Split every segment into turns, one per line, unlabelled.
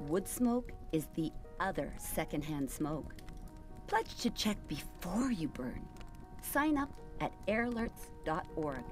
Wood smoke is the other secondhand smoke. Pledge to check before you burn. Sign up at airalerts.org.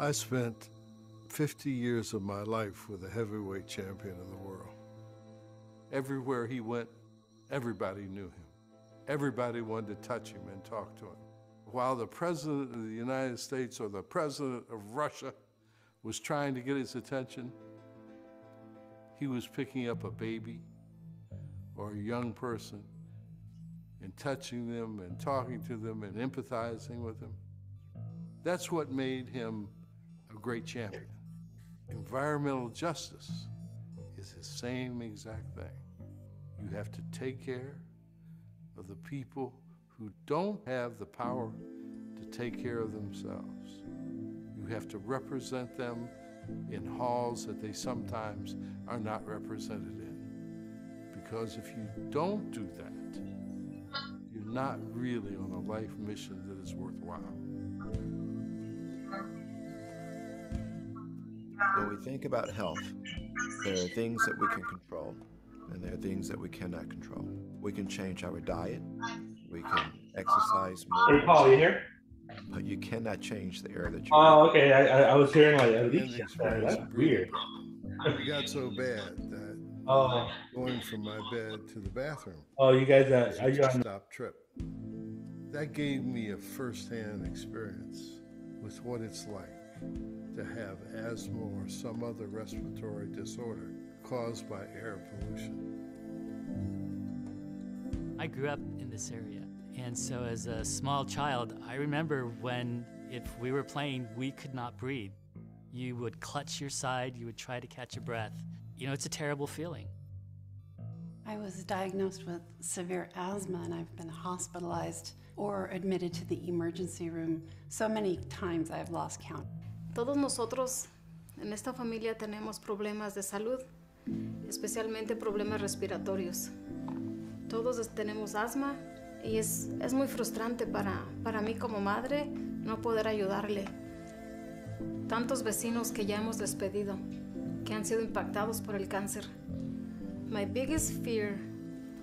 I spent 50 years of my life with a heavyweight champion of the world. Everywhere he went, everybody knew him. Everybody wanted to touch him and talk to him. While the President of the United States or the President of Russia was trying to get his attention, he was picking up a baby or a young person and touching them and talking to them and empathizing with them. That's what made him great champion. Environmental justice is the same exact thing. You have to take care of the people who don't have the power to take care of themselves. You have to represent them in halls that they sometimes are not represented in. Because if you don't do that, you're not really on a life mission that is worthwhile.
When we think about health, there are things that we can control and there are things that we cannot control. We can change our diet, we can exercise more.
Hey, Paul, you here?
But you cannot change the air that you
Oh, okay. I, I, was hearing like
the
Alicia. That's weird.
It got so bad that
Oh,
going from my bed to the bathroom
oh, you guys, uh, are
a
you on?
stop trip. That gave me a firsthand experience with what it's like to have asthma or some other respiratory disorder caused by air pollution.
I grew up in this area. And so as a small child, I remember when if we were playing, we could not breathe. You would clutch your side, you would try to catch a breath. You know, it's a terrible feeling.
I was diagnosed with severe asthma and I've been hospitalized or admitted to the emergency room so many times I've lost count.
Todos nosotros en esta familia tenemos problemas de salud, especialmente problemas respiratorios. Todos tenemos asma y es, es muy frustrante para, para mí como madre no poder ayudarle. Tantos vecinos que ya hemos despedido, que han sido impactados por el cáncer. My biggest fear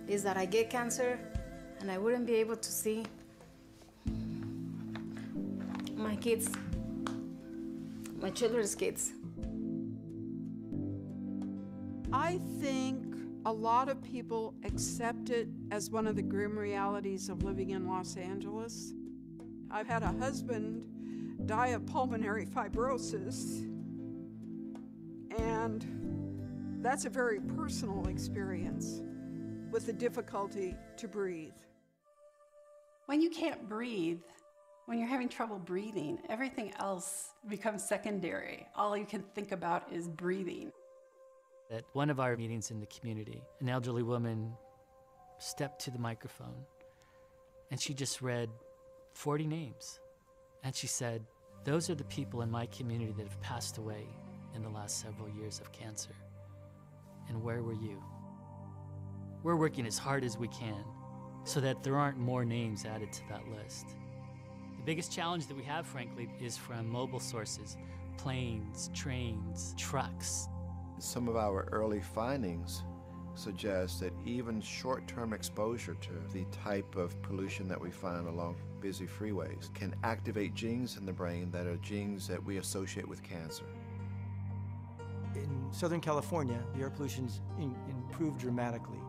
is that I get cancer and I wouldn't be able to see my kids my children's kids.
I think a lot of people accept it as one of the grim realities of living in Los Angeles. I've had a husband die of pulmonary fibrosis, and that's a very personal experience with the difficulty to breathe.
When you can't breathe, when you're having trouble breathing, everything else becomes secondary. All you can think about is breathing.
At one of our meetings in the community, an elderly woman stepped to the microphone and she just read 40 names. And she said, Those are the people in my community that have passed away in the last several years of cancer. And where were you? We're working as hard as we can so that there aren't more names added to that list. The biggest challenge that we have, frankly, is from mobile sources planes, trains, trucks.
Some of our early findings suggest that even short term exposure to the type of pollution that we find along busy freeways can activate genes in the brain that are genes that we associate with cancer.
In Southern California, the air pollution's in, improved dramatically.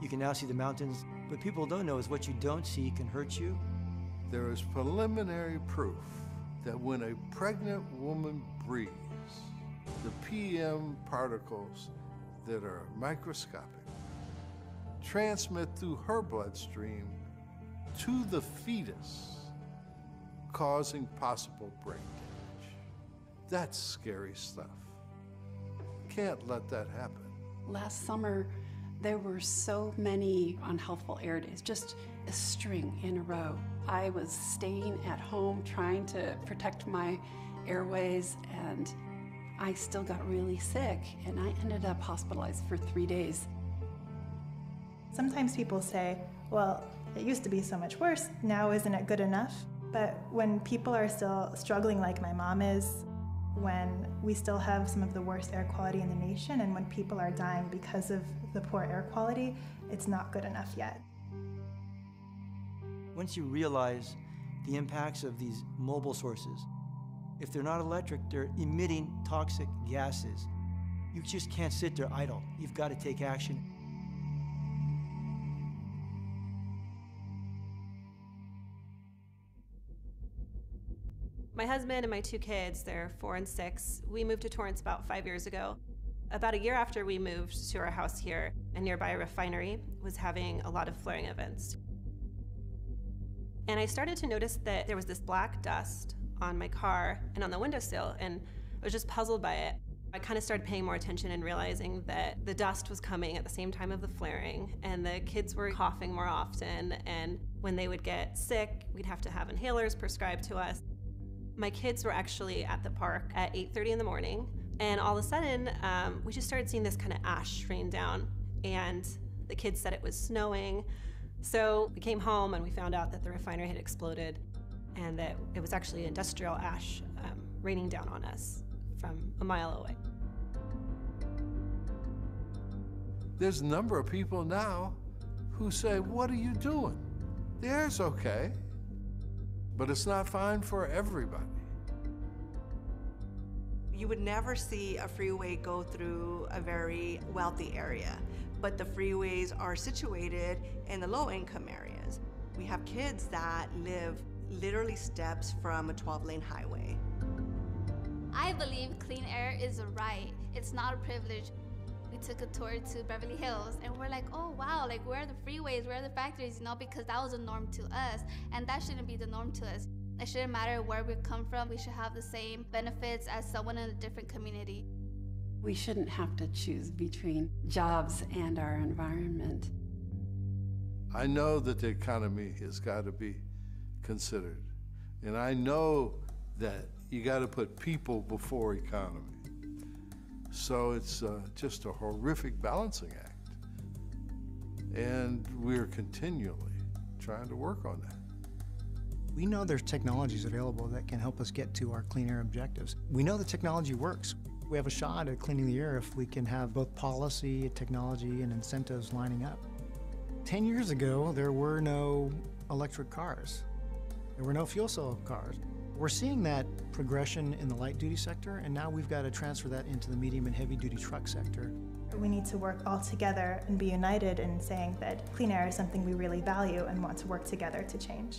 You can now see the mountains. What people don't know is what you don't see can hurt you
there is preliminary proof that when a pregnant woman breathes, the PM particles that are microscopic transmit through her bloodstream to the fetus, causing possible brain damage. That's scary stuff. Can't let that happen.
Last summer, there were so many unhealthful air days, just a string in a row. I was staying at home trying to protect my airways, and I still got really sick, and I ended up hospitalized for three days.
Sometimes people say, well, it used to be so much worse, now isn't it good enough? But when people are still struggling like my mom is, when we still have some of the worst air quality in the nation, and when people are dying because of the poor air quality, it's not good enough yet.
Once you realize the impacts of these mobile sources, if they're not electric, they're emitting toxic gases. You just can't sit there idle. You've got to take action.
My husband and my two kids, they're four and six, we moved to Torrance about five years ago. About a year after we moved to our house here, a nearby refinery was having a lot of flaring events. And I started to notice that there was this black dust on my car and on the windowsill, and I was just puzzled by it. I kind of started paying more attention and realizing that the dust was coming at the same time of the flaring, and the kids were coughing more often. And when they would get sick, we'd have to have inhalers prescribed to us. My kids were actually at the park at 8:30 in the morning, and all of a sudden, um, we just started seeing this kind of ash rain down. And the kids said it was snowing. So we came home and we found out that the refinery had exploded and that it was actually industrial ash um, raining down on us from a mile away.
There's a number of people now who say, What are you doing? The air's okay, but it's not fine for everybody.
You would never see a freeway go through a very wealthy area, but the freeways are situated in the low income areas. We have kids that live literally steps from a 12 lane highway.
I believe clean air is a right, it's not a privilege. We took a tour to Beverly Hills and we're like, oh wow, like where are the freeways, where are the factories, you know, because that was a norm to us and that shouldn't be the norm to us. It shouldn't matter where we come from, we should have the same benefits as someone in a different community.
We shouldn't have to choose between jobs and our environment.
I know that the economy has got to be considered. And I know that you got to put people before economy. So it's uh, just a horrific balancing act. And we're continually trying to work on that.
We know there's technologies available that can help us get to our clean air objectives. We know the technology works. We have a shot at cleaning the air if we can have both policy, technology, and incentives lining up. 10 years ago, there were no electric cars. There were no fuel cell cars. We're seeing that progression in the light duty sector, and now we've got to transfer that into the medium and heavy duty truck sector.
We need to work all together and be united in saying that clean air is something we really value and want to work together to change.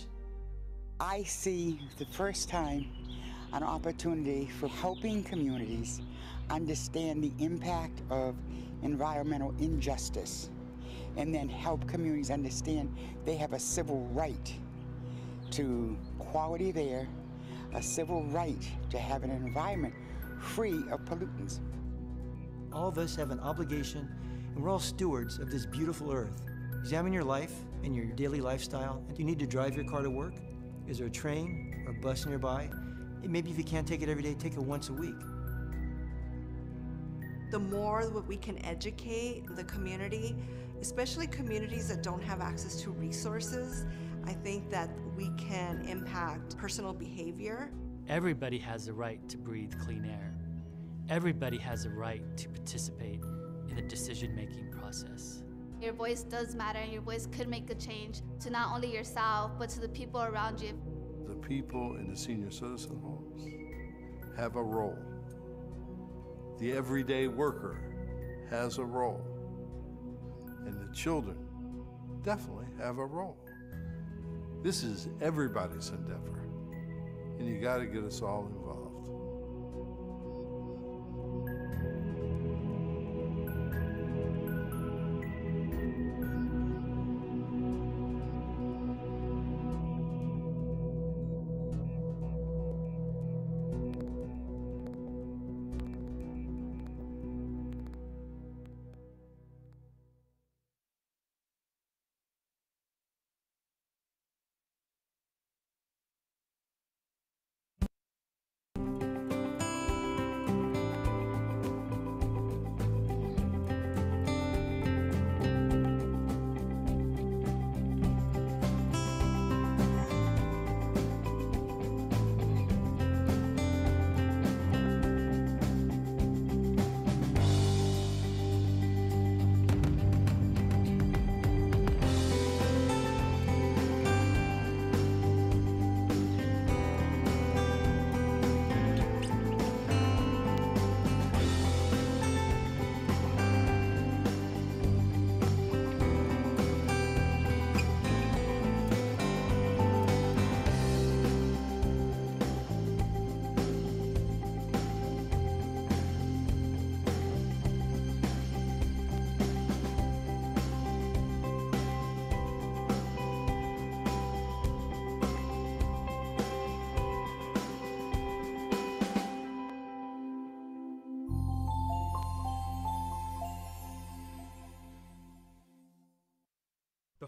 I see the first time an opportunity for helping communities understand the impact of environmental injustice and then help communities understand they have a civil right to quality of air, a civil right to have an environment free of pollutants.
All of us have an obligation, and we're all stewards of this beautiful earth. Examine your life and your daily lifestyle. Do you need to drive your car to work? Is there a train or a bus nearby? Maybe if you can't take it every day, take it once a week.
The more that we can educate the community, especially communities that don't have access to resources, I think that we can impact personal behavior.
Everybody has a right to breathe clean air. Everybody has a right to participate in the decision making process.
Your voice does matter, and your voice could make a change to not only yourself, but to the people around you.
The people in the senior citizen homes have a role. The everyday worker has a role. And the children definitely have a role. This is everybody's endeavor, and you got to get us all involved.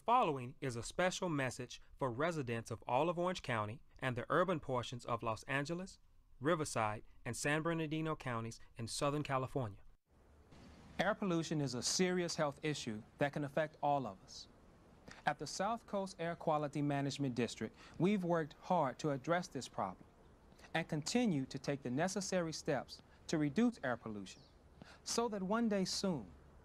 Following is a special message for residents of all of Orange County and the urban portions of Los Angeles, Riverside, and San Bernardino counties in Southern California. Air pollution is a serious health issue that can affect all of us. At the South Coast Air Quality Management District, we've worked hard to address this problem and continue to take the necessary steps to reduce air pollution so that one day soon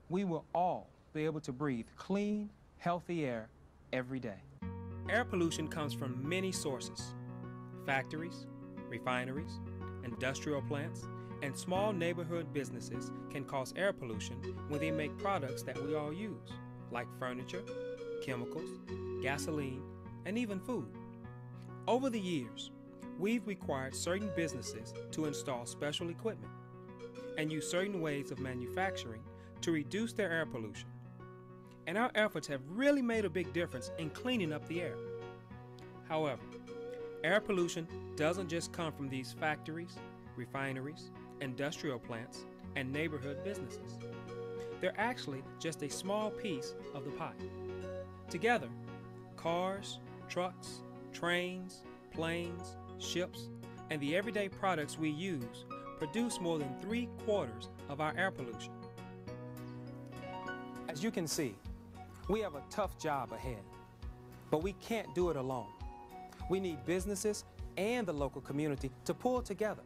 we will all be able to breathe clean, healthy air every day. Air pollution comes from many sources factories, refineries, industrial plants, and small neighborhood businesses can cause air pollution when they make products that we all use, like furniture, chemicals, gasoline, and even food. Over the years, we've required certain businesses to install special equipment and use certain ways of manufacturing to reduce their air pollution. And our efforts have really made a big difference in cleaning up the air. However, air pollution doesn't just come from these factories, refineries, industrial plants, and neighborhood businesses. They're actually just a small piece of the pie. Together, cars, trucks, trains, planes, ships, and the everyday products we use produce more than three quarters of our air pollution. As you can see, we have a tough job ahead, but we can't do it alone. We need businesses and the local community to pull together.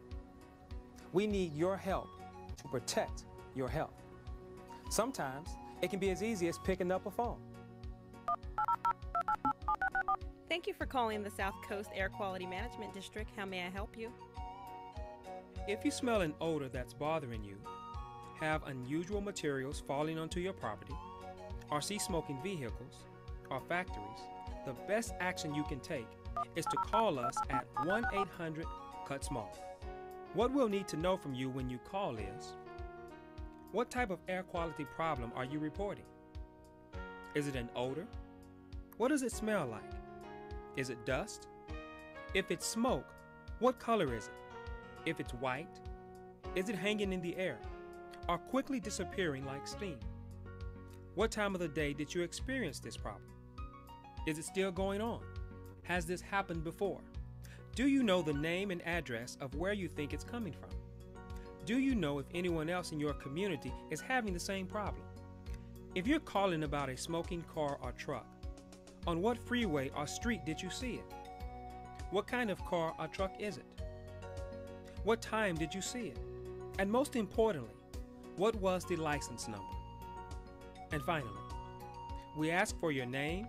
We need your help to protect your health. Sometimes it can be as easy as picking up a phone.
Thank you for calling the South Coast Air Quality Management District. How may I help you?
If you smell an odor that's bothering you, have unusual materials falling onto your property, or see smoking vehicles or factories, the best action you can take is to call us at 1 800 Cut Smog. What we'll need to know from you when you call is what type of air quality problem are you reporting? Is it an odor? What does it smell like? Is it dust? If it's smoke, what color is it? If it's white, is it hanging in the air or quickly disappearing like steam? What time of the day did you experience this problem? Is it still going on? Has this happened before? Do you know the name and address of where you think it's coming from? Do you know if anyone else in your community is having the same problem? If you're calling about a smoking car or truck, on what freeway or street did you see it? What kind of car or truck is it? What time did you see it? And most importantly, what was the license number? And finally, we ask for your name,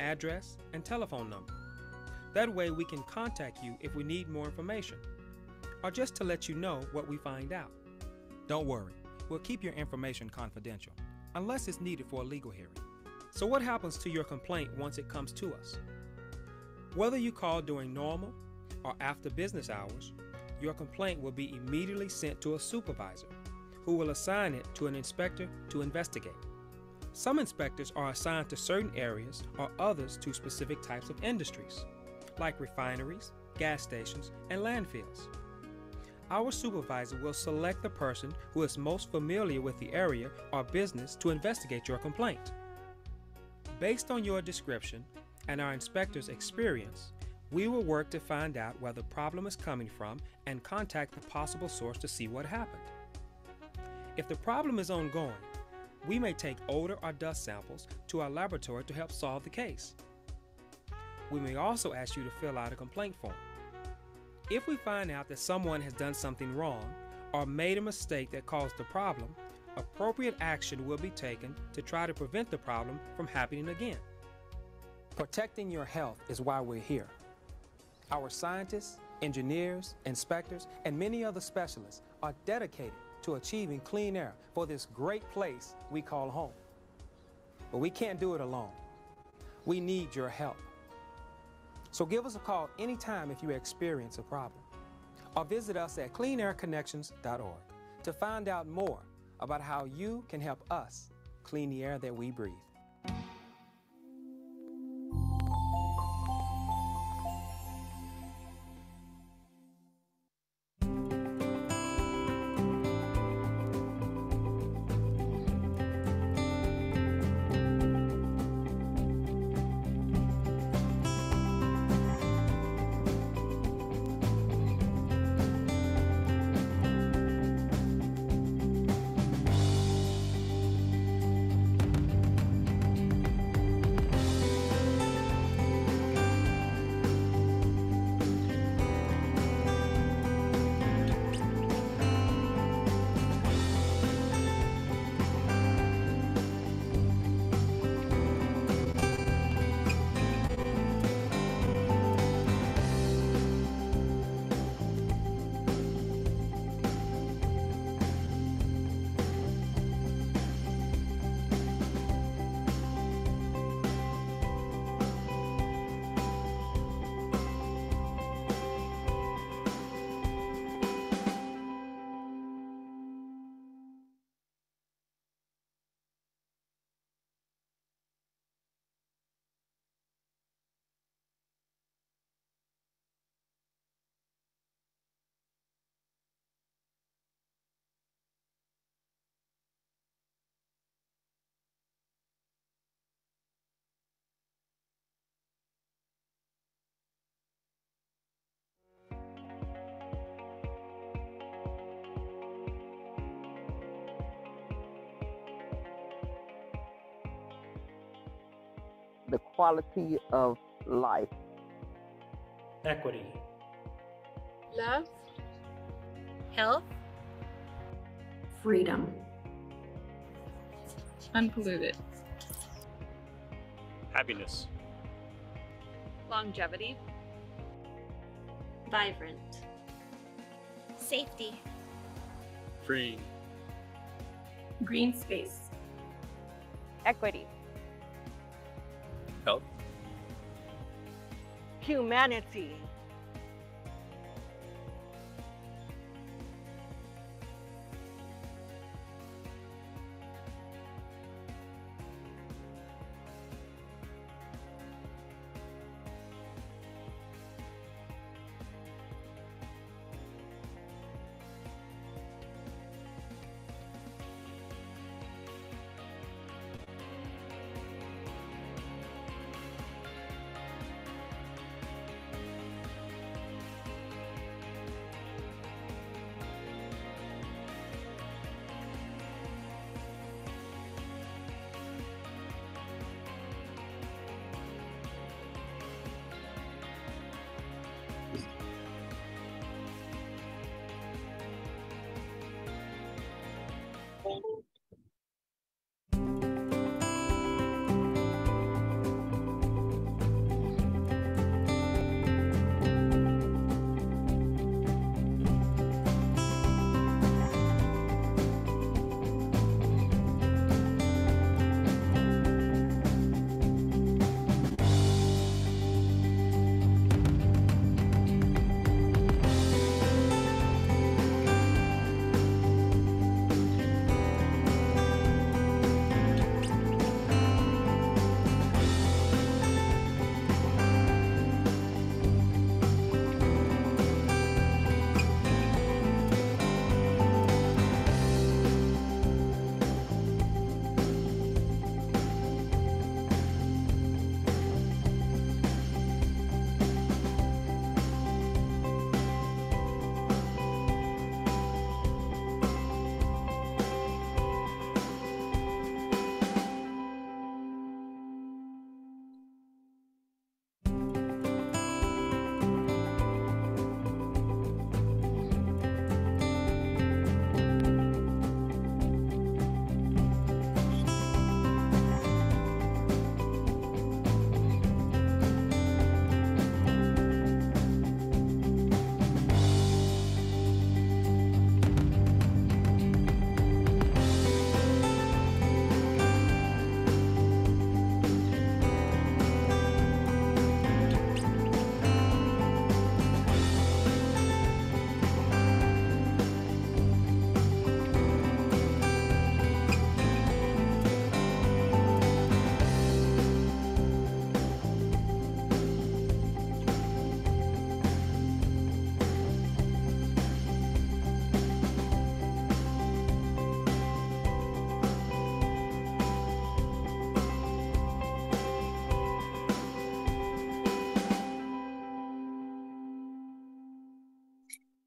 address, and telephone number. That way we can contact you if we need more information, or just to let you know what we find out. Don't worry, we'll keep your information confidential, unless it's needed for a legal hearing. So what happens to your complaint once it comes to us? Whether you call during normal or after business hours, your complaint will be immediately sent to a supervisor who will assign it to an inspector to investigate. Some inspectors are assigned to certain areas or others to specific types of industries, like refineries, gas stations, and landfills. Our supervisor will select the person who is most familiar with the area or business to investigate your complaint. Based on your description and our inspector's experience, we will work to find out where the problem is coming from and contact the possible source to see what happened. If the problem is ongoing, we may take odor or dust samples to our laboratory to help solve the case. We may also ask you to fill out a complaint form. If we find out that someone has done something wrong or made a mistake that caused the problem, appropriate action will be taken to try to prevent the problem from happening again. Protecting your health is why we're here. Our scientists, engineers, inspectors, and many other specialists are dedicated to achieving clean air for this great place we call home. But we can't do it alone. We need your help. So give us a call anytime if you experience a problem. Or visit us at cleanairconnections.org to find out more about how you can help us clean the air that we breathe.
Quality of life.
Equity.
Love. Health.
Freedom.
Unpolluted.
Happiness.
Longevity.
Vibrant.
Safety.
Free.
Green space.
Equity.
Humanity.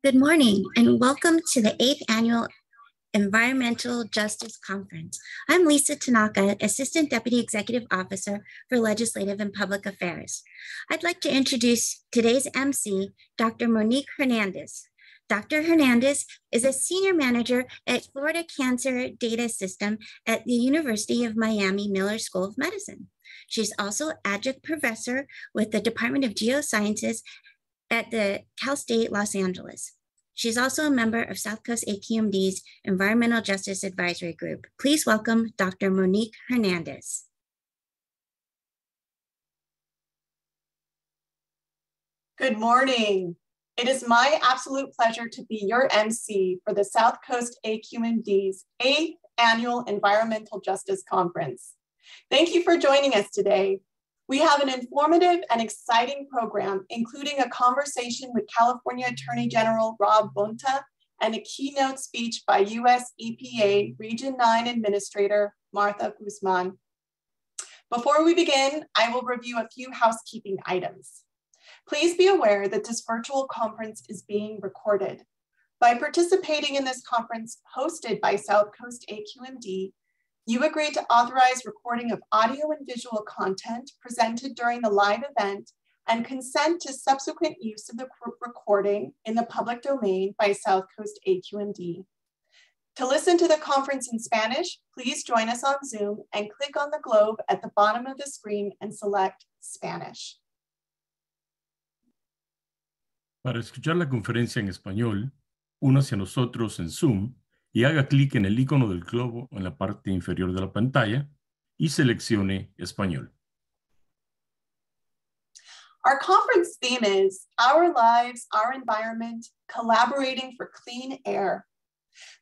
Good morning and welcome to the eighth annual Environmental Justice Conference. I'm Lisa Tanaka, Assistant Deputy Executive Officer for Legislative and Public Affairs. I'd like to introduce today's MC, Dr. Monique Hernandez. Dr. Hernandez is a senior manager at Florida Cancer Data System at the University of Miami Miller School of Medicine. She's also adjunct professor with the Department of Geosciences at the Cal State Los Angeles. She's also a member of South Coast AQMD's Environmental Justice Advisory Group. Please welcome Dr. Monique Hernandez.
Good morning. It is my absolute pleasure to be your MC for the South Coast AQMD's eighth annual Environmental Justice Conference. Thank you for joining us today. We have an informative and exciting program, including a conversation with California Attorney General Rob Bonta and a keynote speech by US EPA Region 9 Administrator Martha Guzman. Before we begin, I will review a few housekeeping items. Please be aware that this virtual conference is being recorded. By participating in this conference hosted by South Coast AQMD, you agreed to authorize recording of audio and visual content presented during the live event and consent to subsequent use of the recording in the public domain by South Coast AQMD. To listen to the conference in Spanish, please join us on Zoom and click on the globe at the bottom of the screen and select Spanish.
Para escuchar la conferencia en español, únase a nosotros en Zoom y haga clic en el icono del globo en la parte inferior de la pantalla y seleccione Español.
Our conference theme is Our Lives, Our Environment, Collaborating for Clean Air.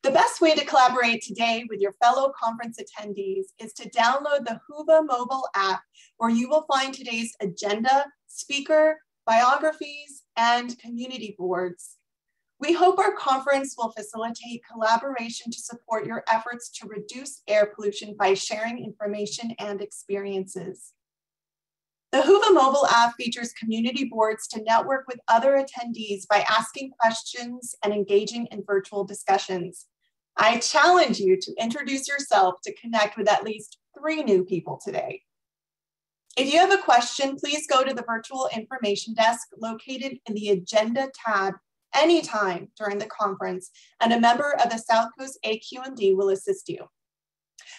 The best way to collaborate today with your fellow conference attendees is to download the Whova mobile app, where you will find today's agenda, speaker, biographies, and community boards. We hope our conference will facilitate collaboration to support your efforts to reduce air pollution by sharing information and experiences. The Whova mobile app features community boards to network with other attendees by asking questions and engaging in virtual discussions. I challenge you to introduce yourself to connect with at least three new people today. If you have a question, please go to the virtual information desk located in the agenda tab anytime during the conference, and a member of the South Coast AQMD will assist you.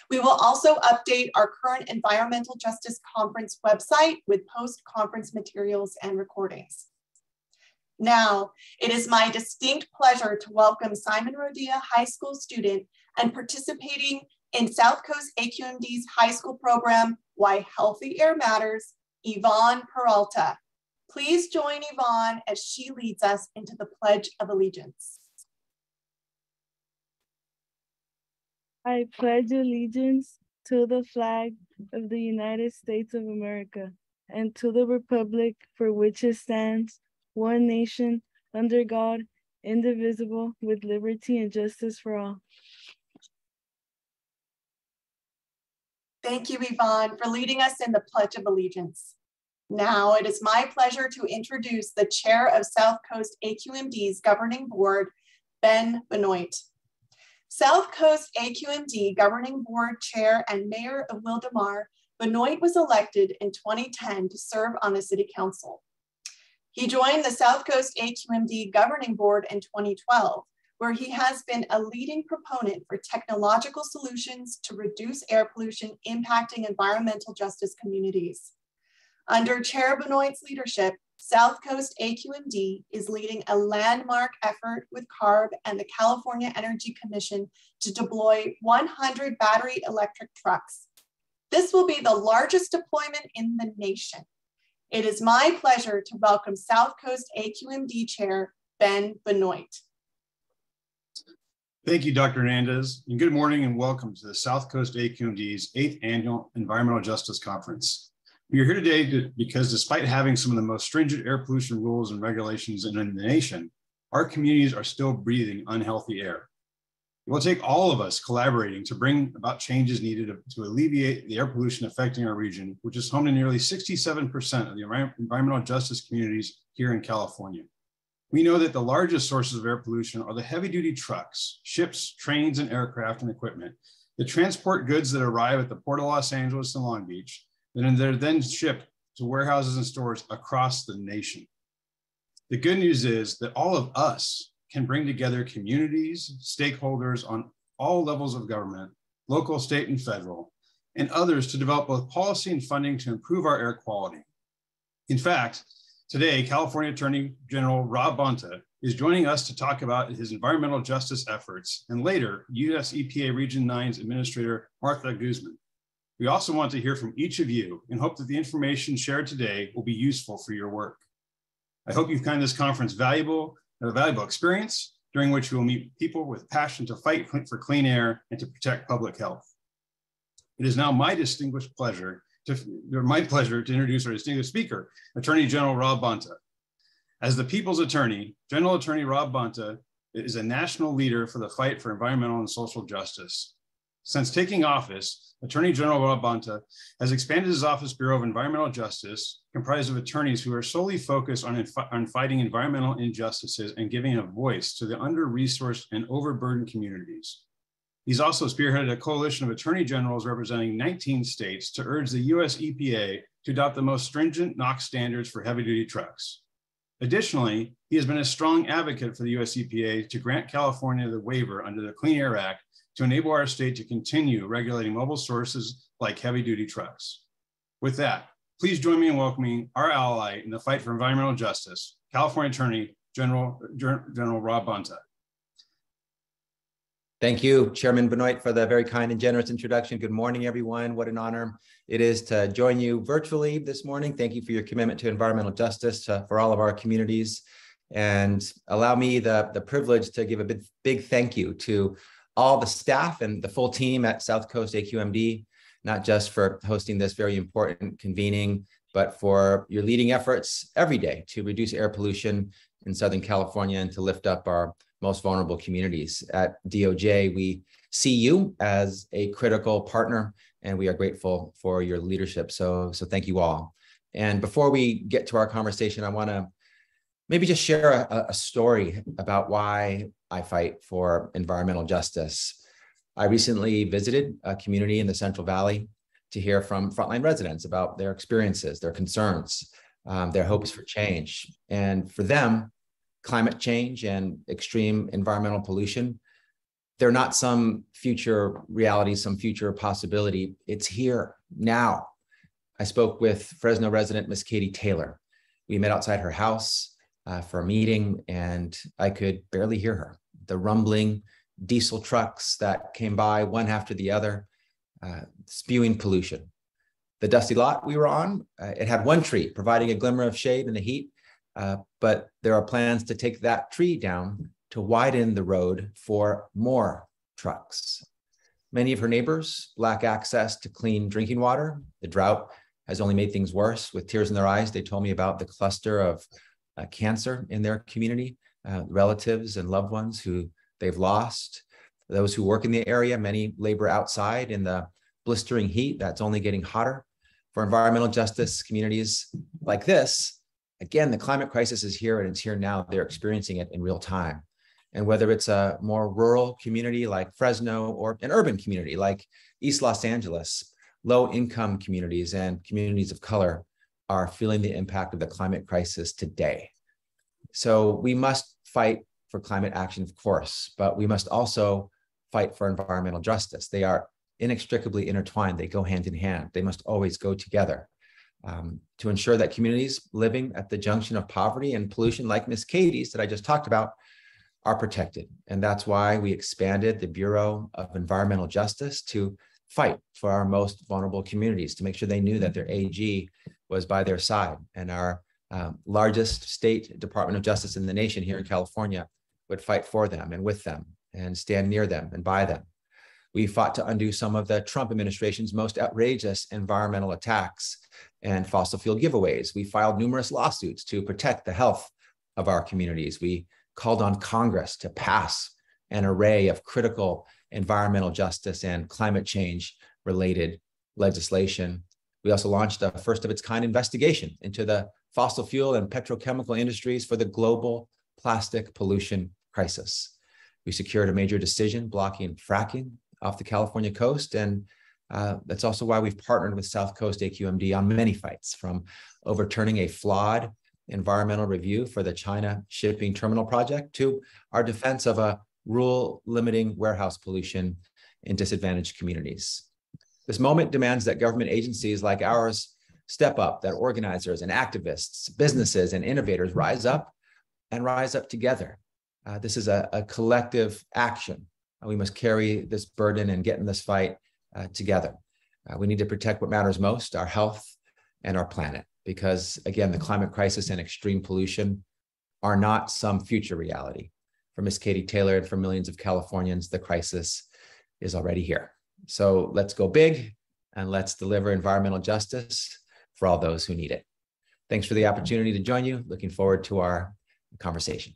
We will also update our current Environmental Justice Conference website with post-conference materials and recordings. Now, it is my distinct pleasure to welcome Simon Rodia High School student and participating in South Coast AQMD's high school program, Why Healthy Air Matters, Yvonne Peralta. Please join Yvonne as she leads us into the Pledge of Allegiance.
I pledge allegiance to the flag of the United States of America and to the republic for which it stands, one nation, under God, indivisible, with liberty and justice for all.
Thank you, Yvonne, for leading us in the Pledge of Allegiance. Now it is my pleasure to introduce the chair of South Coast AQMD's governing board, Ben Benoit. South Coast AQMD governing board chair and mayor of Wildomar, Benoit was elected in 2010 to serve on the city council. He joined the South Coast AQMD governing board in 2012, where he has been a leading proponent for technological solutions to reduce air pollution impacting environmental justice communities. Under Chair Benoit's leadership, South Coast AQMD is leading a landmark effort with CARB and the California Energy Commission to deploy 100 battery electric trucks. This will be the largest deployment in the nation. It is my pleasure to welcome South Coast AQMD Chair Ben Benoit.
Thank you, Dr. Hernandez, and good morning and welcome to the South Coast AQMD's eighth annual Environmental Justice Conference. Are here today to, because despite having some of the most stringent air pollution rules and regulations in the nation, our communities are still breathing unhealthy air. It will take all of us collaborating to bring about changes needed to, to alleviate the air pollution affecting our region, which is home to nearly 67% of the environmental justice communities here in California. We know that the largest sources of air pollution are the heavy duty trucks, ships, trains, and aircraft and equipment that transport goods that arrive at the Port of Los Angeles and Long Beach, and they're then shipped to warehouses and stores across the nation. The good news is that all of us can bring together communities, stakeholders on all levels of government, local, state, and federal, and others to develop both policy and funding to improve our air quality. In fact, today, California Attorney General Rob Bonta is joining us to talk about his environmental justice efforts, and later, US EPA Region 9's Administrator Martha Guzman. We also want to hear from each of you and hope that the information shared today will be useful for your work. I hope you find this conference valuable and a valuable experience during which you will meet people with passion to fight for clean air and to protect public health. It is now my distinguished pleasure to, my pleasure to introduce our distinguished speaker, Attorney General Rob Bonta. As the people's attorney, General Attorney Rob Bonta is a national leader for the fight for environmental and social justice. Since taking office, Attorney General Rob Bonta has expanded his Office Bureau of Environmental Justice, comprised of attorneys who are solely focused on, on fighting environmental injustices and giving a voice to the under-resourced and overburdened communities. He's also spearheaded a coalition of attorney generals representing 19 states to urge the US EPA to adopt the most stringent NOx standards for heavy duty trucks. Additionally, he has been a strong advocate for the US EPA to grant California the waiver under the Clean Air Act to enable our state to continue regulating mobile sources like heavy duty trucks. With that, please join me in welcoming our ally in the fight for environmental justice, California Attorney General, General Rob Bonta.
Thank you, Chairman Benoit, for the very kind and generous introduction. Good morning, everyone. What an honor it is to join you virtually this morning. Thank you for your commitment to environmental justice uh, for all of our communities. And allow me the, the privilege to give a big, big thank you to all the staff and the full team at South Coast AQMD, not just for hosting this very important convening, but for your leading efforts every day to reduce air pollution in Southern California and to lift up our most vulnerable communities. At DOJ, we see you as a critical partner, and we are grateful for your leadership. So, so thank you all. And before we get to our conversation, I want to maybe just share a, a story about why I fight for environmental justice. I recently visited a community in the Central Valley to hear from frontline residents about their experiences, their concerns, um, their hopes for change. And for them, climate change and extreme environmental pollution, they're not some future reality, some future possibility. It's here now. I spoke with Fresno resident Miss Katie Taylor. We met outside her house uh, for a meeting, and I could barely hear her. The rumbling diesel trucks that came by one after the other, uh, spewing pollution. The dusty lot we were on, uh, it had one tree providing a glimmer of shade in the heat, uh, but there are plans to take that tree down to widen the road for more trucks. Many of her neighbors lack access to clean drinking water. The drought has only made things worse. With tears in their eyes, they told me about the cluster of uh, cancer in their community, uh, relatives and loved ones who they've lost. Those who work in the area, many labor outside in the blistering heat that's only getting hotter. For environmental justice communities like this, again, the climate crisis is here and it's here now. They're experiencing it in real time. And whether it's a more rural community like Fresno or an urban community like East Los Angeles, low income communities and communities of color are feeling the impact of the climate crisis today. So we must fight for climate action, of course, but we must also fight for environmental justice. They are inextricably intertwined, they go hand in hand, they must always go together um, to ensure that communities living at the junction of poverty and pollution, like Miss Katie's that I just talked about, are protected. And that's why we expanded the Bureau of Environmental Justice to fight for our most vulnerable communities, to make sure they knew that their AG was by their side. And our um, largest state Department of Justice in the nation here in California would fight for them and with them and stand near them and by them. We fought to undo some of the Trump administration's most outrageous environmental attacks and fossil fuel giveaways. We filed numerous lawsuits to protect the health of our communities. We called on Congress to pass an array of critical environmental justice and climate change related legislation. We also launched a first of its kind investigation into the fossil fuel and petrochemical industries for the global plastic pollution crisis. We secured a major decision blocking fracking off the California coast. And uh, that's also why we've partnered with South Coast AQMD on many fights, from overturning a flawed environmental review for the China shipping terminal project to our defense of a rule limiting warehouse pollution in disadvantaged communities. This moment demands that government agencies like ours step up, that organizers and activists, businesses and innovators rise up and rise up together. Uh, this is a, a collective action. Uh, we must carry this burden and get in this fight uh, together. Uh, we need to protect what matters most our health and our planet because again, the climate crisis and extreme pollution are not some future reality. For Miss Katie Taylor and for millions of Californians, the crisis is already here. So let's go big and let's deliver environmental justice for all those who need it. Thanks for the opportunity to join you. Looking forward to our conversation.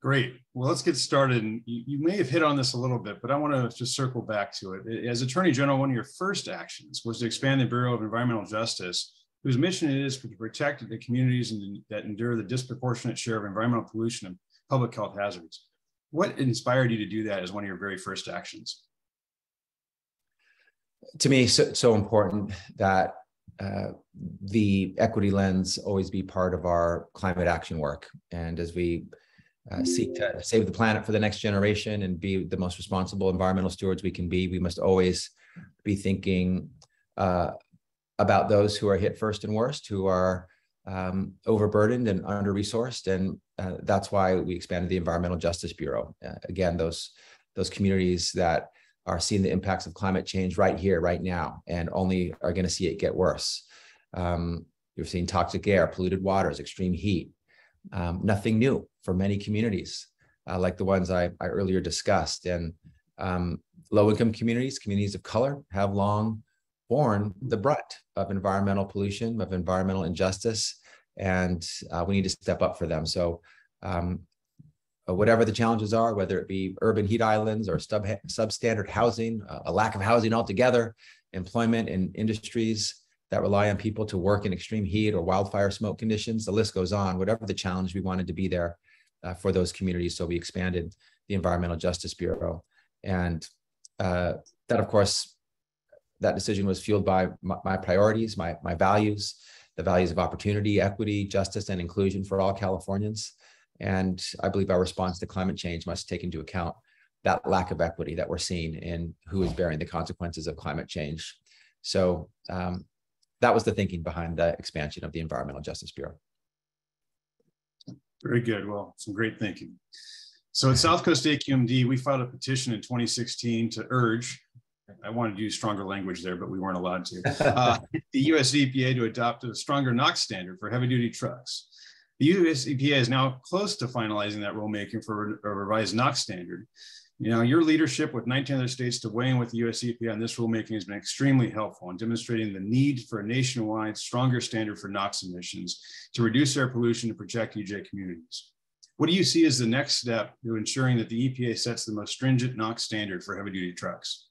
Great. Well, let's get started. You, you, may have hit on this a little bit, but I want to just circle back to it. As Attorney General, one of your first actions was to expand the Bureau of Environmental Justice, whose mission it is to protect the communities that endure the disproportionate share of environmental pollution and public health hazards. What inspired you to do that as one of your very first actions?
To me, so, so important that uh, the equity lens always be part of our climate action work. And as we uh, seek to save the planet for the next generation and be the most responsible environmental stewards we can be, we must always be thinking uh, about those who are hit first and worst, who are um, overburdened and under resourced. And uh, that's why we expanded the Environmental Justice Bureau. Uh, again, those, those communities that are seeing the impacts of climate change right here, right now, and only are going to see it get worse. Um, you're seeing toxic air, polluted waters, extreme heat, um, nothing new for many communities, uh, like the ones I, I earlier discussed. And um, low income communities, communities of color, have long borne the brunt of environmental pollution, of environmental injustice, and uh, we need to step up for them. So, um, uh, whatever the challenges are, whether it be urban heat islands or sub substandard housing, uh, a lack of housing altogether, employment in industries that rely on people to work in extreme heat or wildfire smoke conditions. The list goes on. Whatever the challenge, we wanted to be there uh, for those communities. So we expanded the Environmental Justice Bureau. And uh, that, of course, that decision was fueled by my, my, priorities, my, my values, the values of opportunity, equity, justice, and inclusion for all Californians. And I believe our response to climate change must take into account that lack of equity that we're seeing in who is bearing the consequences of climate change. So um, that was the thinking behind the expansion of the Environmental Justice Bureau.
Very good. Well, some great thinking. So at South Coast AQMD, we filed a petition in 2016 to urge, I wanted to use stronger language there, but we weren't allowed to, uh, the US EPA to adopt a stronger NOx standard for heavy duty trucks. The US EPA is now close to finalizing that rulemaking for a revised NOx standard. You know, your leadership with 19 other states to weigh in with the US EPA on this rulemaking has been extremely helpful in demonstrating the need for a nationwide stronger standard for NOx emissions to reduce air pollution and protect EJ communities. What do you see as the next step to ensuring that the EPA sets the most stringent NOx standard for heavy duty trucks?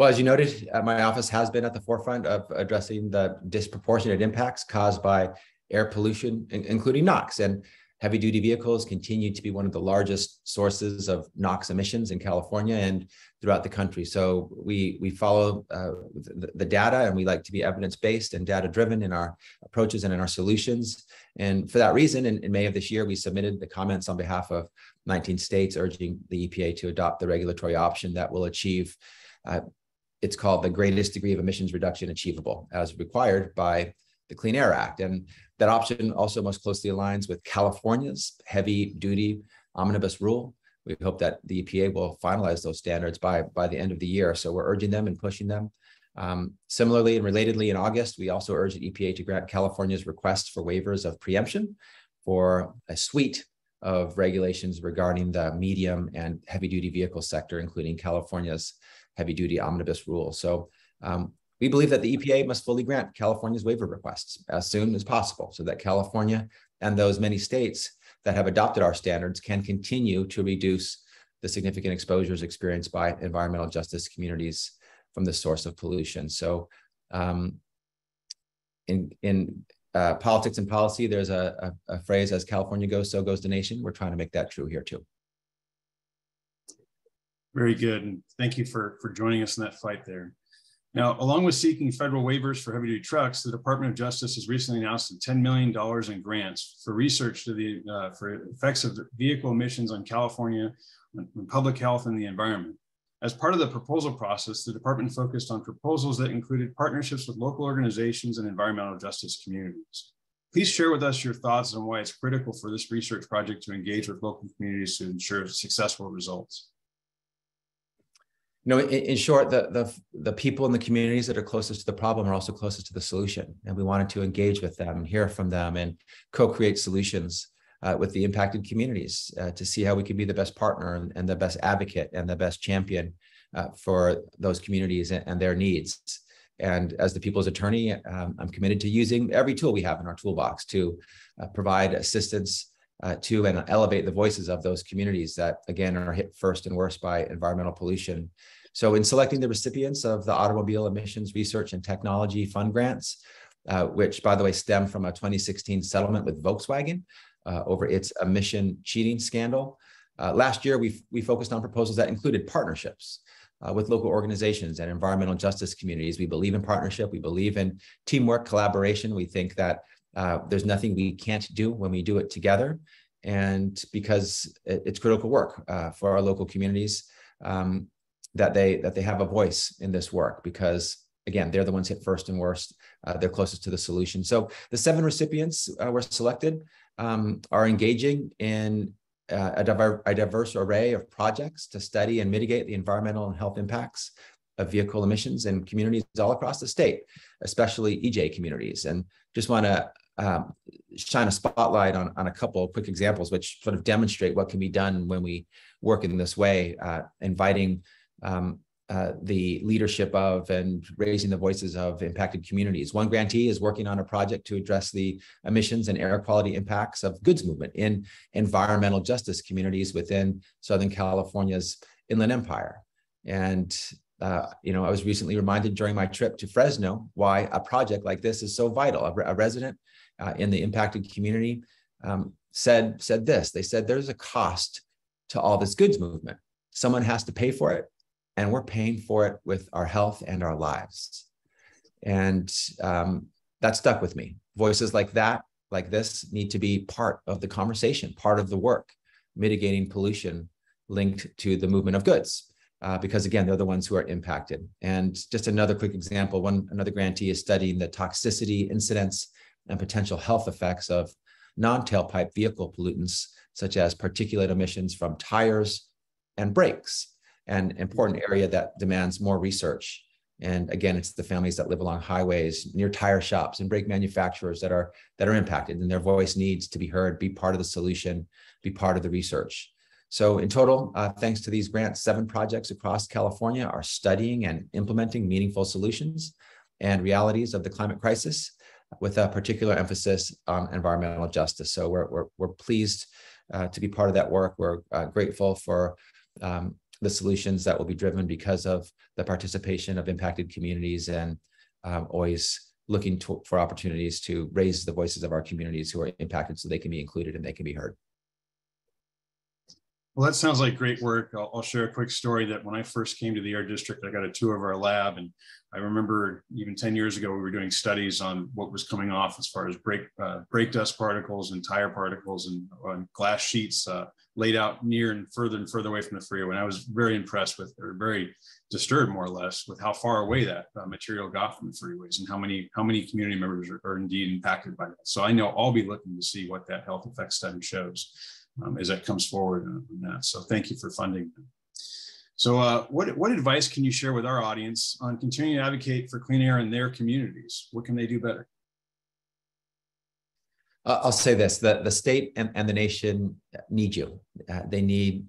Well, as you noted, uh, my office has been at the forefront of addressing the disproportionate impacts caused by air pollution, including NOx. And Heavy duty vehicles continue to be one of the largest sources of NOx emissions in California and throughout the country. So we we follow uh, the, the, data and we like to be evidence based and data driven in our approaches and in our solutions. And for that reason, in, in May of this year, we submitted the comments on behalf of 19 states urging the EPA to adopt the regulatory option that will achieve. Uh, it's called the greatest degree of emissions reduction achievable as required by the Clean Air Act. And that option also most closely aligns with California's heavy duty omnibus rule. We hope that the EPA will finalize those standards by, by the end of the year. So we're urging them and pushing them. Um, similarly and relatedly, in August, we also urged EPA to grant California's request for waivers of preemption for a suite of regulations regarding the medium and heavy duty vehicle sector, including California's heavy duty omnibus rule. So um, we believe that the EPA must fully grant California's waiver requests as soon as possible so that California and those many states that have adopted our standards can continue to reduce the significant exposures experienced by environmental justice communities from the source of pollution. So um, in, in uh, politics and policy, there's a, a, a phrase as California goes, so goes the nation. We're trying to make that true here too.
Very good. And thank you for, for joining us in that fight there. Now, along with seeking federal waivers for heavy duty trucks, the Department of Justice has recently announced $10 million in grants for research to the uh, for effects of vehicle emissions on California, public health and the environment. As part of the proposal process, the department focused on proposals that included partnerships with local organizations and environmental justice communities. Please share with us your thoughts on why it's critical for this research project to engage with local communities to ensure successful results.
You know, in, in short, the, the, the people in the communities that are closest to the problem are also closest to the solution. And we wanted to engage with them and hear from them and co-create solutions uh, with the impacted communities uh, to see how we can be the best partner and, and the best advocate and the best champion uh, for those communities and, and, their needs. And as the people's attorney, um, I'm committed to using every tool we have in our toolbox to uh, provide assistance uh, to and elevate the voices of those communities that, again, are hit first and worst by environmental pollution. So, in selecting the recipients of the Automobile Emissions Research and Technology Fund grants, uh, which, by the way, stem from a 2016 settlement with Volkswagen, uh, over its emission cheating scandal. Uh, last year, we, we focused on proposals that included partnerships uh, with local organizations and environmental justice communities. We believe in partnership. We believe in teamwork, collaboration. We think that uh, there's nothing we can't do when we do it together. And because it, it's critical work uh, for our local communities, um, that they that they have a voice in this work because again they're the ones hit first and worst uh, they're closest to the solution so the seven recipients uh, were selected um, are engaging in uh, a, diver a, diverse array of projects to study and mitigate the environmental and health impacts of vehicle emissions in communities all across the state, especially EJ communities. And just want to um, shine a spotlight on, on a couple of quick examples, which sort of demonstrate what can be done when we work in this way, uh, inviting um, uh, the leadership of and raising the voices of impacted communities. One grantee is working on a project to address the emissions and air quality impacts of goods movement in environmental justice communities within Southern California's Inland Empire. And uh, you know, I was recently reminded during my trip to Fresno why a project like this is so vital. A, a resident uh, in the impacted community um, said said this. They said there's a cost to all this goods movement. Someone has to pay for it and we're paying for it with our health and our lives. And um, that stuck with me. Voices like that, like this, need to be part of the conversation, part of the work, mitigating pollution linked to the movement of goods. Uh, because again, they're the ones who are impacted. And just another quick example, one another grantee is studying the toxicity, incidence, and potential health effects of non-tailpipe vehicle pollutants, such as particulate emissions from tires and brakes an important area that demands more research. And again, it's the families that live along highways, near tire shops, and brake manufacturers that are that are impacted, and their voice needs to be heard, be part of the solution, be part of the research. So, in total, uh, thanks to these grants, seven projects across California are studying and implementing meaningful solutions and realities of the climate crisis, with a particular emphasis on environmental justice. So, we're we're, we're pleased uh, to be part of that work. We're uh, grateful for um, the solutions that will be driven because of the participation of impacted communities and um, always looking to, for opportunities to raise the voices of our communities who are impacted so they can be included and they can be heard.
Well, that sounds like great work. I'll, I'll, share a quick story that when I first came to the air district, I got a tour of our lab. And I remember even 10 years ago, we were doing studies on what was coming off as far as brake, uh, brake dust particles and tire particles and, and glass sheets uh, laid out near and further and further away from the freeway. And I was very impressed with, or very disturbed more or less with how far away that uh, material got from the freeways and how many, how many community members are, are indeed impacted by that. So I know I'll be looking to see what that health effect study shows um, as that comes forward on that. So thank you for funding. them. So uh, what, what advice can you share with our audience on continuing to advocate for clean air in their communities? What can they do better?
Uh, I'll say this, the, the state and, and the nation need you. Uh, they need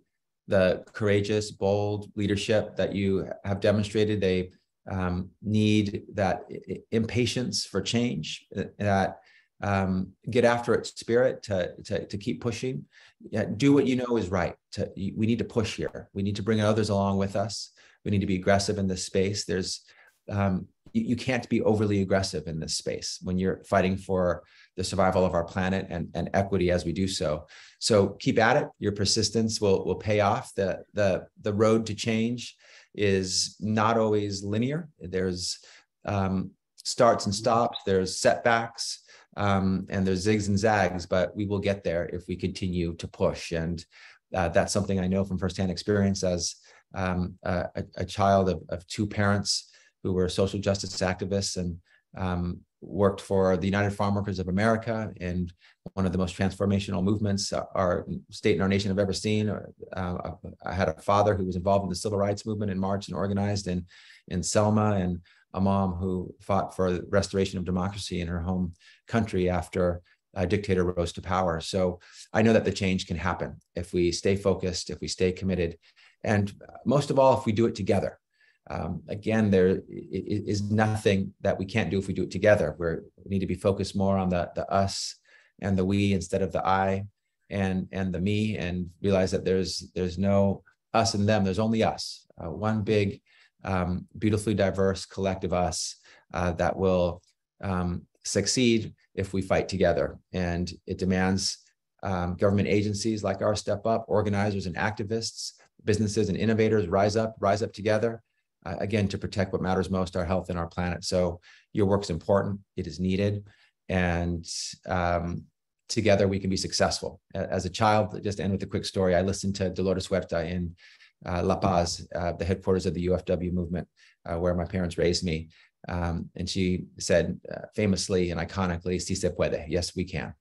the courageous, bold leadership that you have demonstrated. They um, need that impatience for change, uh, that um, get after it spirit to, to, to keep pushing. Yeah, do what you know is right. To, we need to push here. We need to bring others along with us. We need to be aggressive in this space. There's, um, you, you can't be overly aggressive in this space when you're fighting for the survival of our planet and, and equity as we do so. So keep at it. Your persistence will will pay off. The the the road to change is not always linear. There's um, starts and stops. There's setbacks. Um, and there's zigs and zags, but we will get there if we continue to push. And uh, that's something I know from firsthand experience as um, a, a, child of, of two parents who were social justice activists and um, worked for the United Farm Workers of America in one of the most transformational movements our state and our nation have ever seen. Uh, I had a father who was involved in the civil rights movement in March and organized in, in Selma, and a mom who fought for the restoration of democracy in her home country after a dictator rose to power. So I know that the change can happen if we stay focused, if we stay committed, and most of all, if we do it together. Um, again, there is nothing that we can't do if we do it together. We're, we need to be focused more on the, the us and the we instead of the I and and the me, and realize that there's there's no us and them. There's only us. Uh, one big, um, beautifully diverse collective us uh, that will um, succeed if we fight together. And it demands um, government agencies like ours step up, organizers and activists, businesses and innovators rise up, rise up together uh, again, to protect what matters most, our health and our planet. So your work's important, it is needed, and um, together we can be successful. As a child, just to end with a quick story, I listened to Dolores Huerta in uh, La Paz, uh, the headquarters of the UFW movement, uh, where my parents raised me. Um, and she said uh, famously and iconically, si se puede, yes, we can.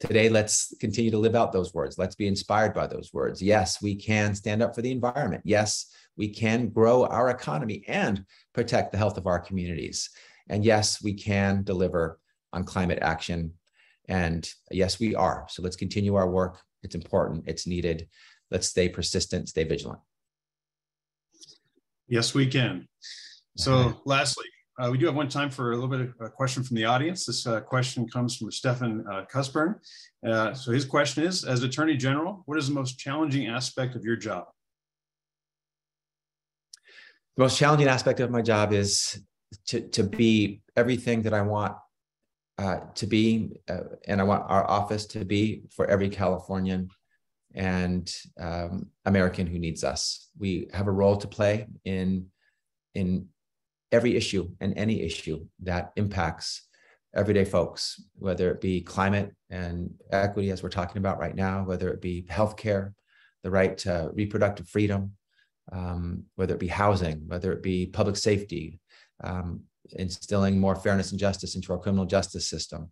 Today, let's continue to live out those words. Let's be inspired by those words. Yes, we can stand up for the environment. Yes, we can grow our economy and protect the health of our communities. And yes, we can deliver on climate action. And yes, we are. So let's continue our work. It's important, it's needed. Let's stay persistent, stay vigilant.
Yes, we can. So, lastly, uh, we do have one time for a little bit of a question from the audience. This uh, question comes from Stefan uh, Cusburn. Uh, so, his question is As Attorney General, what is the most challenging aspect of your job?
the most challenging aspect of my job is to, to be everything that I want uh, to be, uh, and I want our office to be for every Californian and um, American who needs us. We have a role to play in in every issue and any issue that impacts everyday folks, whether it be climate and equity, as we're talking about right now, whether it be healthcare, the right to reproductive freedom, um, whether it be housing, whether it be public safety, um, instilling more fairness and justice into our criminal justice system,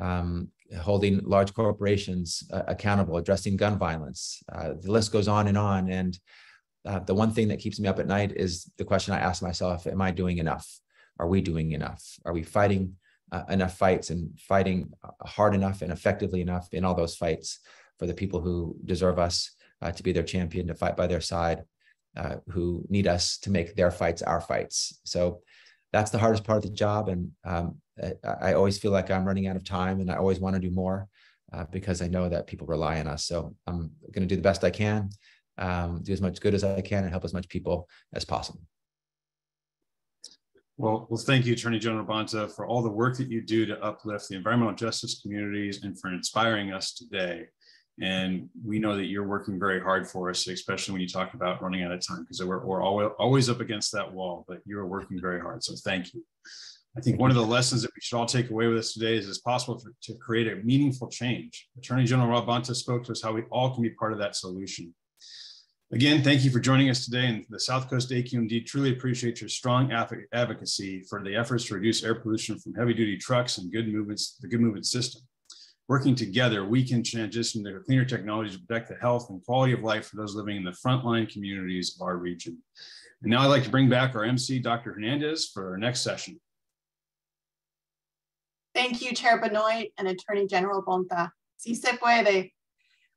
um, holding large corporations uh, accountable, addressing gun violence. Uh, the list goes on and on. And uh, the one thing that keeps me up at night is the question I ask myself Am I doing enough? Are we doing enough? Are we fighting uh, enough fights and fighting uh, hard enough and effectively enough in all those fights for the people who deserve us uh, to be their champion, to fight by their side? who need us to make their fights our fights. So that's the hardest part of the job. And um, I, always feel like I'm running out of time and I always want to do more uh, because I know that people rely on us. So I'm going to do the best I can, um, do as much good as I can, and help as much people as possible.
Well, well, thank you, Attorney General Bonta, for all the work that you do to uplift the environmental justice communities and for inspiring us today. And we know that you're working very hard for us, especially when you talk about running out of time, because we're, we're always, always up against that wall, but you're working very hard. So thank you. I think one of the lessons that we should all take away with us today is it's possible for, to create a meaningful change. Attorney General Rob Bonta spoke to us how we all can be part of that solution. Again, thank you for joining us today. And the South Coast AQMD truly appreciate your strong advocacy for the efforts to reduce air pollution from heavy duty trucks and good movements, the good movement system working together, we can transition to cleaner technologies to protect the health and quality of life for those living in the frontline communities of our region. And now I'd like to bring back our MC, Dr. Hernandez, for our next session.
Thank you, Chair Benoit and Attorney General Bonta. Si se puede.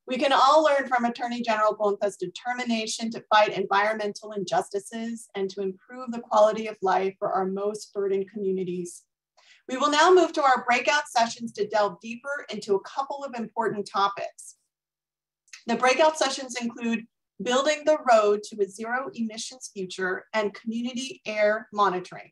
We can all learn from Attorney General Bonta's determination to fight environmental injustices and to improve the quality of life for our most burdened communities. We will now move to our breakout sessions to delve deeper into a couple of important topics. The breakout sessions include building the road to a zero emissions future and community air monitoring.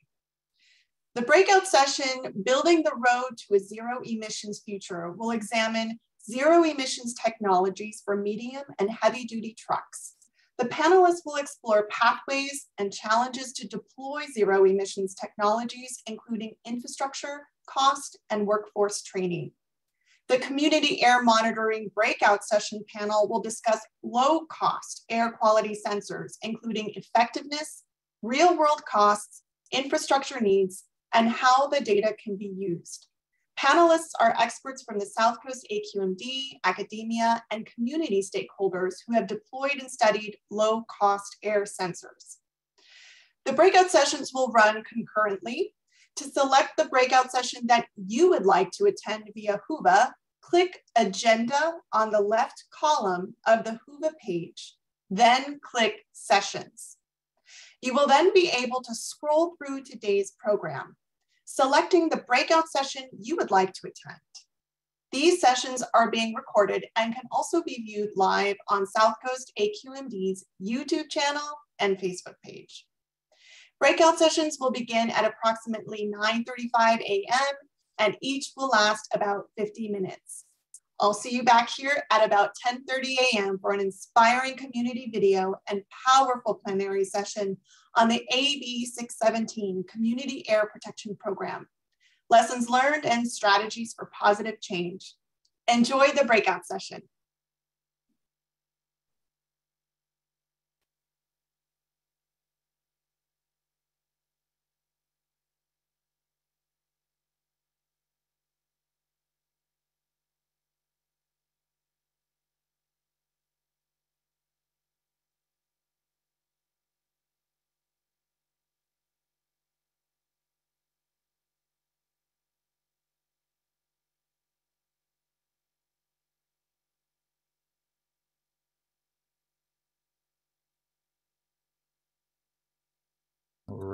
The breakout session, Building the Road to a Zero Emissions Future, will examine zero emissions technologies for medium and heavy duty trucks. The panelists will explore pathways and challenges to deploy zero emissions technologies, including infrastructure, cost, and workforce training. The Community Air Monitoring Breakout Session panel will discuss low cost air quality sensors, including effectiveness, real world costs, infrastructure needs, and how the data can be used. Panelists are experts from the South Coast AQMD, academia, and community stakeholders who have deployed and studied low cost air sensors. The breakout sessions will run concurrently. To select the breakout session that you would like to attend via Whova, click Agenda on the left column of the Whova page, then click Sessions. You will then be able to scroll through today's program selecting the breakout session you would like to attend. These sessions are being recorded and can also be viewed live on South Coast AQMD's YouTube channel and Facebook page. Breakout sessions will begin at approximately 9.35 a.m. and each will last about 50 minutes. I'll see you back here at about 10.30 a.m. for an inspiring community video and powerful plenary session on the AB 617 Community Air Protection Program, lessons learned and strategies for positive change. Enjoy the breakout session.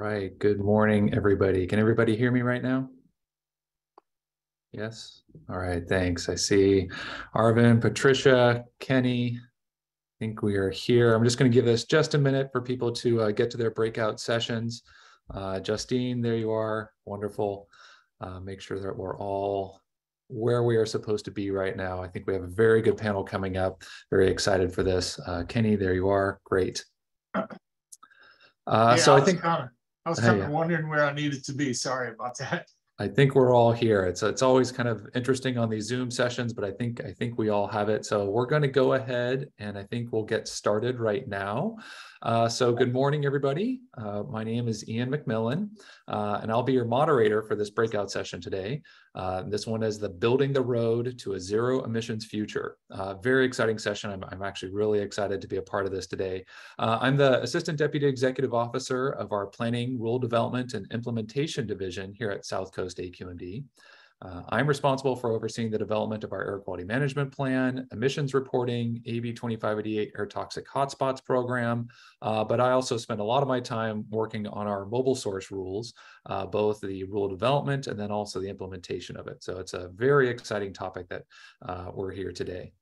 Right. Good morning, everybody. Can everybody hear me right now? Yes. All right. Thanks. I see Arvin, Patricia, Kenny. I think we are here. I'm just going to give this just a minute for people to uh, get to their breakout sessions. Uh, Justine, there you are. Wonderful. Uh, make sure that we're all where we are supposed to be right now. I think we have a very good panel coming up. Very excited for this. Uh, Kenny, there you are. Great. Uh,
yeah,
so I, think
I was kind of wondering where I needed to be. Sorry about that.
I think we're all here. It's it's always kind of interesting on these Zoom sessions, but I think I think we all have it. So we're going to go ahead and I think we'll get started right now. Uh, so good morning, everybody. Uh, my name is Ian MacMillan, uh, and I'll be your moderator for this breakout session today. Uh, this one is the Building the Road to a Zero Emissions Future. Uh, very exciting session. I'm, I'm actually really excited to be a part of this today. I'm the Assistant Deputy Executive Officer of our Planning, Rule Development, and Implementation Division here at South Coast AQMD. Uh, I'm responsible for overseeing the development of our air quality management plan, emissions reporting, AB 2588 air toxic hotspots program, uh, but I also spend a lot of my time working on our mobile source rules, uh, both the rule development and then also the implementation of it. So it's a very exciting topic that uh, we're here today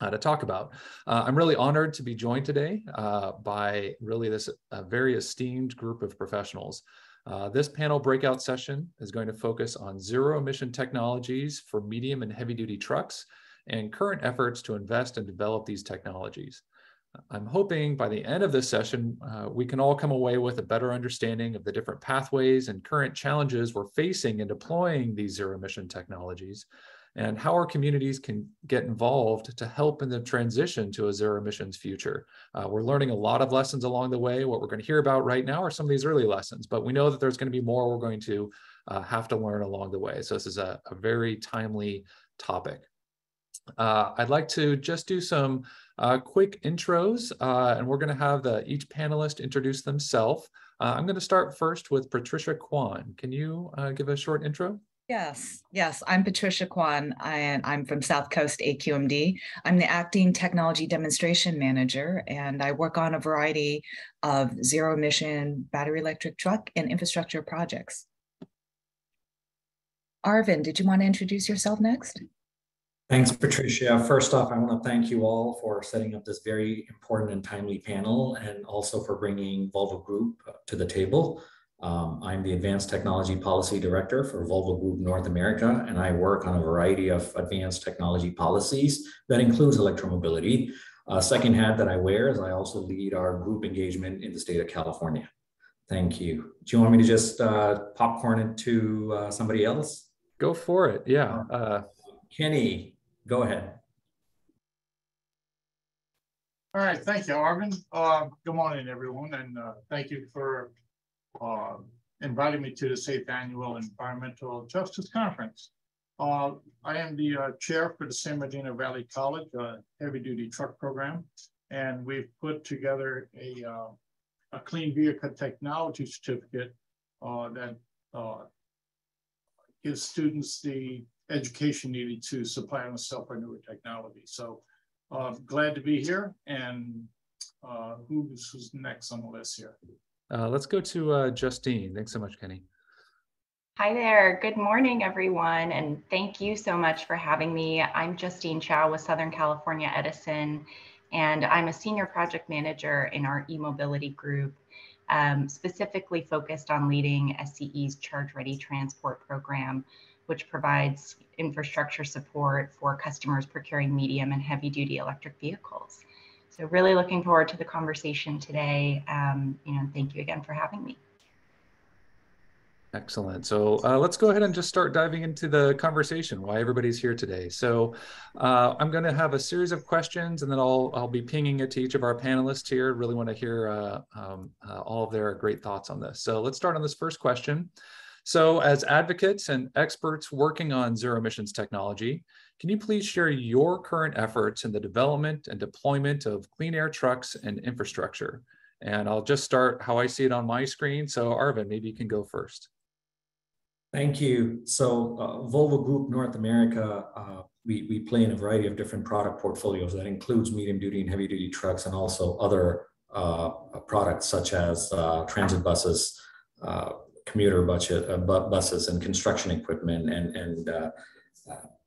uh, to talk about. Uh, I'm really honored to be joined today uh, by really this uh, very esteemed group of professionals. Uh, this panel breakout session is going to focus on zero emission technologies for medium and heavy duty trucks and current efforts to invest and develop these technologies. I'm hoping by the end of this session, uh, we can all come away with a better understanding of the different pathways and current challenges we're facing in deploying these zero emission technologies and how our communities can get involved to help in the transition to a zero emissions future. Uh, we're learning a lot of lessons along the way. What we're going to hear about right now are some of these early lessons, but we know that there's going to be more we're going to uh, have to learn along the way. So this is a, a very timely topic. Uh, I'd like to just do some uh, quick intros, uh, and we're going to have the, each panelist introduce themselves. Uh, I'm going to start first with Patricia Kwan. Can you give a short intro?
Yes, yes. I'm Patricia Kwan, and I'm from South Coast AQMD. I'm the acting technology demonstration manager, and I work on a variety of zero emission battery electric truck and infrastructure projects. Arvin, did you want to introduce yourself next?
Thanks, Patricia. First off, I want to thank you all for setting up this very important and timely panel and also for bringing Volvo Group to the table. Um, I'm the Advanced Technology Policy Director for Volvo Group North America, and I work on a variety of advanced technology policies that includes electromobility. Uh, second hat that I wear is I also lead our group engagement in the state of California. Thank you. Do you want me to just uh, popcorn it to uh, somebody else?
Go for it. Yeah. Uh,
Kenny, go ahead.
All right, thank you, Arvin. Uh, good morning, everyone, and uh, thank you for uh, inviting me to the eighth annual Environmental Justice Conference. Uh, I am the uh, chair for the San Bernardino Valley College uh, Heavy Duty Truck Program, and we've put together a, uh, a Clean Vehicle Technology Certificate uh, that gives students the education needed to supply themselves with newer technology. So glad to be here, and who's, who's next on the list here?
Uh, let's go to uh, Justine. Thanks so much, Kenny.
Hi there. Good morning, everyone. And thank you so much for having me. I'm Justine Chow with Southern California Edison, and I'm a senior project manager in our e-mobility group, um, specifically focused on leading SCE's Charge Ready Transport program, which provides infrastructure support for customers procuring medium and heavy duty electric vehicles. So really looking forward to the conversation today. Um, you know, thank you again for having me.
Excellent. So uh, let's go ahead and just start diving into the conversation. Why everybody's here today. So uh, I'm going to have a series of questions, and then I'll I'll be pinging it to each of our panelists here. Really want to hear uh, um, uh, all of their great thoughts on this. So let's start on this first question. So as advocates and experts working on zero emissions technology, can you please share your current efforts in the development and deployment of clean air trucks and infrastructure? And I'll just start how I see it on my screen. So Arvin, maybe you can go first.
Thank you. So uh, Volvo Group North America, uh, we, we play in a variety of different product portfolios that includes medium duty and heavy duty trucks and also other uh, products such as uh, transit buses, uh, commuter budget, uh, buses and construction equipment and, and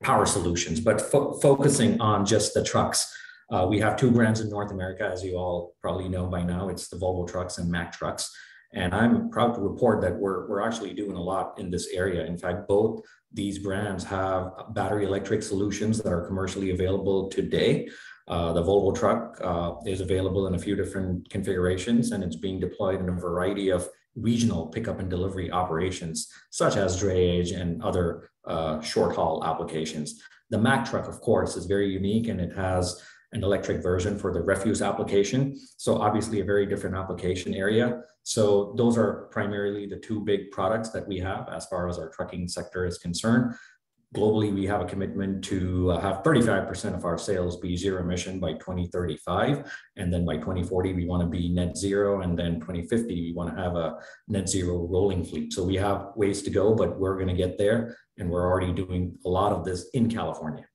power solutions, but fo focusing on just the trucks. Uh, we have two brands in North America, as you all probably know by now. It's the Volvo trucks and Mack trucks. And I'm proud to report that we're, we're actually doing a lot in this area. In fact, both these brands have battery electric solutions that are commercially available today. Uh, the Volvo truck uh, is available in a few different configurations and it's being deployed in a variety of regional pickup and delivery operations, such as drayage and other uh, short haul applications. The Mack truck, of course, is very unique and it has an electric version for the refuse application. So obviously a very different application area. So those are primarily the two big products that we have as far as our trucking sector is concerned globally, we have a commitment to uh, have 35% of our sales be zero emission by 2035. And then by 2040, we want to be net zero. And then 2050, we want to have a net zero rolling fleet. So we have ways to go, but we're going to get there. And we're already doing a lot of this in California.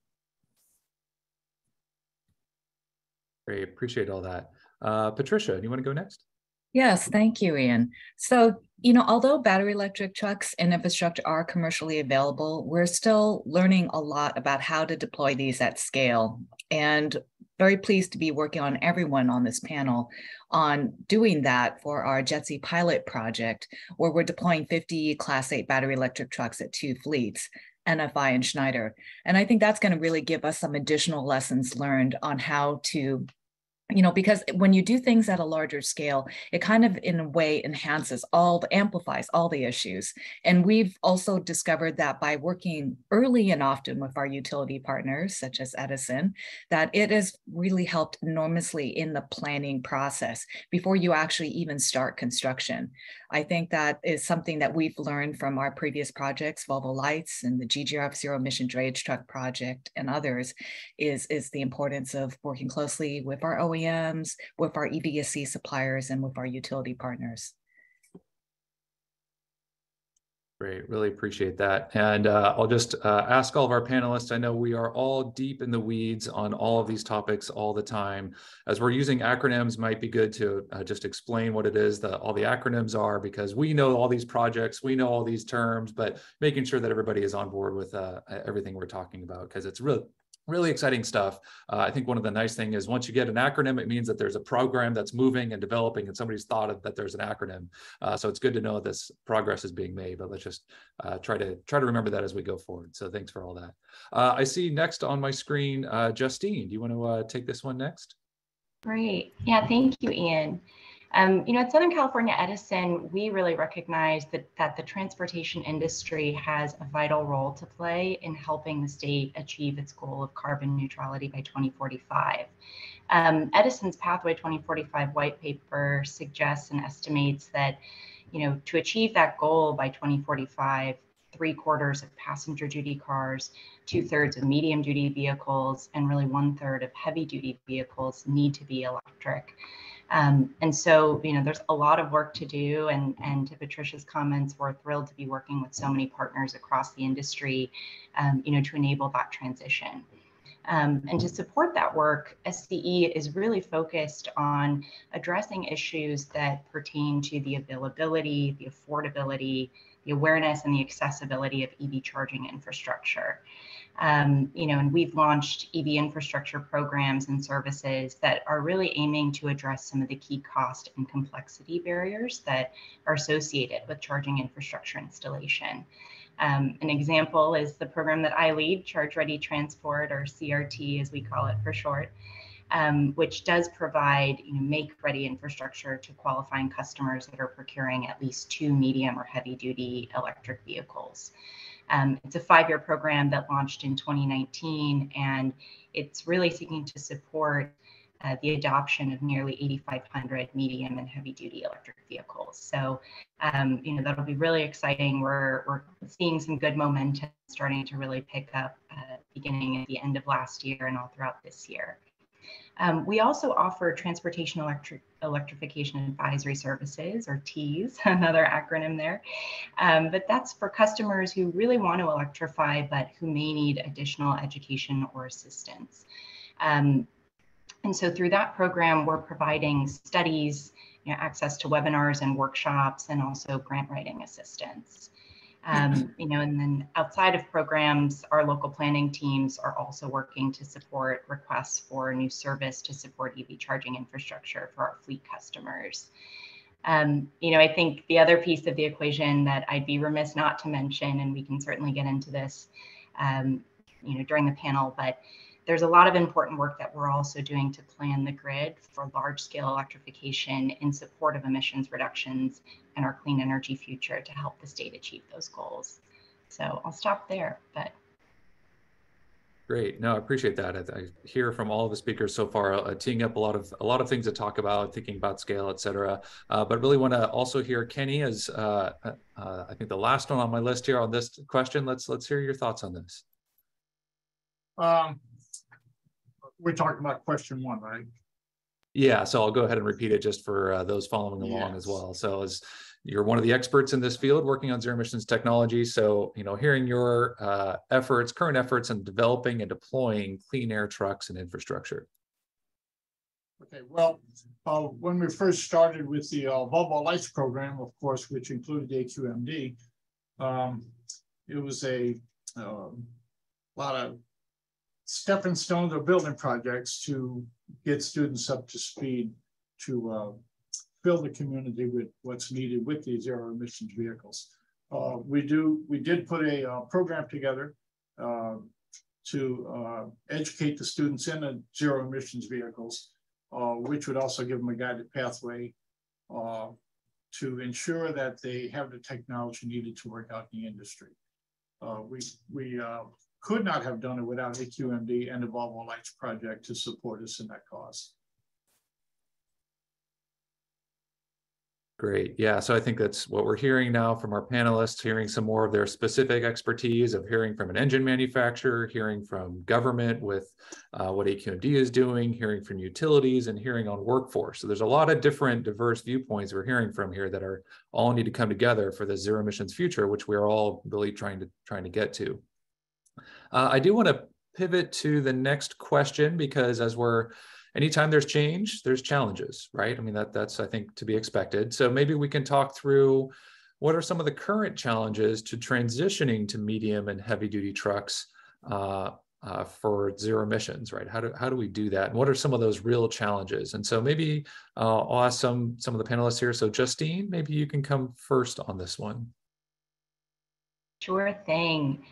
Great. Appreciate all that. Uh, Patricia, do you want to go next?
Yes, thank you, Ian. So, you know, although battery electric trucks and infrastructure are commercially available, we're still learning a lot about how to deploy these at scale. And very pleased to be working on everyone on this panel on doing that for our JETSI pilot project, where we're deploying 50 Class 8 battery electric trucks at two fleets. NFI and Schneider. And I think that's going to really give us some additional lessons learned on how to you know because when you do things at a larger scale it kind of in a way enhances all the amplifies all the issues. And we've also discovered that by working early and often with our utility partners such as edison that it has really helped enormously in the planning process before you actually even start construction. I think that is something that we've learned from our previous projects, Volvo Lights and the GGRF Zero Emission Drayage Truck Project and others, is, is the importance of working closely with our OEMs, with our EVSE suppliers, and with our utility partners.
Great, really appreciate that. And uh, I'll just uh, ask all of our panelists, I know we are all deep in the weeds on all of these topics all the time. As we're using acronyms, might be good to uh, just explain what it is that all the acronyms are, because we know all these projects, we know all these terms, but making sure that everybody is on board with uh, everything we're talking about, because it's really, really exciting stuff. Uh, I think one of the nice thing is once you get an acronym, it means that there's a program that's moving and developing and somebody's thought of that there's an acronym. Uh, so it's good to know this progress is being made, but let's just uh, try to try to remember that as we go forward. So thanks for all that. Uh, I see next on my screen, uh, Justine, do you want to uh, take this one next?
Great. Yeah, thank you, Ian. Um, you know, at Southern California Edison, we really recognize that, that the transportation industry has a vital role to play in helping the state achieve its goal of carbon neutrality by 2045. Um, Edison's Pathway 2045 white paper suggests and estimates that, you know, to achieve that goal by 2045, three quarters of passenger duty cars, two thirds of medium duty vehicles, and really one third of heavy duty vehicles need to be electric. Um, and so, you know, there's a lot of work to do. And, and to Patricia's comments, we're thrilled to be working with so many partners across the industry, um, you know, to enable that transition. Um, and to support that work, SCE is really focused on addressing issues that pertain to the availability, the affordability, the awareness, and the accessibility of EV charging infrastructure. Um, you know, and we've launched EV infrastructure programs and services that are really aiming to address some of the key cost and complexity barriers that are associated with charging infrastructure installation. Um, an example is the program that I lead, Charge Ready Transport, or CRT as we call it for short, um, which does provide you know, make-ready infrastructure to qualifying customers that are procuring at least two medium or heavy-duty electric vehicles. Um, it's a five-year program that launched in 2019, and it's really seeking to support uh, the adoption of nearly 8,500 medium and heavy-duty electric vehicles. So, um, you know, that'll be really exciting. We're we're seeing some good momentum starting to really pick up uh, beginning at the end of last year and all throughout this year. Um, we also offer Transportation Electrification Advisory Services, or TEAS, another acronym there. Um, but that's for customers who really want to electrify, but who may need additional education or assistance. Um, and so through that program, we're providing studies, you know, access to webinars and workshops, and also grant writing assistance. Um, you know, and then outside of programs, our local planning teams are also working to support requests for new service to support EV charging infrastructure for our fleet customers. Um, you know, I think the other piece of the equation that I'd be remiss not to mention, and we can certainly get into this, um, you know, during the panel, but there's a lot of important work that we're also doing to plan the grid for large scale electrification in support of emissions reductions and our clean energy future to help the state achieve those goals. So I'll stop there, but.
Great. No, I appreciate that. I, I hear from all of the speakers so far, uh, teeing up a lot of a lot of things to talk about, thinking about scale, et cetera. Uh, but really want to also hear Kenny as uh, uh, I think the last one on my list here on this question. Let's let's hear your thoughts on this.
Um, we're talking about question one, right?
Yeah, so I'll go ahead and repeat it just for uh, those following along yes. as well. So as you're one of the experts in this field working on zero emissions technology. So, you know, hearing your uh, efforts, current efforts in developing and deploying clean air trucks and infrastructure.
Okay, well, uh, when we first started with the uh, Volvo Lights program, of course, which included AQMD, um, it was a um, lot of stepping stones or building projects to get students up to speed to uh, fill the community with what's needed with these zero emissions vehicles. Uh, we do we did put a uh, program together uh, to uh, educate the students in the zero emissions vehicles, uh, which would also give them a guided pathway to ensure that they have the technology needed to work out in the industry. we we could not have done it without AQMD and the Volvo Lights project to support us in that cause.
Great. Yeah. So I think that's what we're hearing now from our panelists, hearing some more of their specific expertise of hearing from an engine manufacturer, hearing from government with uh, what AQMD is doing, hearing from utilities, and hearing on workforce. So there's a lot of different diverse viewpoints we're hearing from here that are all need to come together for the zero emissions future, which we're all really trying to trying to get to. Uh, I do want to pivot to the next question because as we're anytime there's change, there's challenges, right? I mean that that's I think to be expected. So maybe we can talk through what are some of the current challenges to transitioning to medium and heavy duty trucks uh, uh, for zero emissions, right? How do how do we do that? And what are some of those real challenges? And so maybe uh, I'll ask some some of the panelists here. So Justine, maybe you can come first on this one.
Sure thing.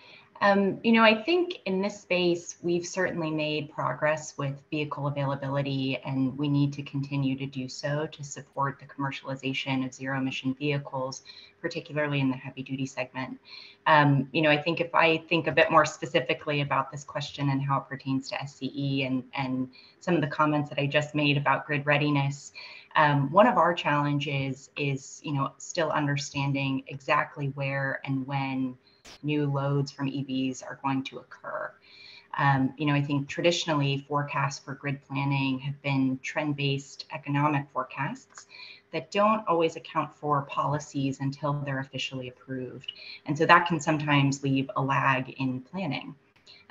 Um, you know, I think in this space, we've certainly made progress with vehicle availability, and we need to continue to do so to support the commercialization of zero emission vehicles, particularly in the heavy duty segment. Um, you know, I think if I think a bit more specifically about this question and how it pertains to SCE and, and some of the comments that I just made about grid readiness, um, one of our challenges is, you know, still understanding exactly where and when new loads from EVs are going to occur. Um, you know, I think traditionally forecasts for grid planning have been trend-based economic forecasts that don't always account for policies until they're officially approved. And so that can sometimes leave a lag in planning.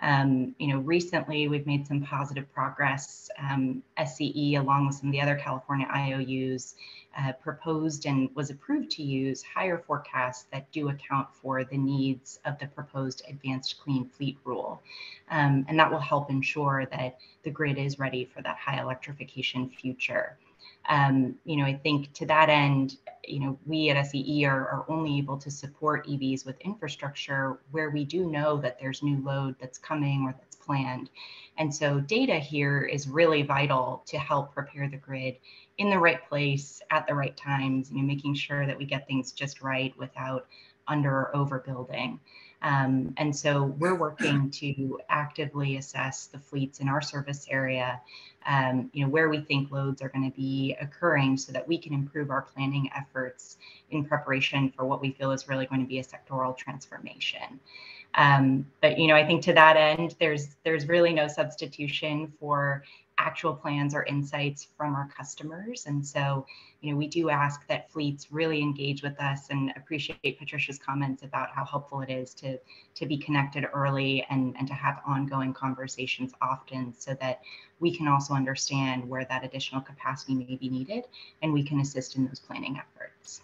Um, you know, recently we've made some positive progress. Um, SCE, along with some of the other California IOUs, uh, proposed and was approved to use higher forecasts that do account for the needs of the proposed advanced clean fleet rule. Um, and that will help ensure that the grid is ready for that high electrification future. Um, you know, I think to that end, you know, we at SCE are, are only able to support EVs with infrastructure where we do know that there's new load that's coming or that's planned. And so data here is really vital to help prepare the grid in the right place at the right times, you know, making sure that we get things just right without under or overbuilding. Um, and so we're working to actively assess the fleets in our service area, um, you know, where we think loads are going to be occurring so that we can improve our planning efforts in preparation for what we feel is really going to be a sectoral transformation. Um, but you know, I think to that end, there's there's really no substitution for actual plans or insights from our customers. And so, you know, we do ask that fleets really engage with us and appreciate Patricia's comments about how helpful it is to, to be connected early and, and to have ongoing conversations often so that we can also understand where that additional capacity may be needed and we can assist in those planning efforts.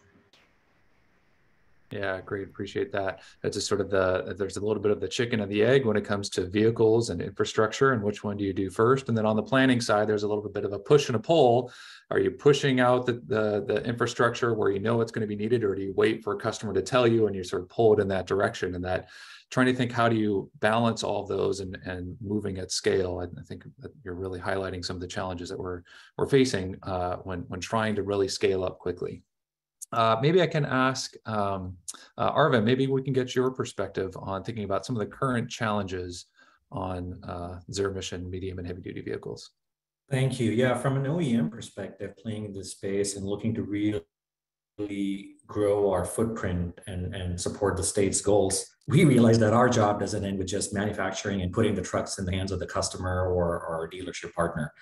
Yeah, great. Appreciate that. That's just sort of the, there's a little bit of the chicken and the egg when it comes to vehicles and infrastructure and which one do you do first? And then on the planning side, there's a little bit of a push and a pull. Are you pushing out the, the, the infrastructure where you know it's going to be needed, or do you wait for a customer to tell you and you sort of pull it in that direction? And that trying to think how do you balance all those and, and moving at scale. I, I think that you're really highlighting some of the challenges that we're, we're facing uh, when, when trying to really scale up quickly. Uh, maybe I can ask um, uh, Arvin, maybe we can get your perspective on thinking about some of the current challenges on uh, zero emission medium and heavy duty vehicles.
Thank you. Yeah, from an OEM perspective, playing in this space and looking to really grow our footprint and, and support the state's goals, we realize that our job doesn't end with just manufacturing and putting the trucks in the hands of the customer or, or our dealership partner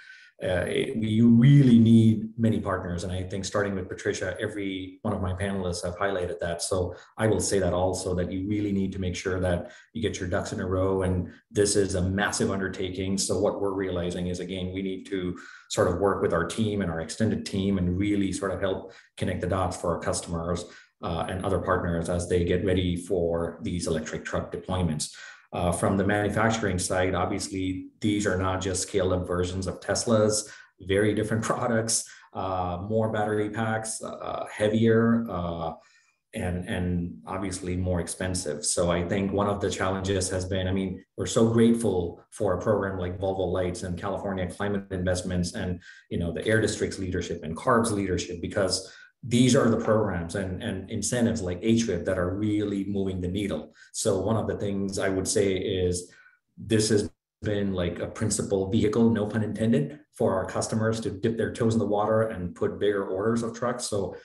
uh, you really need many partners. And I think starting with Patricia, every one of my panelists have highlighted that. So I will say that also that you really need to make sure that you get your ducks in a row. And this is a massive undertaking. So what we're realizing is, again, we need to sort of work with our team and our extended team and really sort of help connect the dots for our customers uh, and other partners as they get ready for these electric truck deployments. Uh, from the manufacturing side, obviously, these are not just scaled up versions of Teslas, very different products, uh, more battery packs, uh, heavier, uh, and, and obviously more expensive. So I think one of the challenges has been, I mean, we're so grateful for a program like Volvo Lights and California Climate Investments and, you know, the Air District's leadership and CARB's leadership, because these are the programs and, and incentives like HVIP that are really moving the needle. So one of the things I would say is this has been like a principal vehicle, no pun intended, for our customers to dip their toes in the water and put bigger orders of trucks. So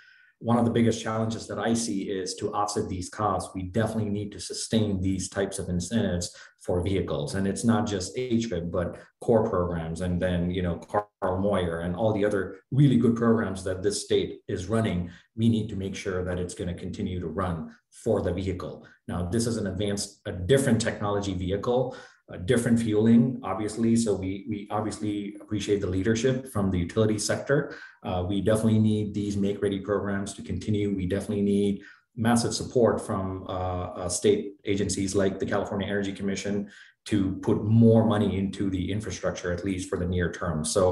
one of the biggest challenges that I see is to offset these costs. We definitely need to sustain these types of incentives for vehicles. And it's not just HVIP, but core programs and then, you know, Carl Moyer and all the other really good programs that this state is running. We need to make sure that it's going to continue to run for the vehicle. Now, this is an advanced, a different technology vehicle a different fueling, obviously. So we, we obviously appreciate the leadership from the utility sector. Uh, we definitely need these make ready programs to continue. We definitely need massive support from uh, uh, state agencies like the California Energy Commission to put more money into the infrastructure, at least for the near term. So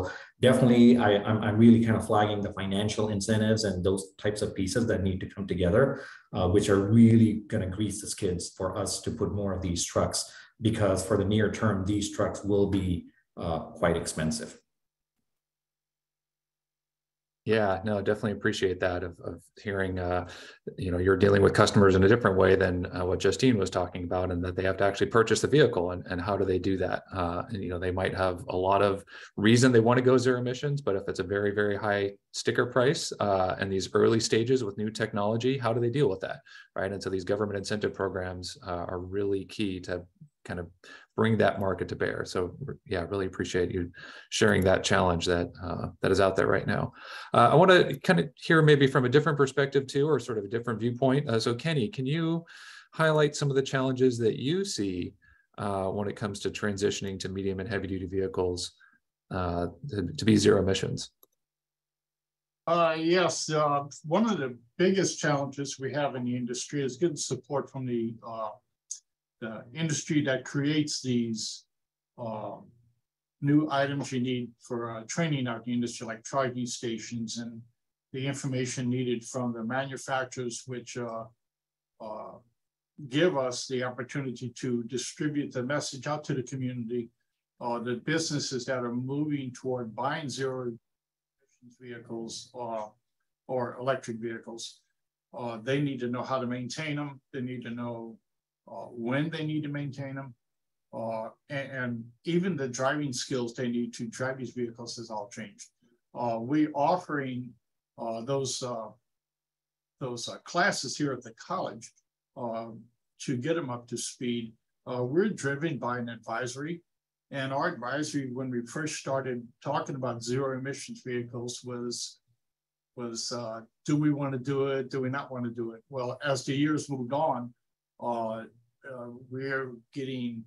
definitely, I, I'm, I'm really kind of flagging the financial incentives and those types of pieces that need to come together, uh, which are really going to grease the skids for us to put more of these trucks, because for the near term, these trucks will be uh, quite expensive.
Yeah, no, definitely appreciate that of, of hearing, uh, you know, you're dealing with customers in a different way than uh, what Justine was talking about, and that they have to actually purchase the vehicle, and, and how do they do that? Uh, and you know, they might have a lot of reason they want to go zero emissions, but if it's a very very high sticker price uh, and these early stages with new technology, how do they deal with that, right? And so these government incentive programs uh, are really key to kind of bring that market to bear. So yeah, really appreciate you sharing that challenge that uh, that is out there right now. Uh, I want to kind of hear maybe from a different perspective too, or sort of a different viewpoint. Uh, so Kenny, can you highlight some of the challenges that you see uh, when it comes to transitioning to medium and heavy duty vehicles uh, to, to, be zero emissions?
Uh, yes, one of the biggest challenges we have in the industry is getting support from the the industry that creates these um, new items you need for uh, training out the industry, like charging stations and the information needed from the manufacturers, which uh, uh, give us the opportunity to distribute the message out to the community. Uh, the businesses that are moving toward buying zero emissions vehicles uh, or electric vehicles, uh, they need to know how to maintain them. They need to know uh, when they need to maintain them, uh, and, and, even the driving skills they need to drive these vehicles has all changed. Uh, we're offering uh, those uh, those uh, classes here at the college to get them up to speed. we're driven by an advisory, and our advisory when we first started talking about zero emissions vehicles was was do we want to do it? Do we not want to do it? Well, as the years moved on, uh, uh, we're getting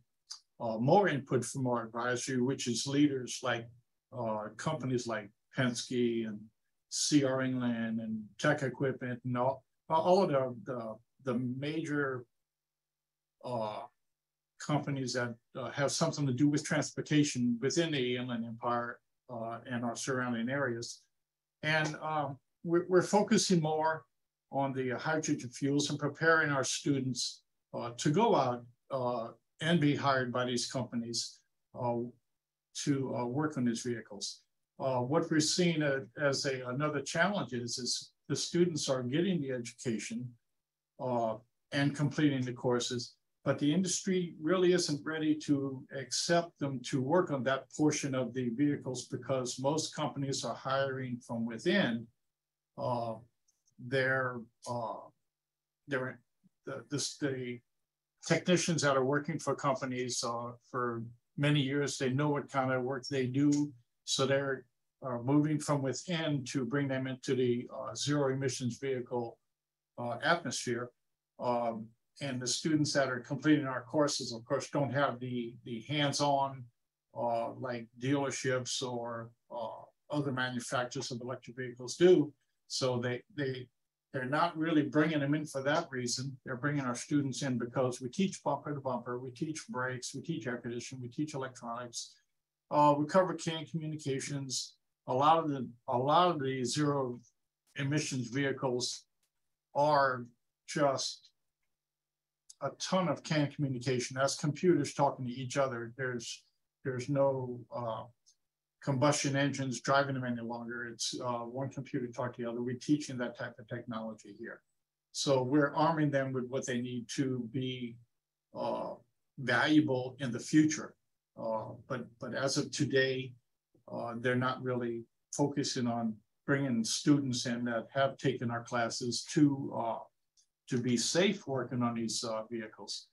uh, more input from our advisory, which is leaders like companies like Penske and CR England and Tech Equipment and all, all of the, the, the major uh, companies that uh, have something to do with transportation within the Inland Empire uh, and our surrounding areas. And um, we're, we're, focusing more on the hydrogen fuels and preparing our students uh, to go out uh, and be hired by these companies uh, to uh, work on these vehicles. Uh, what we're seeing as a, another challenge is, is the students are getting the education and completing the courses, but the industry really isn't ready to accept them to work on that portion of the vehicles because most companies are hiring from within uh, their uh, their the, this, the technicians that are working for companies uh, for many years, they know what kind of work they do. So they're uh, moving from within to bring them into the uh, zero emissions vehicle uh, atmosphere. Um, and the students that are completing our courses, of course, don't have the, the hands-on uh, like dealerships or uh, other manufacturers of electric vehicles do. So they, they they're not really bringing them in for that reason. They're bringing our students in because we teach bumper to bumper, we teach brakes, we teach air conditioning, we teach electronics. Uh, we cover CAN communications. A lot of the a lot of the zero emissions vehicles are just a ton of CAN communication. That's computers talking to each other. There's there's no uh, combustion engines driving them any longer. It's uh, one computer talk to the other. We're teaching that type of technology here. So we're arming them with what they need to be uh, valuable in the future. Uh, but, but as of today, uh, they're not really focusing on bringing students in that have taken our classes to, uh, to be safe working on these uh, vehicles.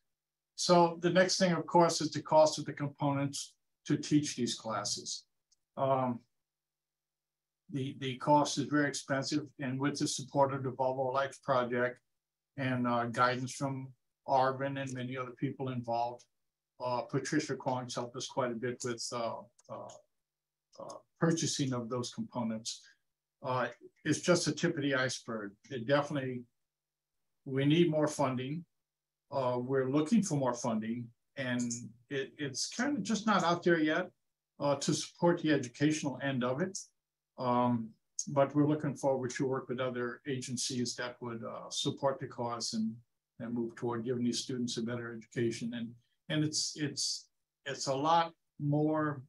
So the next thing, of course, is the cost of the components to teach these classes. Um, the, the cost is very expensive and with the support of the Volvo Lights project and uh, guidance from Arvin and many other people involved, uh, Patricia Kwong's helped us quite a bit with uh, uh, uh purchasing of those components. It's just the tip of the iceberg. It definitely, we need more funding. we're looking for more funding and it, it's kind of just not out there yet to support the educational end of it. Um, but we're looking forward to work with other agencies that would uh, support the cause and, and move toward giving these students a better education. And, and it's, it's, it's a lot more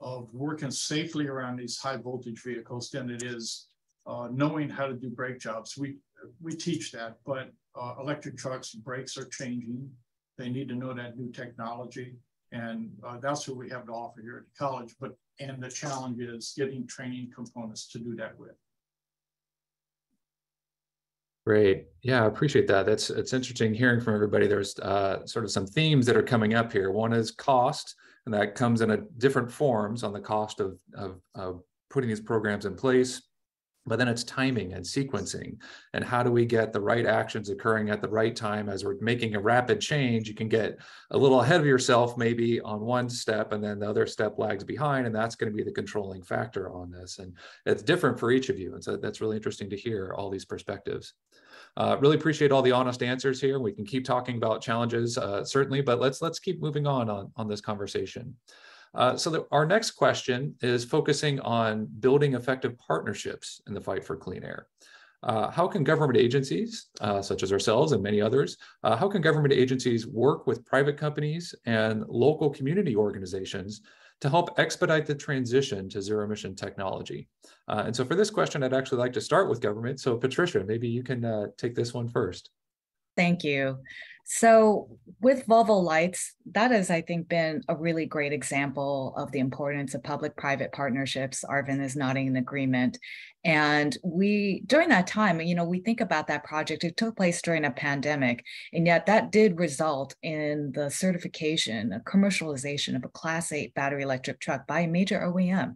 of working safely around these high voltage vehicles than it is uh, knowing how to do brake jobs. We, we teach that, but uh, electric trucks, brakes are changing. They need to know that new technology. And uh, that's what we have to offer here at the college. But and the challenge is getting training components to do that with.
Great. Yeah, I appreciate that. That's it's interesting hearing from everybody. There's uh, sort of some themes that are coming up here. One is cost, and that comes in a different forms on the cost of, of, of putting these programs in place but then it's timing and sequencing. And how do we get the right actions occurring at the right time? As we're making a rapid change you can get a little ahead of yourself maybe on one step and then the other step lags behind and that's going to be the controlling factor on this. And it's different for each of you. And so that's really interesting to hear all these perspectives. Uh, really appreciate all the honest answers here. We can keep talking about challenges uh, certainly but let's let's keep moving on on, on this conversation uh, so the, our next question is focusing on building effective partnerships in the fight for clean air. Uh, how can government agencies, uh, such as ourselves and many others, uh, how can government agencies work with private companies and local community organizations to help expedite the transition to zero emission technology? Uh, and so for this question, I'd actually like to start with government. So Patricia, maybe you can take this one first.
Thank you. So with Volvo Lights, that has, I think, been a really great example of the importance of public-private partnerships. Arvin is nodding in agreement. And we, during that time, you know, we think about that project, it took place during a pandemic, and yet that did result in the certification, a commercialization of a class eight battery electric truck by a major OEM.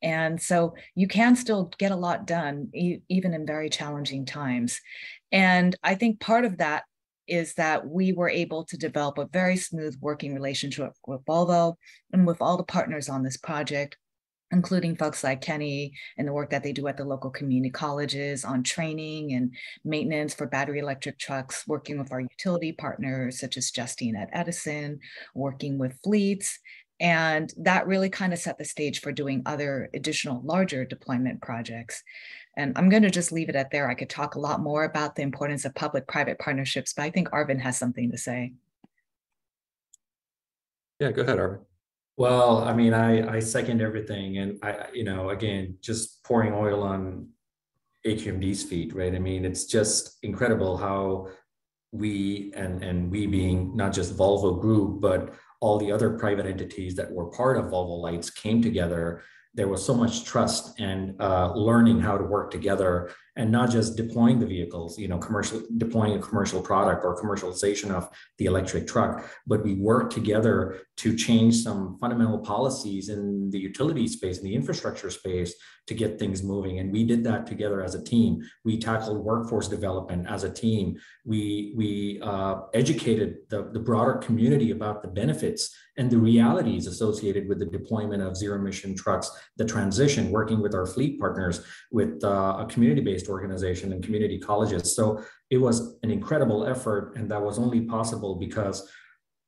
And so you can still get a lot done, e even in very challenging times. And I think part of that is that we were able to develop a very smooth working relationship with Volvo and with all the partners on this project, including folks like Kenny and the work that they do at the local community colleges on training and maintenance for battery electric trucks, working with our utility partners such as Justine at Edison, working with fleets, and that really kind of set the stage for doing other additional larger deployment projects. And I'm going to just leave it at there. I could talk a lot more about the importance of public-private partnerships, but I think Arvin has something to say.
Yeah, go ahead, Arvin.
Well, I mean, I, I second everything. And I, you know, again, just pouring oil on AQMD's feet, right? I mean, it's just incredible how we and and we being not just Volvo Group, but all the other private entities that were part of Volvo Lights came together there was so much trust and uh, learning how to work together and not just deploying the vehicles, you know, commercial deploying a commercial product or commercialization of the electric truck, but we worked together to change some fundamental policies in the utility space, in the infrastructure space, to get things moving. And we did that together as a team. We tackled workforce development as a team. We we uh, educated the, the broader community about the benefits and the realities associated with the deployment of zero emission trucks, the transition, working with our fleet partners, with uh, a community based organization and community colleges. So it was an incredible effort, and that was only possible because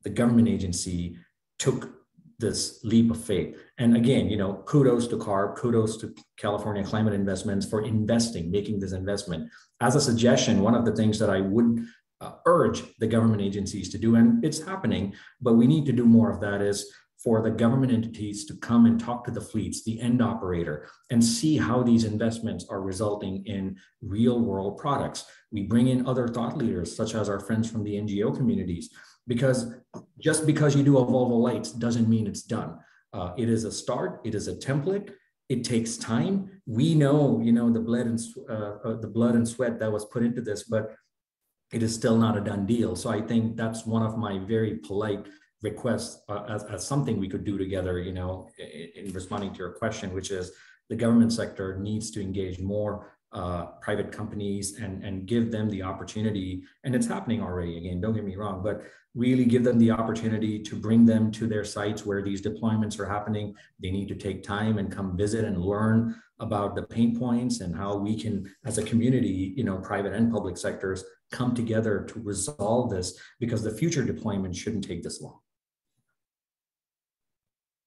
the government agency took this leap of faith. And again, you know, kudos to CARB, kudos to California Climate Investments for investing, making this investment. As a suggestion, one of the things that I would uh, urge the government agencies to do, and it's happening, but we need to do more of that, is for the government entities to come and talk to the fleets, the end operator, and see how these investments are resulting in real world products. We bring in other thought leaders, such as our friends from the NGO communities, because just because you do a Volvo Lights doesn't mean it's done. Uh, it is a start, it is a template, it takes time. We know, you know, the blood and uh, uh, the blood and sweat that was put into this, but it is still not a done deal. So I think that's one of my very polite requests uh, as, as something we could do together, you know, in, in, responding to your question, which is the government sector needs to engage more uh, private companies and, and give them the opportunity. And it's happening already, again, don't get me wrong, but really give them the opportunity to bring them to their sites where these deployments are happening. They need to take time and come visit and learn about the pain points and how we can, as a community, you know, private and public sectors, come together to resolve this because the future deployment shouldn't take this long.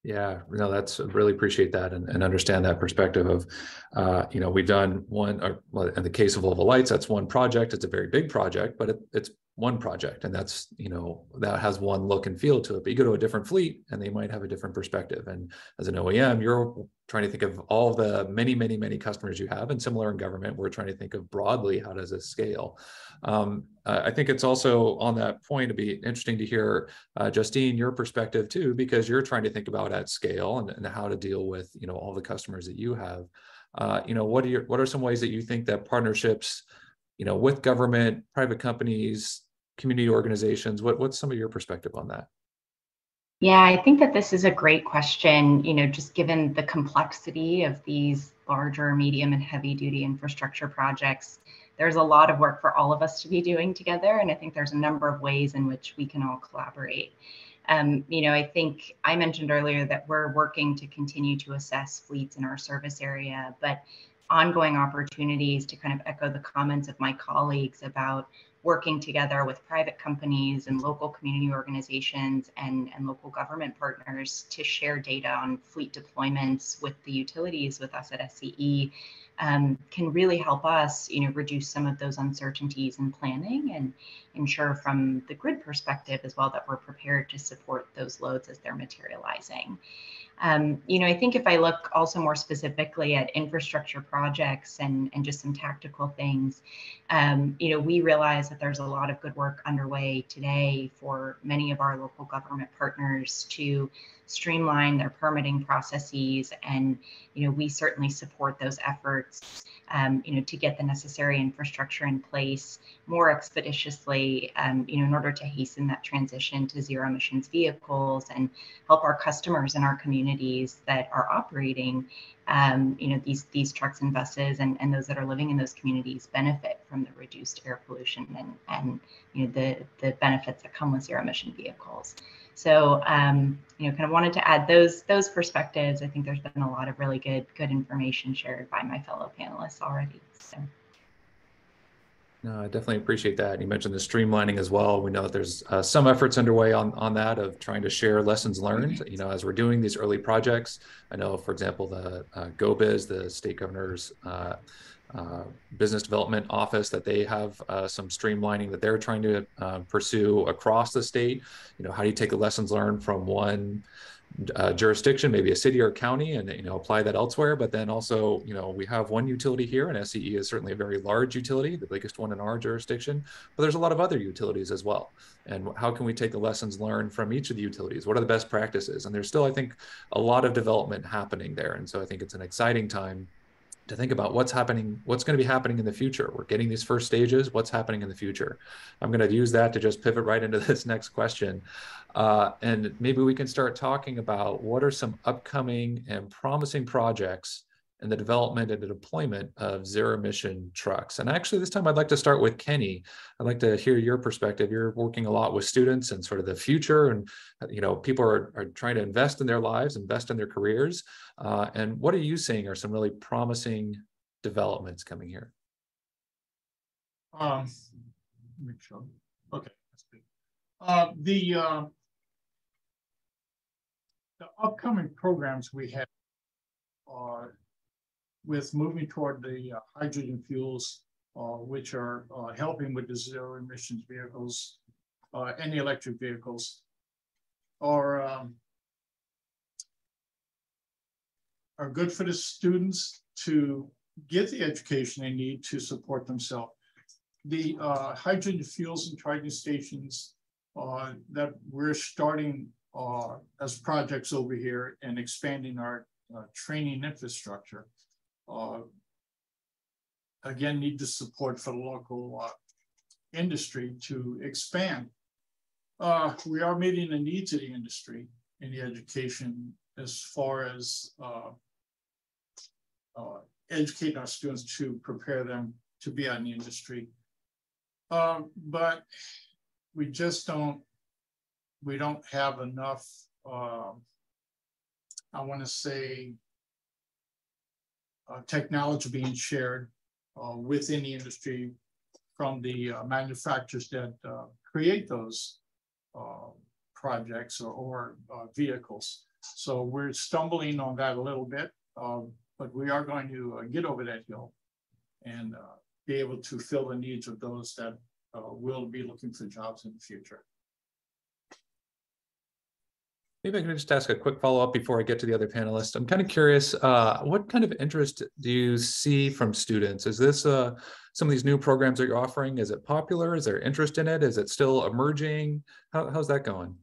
Yeah, no, that's really appreciate that and, and understand that perspective of, uh, you know, we've done one, or in the case of Volvo Lights, that's one project. It's a very big project, but it, it's one project and that's you know that has one look and feel to it but you go to a different fleet and they might have a different perspective. And as an oem you're trying to think of all the many many many customers you have and similar in government we're trying to think of broadly how does this scale. Um, i think it's also on that point to be interesting to hear uh, justine your perspective too because you're trying to think about at scale and, and how to deal with you know all the customers that you have. Uh, you know what are your what are some ways that you think that partnerships you know, with government, private companies, community organizations? What, what's some of your perspective on that?
Yeah, I think that this is a great question, you know, just given the complexity of these larger, medium, and heavy duty infrastructure projects. There's a lot of work for all of us to be doing together. And I think there's a number of ways in which we can all collaborate. Um, you know, I think I mentioned earlier that we're working to continue to assess fleets in our service area, but ongoing opportunities to kind of echo the comments of my colleagues about working together with private companies and local community organizations and, and local government partners to share data on fleet deployments with the utilities with us at SCE um, can really help us, you know, reduce some of those uncertainties in planning and ensure from the grid perspective as well that we're prepared to support those loads as they're materializing. Um, you know, I think if I look also more specifically at infrastructure projects and, and just some tactical things, um, you know, we realize that there's a lot of good work underway today for many of our local government partners to streamline their permitting processes. And, you know, we certainly support those efforts, um, you know, to get the necessary infrastructure in place more expeditiously, um, you know, in order to hasten that transition to zero emissions vehicles and help our customers and our communities that are operating um, you know, these these trucks and buses and, and those that are living in those communities benefit from the reduced air pollution and, and you know, the, the benefits that come with zero emission vehicles. So, um, you know, kind of wanted to add those those perspectives. I think there's been a lot of really good good information shared by my fellow panelists already. So.
No, I definitely appreciate that. You mentioned the streamlining as well. We know that there's uh, some efforts underway on, on that of trying to share lessons learned. You know, as we're doing these early projects, I know, for example, the uh, GoBiz, the state governor's uh, uh, business development office, that they have uh, some streamlining that they're trying to uh, pursue across the state. You know, how do you take the lessons learned from one uh, jurisdiction, maybe a city or county, and you know apply that elsewhere. But then also, you know, we have one utility here, and SCE is certainly a very large utility, the biggest one in our jurisdiction. But there's a lot of other utilities as well. And how can we take the lessons learned from each of the utilities? What are the best practices? And there's still, I think, a lot of development happening there. And so I think it's an exciting time to think about what's happening, what's going to be happening in the future. We're getting these first stages. What's happening in the future? I'm going to use that to just pivot right into this next question. Uh, and maybe we can start talking about what are some upcoming and promising projects in the development and the deployment of zero emission trucks. And actually, this time I'd like to start with Kenny. I'd like to hear your perspective. You're working a lot with students and sort of the future, and you know, people are, are trying to invest in their lives, invest in their careers. Uh, and what are you seeing are some really promising developments coming here?
Um, make sure. Okay. Uh, the uh, the upcoming programs we have are with moving toward the uh, hydrogen fuels, uh, which are uh, helping with the zero emissions vehicles uh, and the electric vehicles, are um, are good for the students to get the education they need to support themselves. The hydrogen fuels and charging stations that we're starting uh, as projects over here and expanding our uh, training infrastructure. Uh, again, need the support for the local uh, industry to expand. we are meeting the needs of the industry in the education as far as uh, uh, educating our students to prepare them to be in the industry. Um, but we just don't, we don't have enough, uh, I want to say, uh, technology being shared uh, within the industry from the uh, manufacturers that uh, create those projects or, or vehicles. So we're stumbling on that a little bit, but we are going to uh, get over that hill and uh, be able to fill the needs of those that uh, will be looking for jobs in the future.
Maybe I can just ask a quick follow-up before I get to the other panelists. I'm kind of curious, uh, what kind of interest do you see from students? Is this uh, some of these new programs that you're offering? Is it popular? Is there interest in it? Is it still emerging? How, how's that going?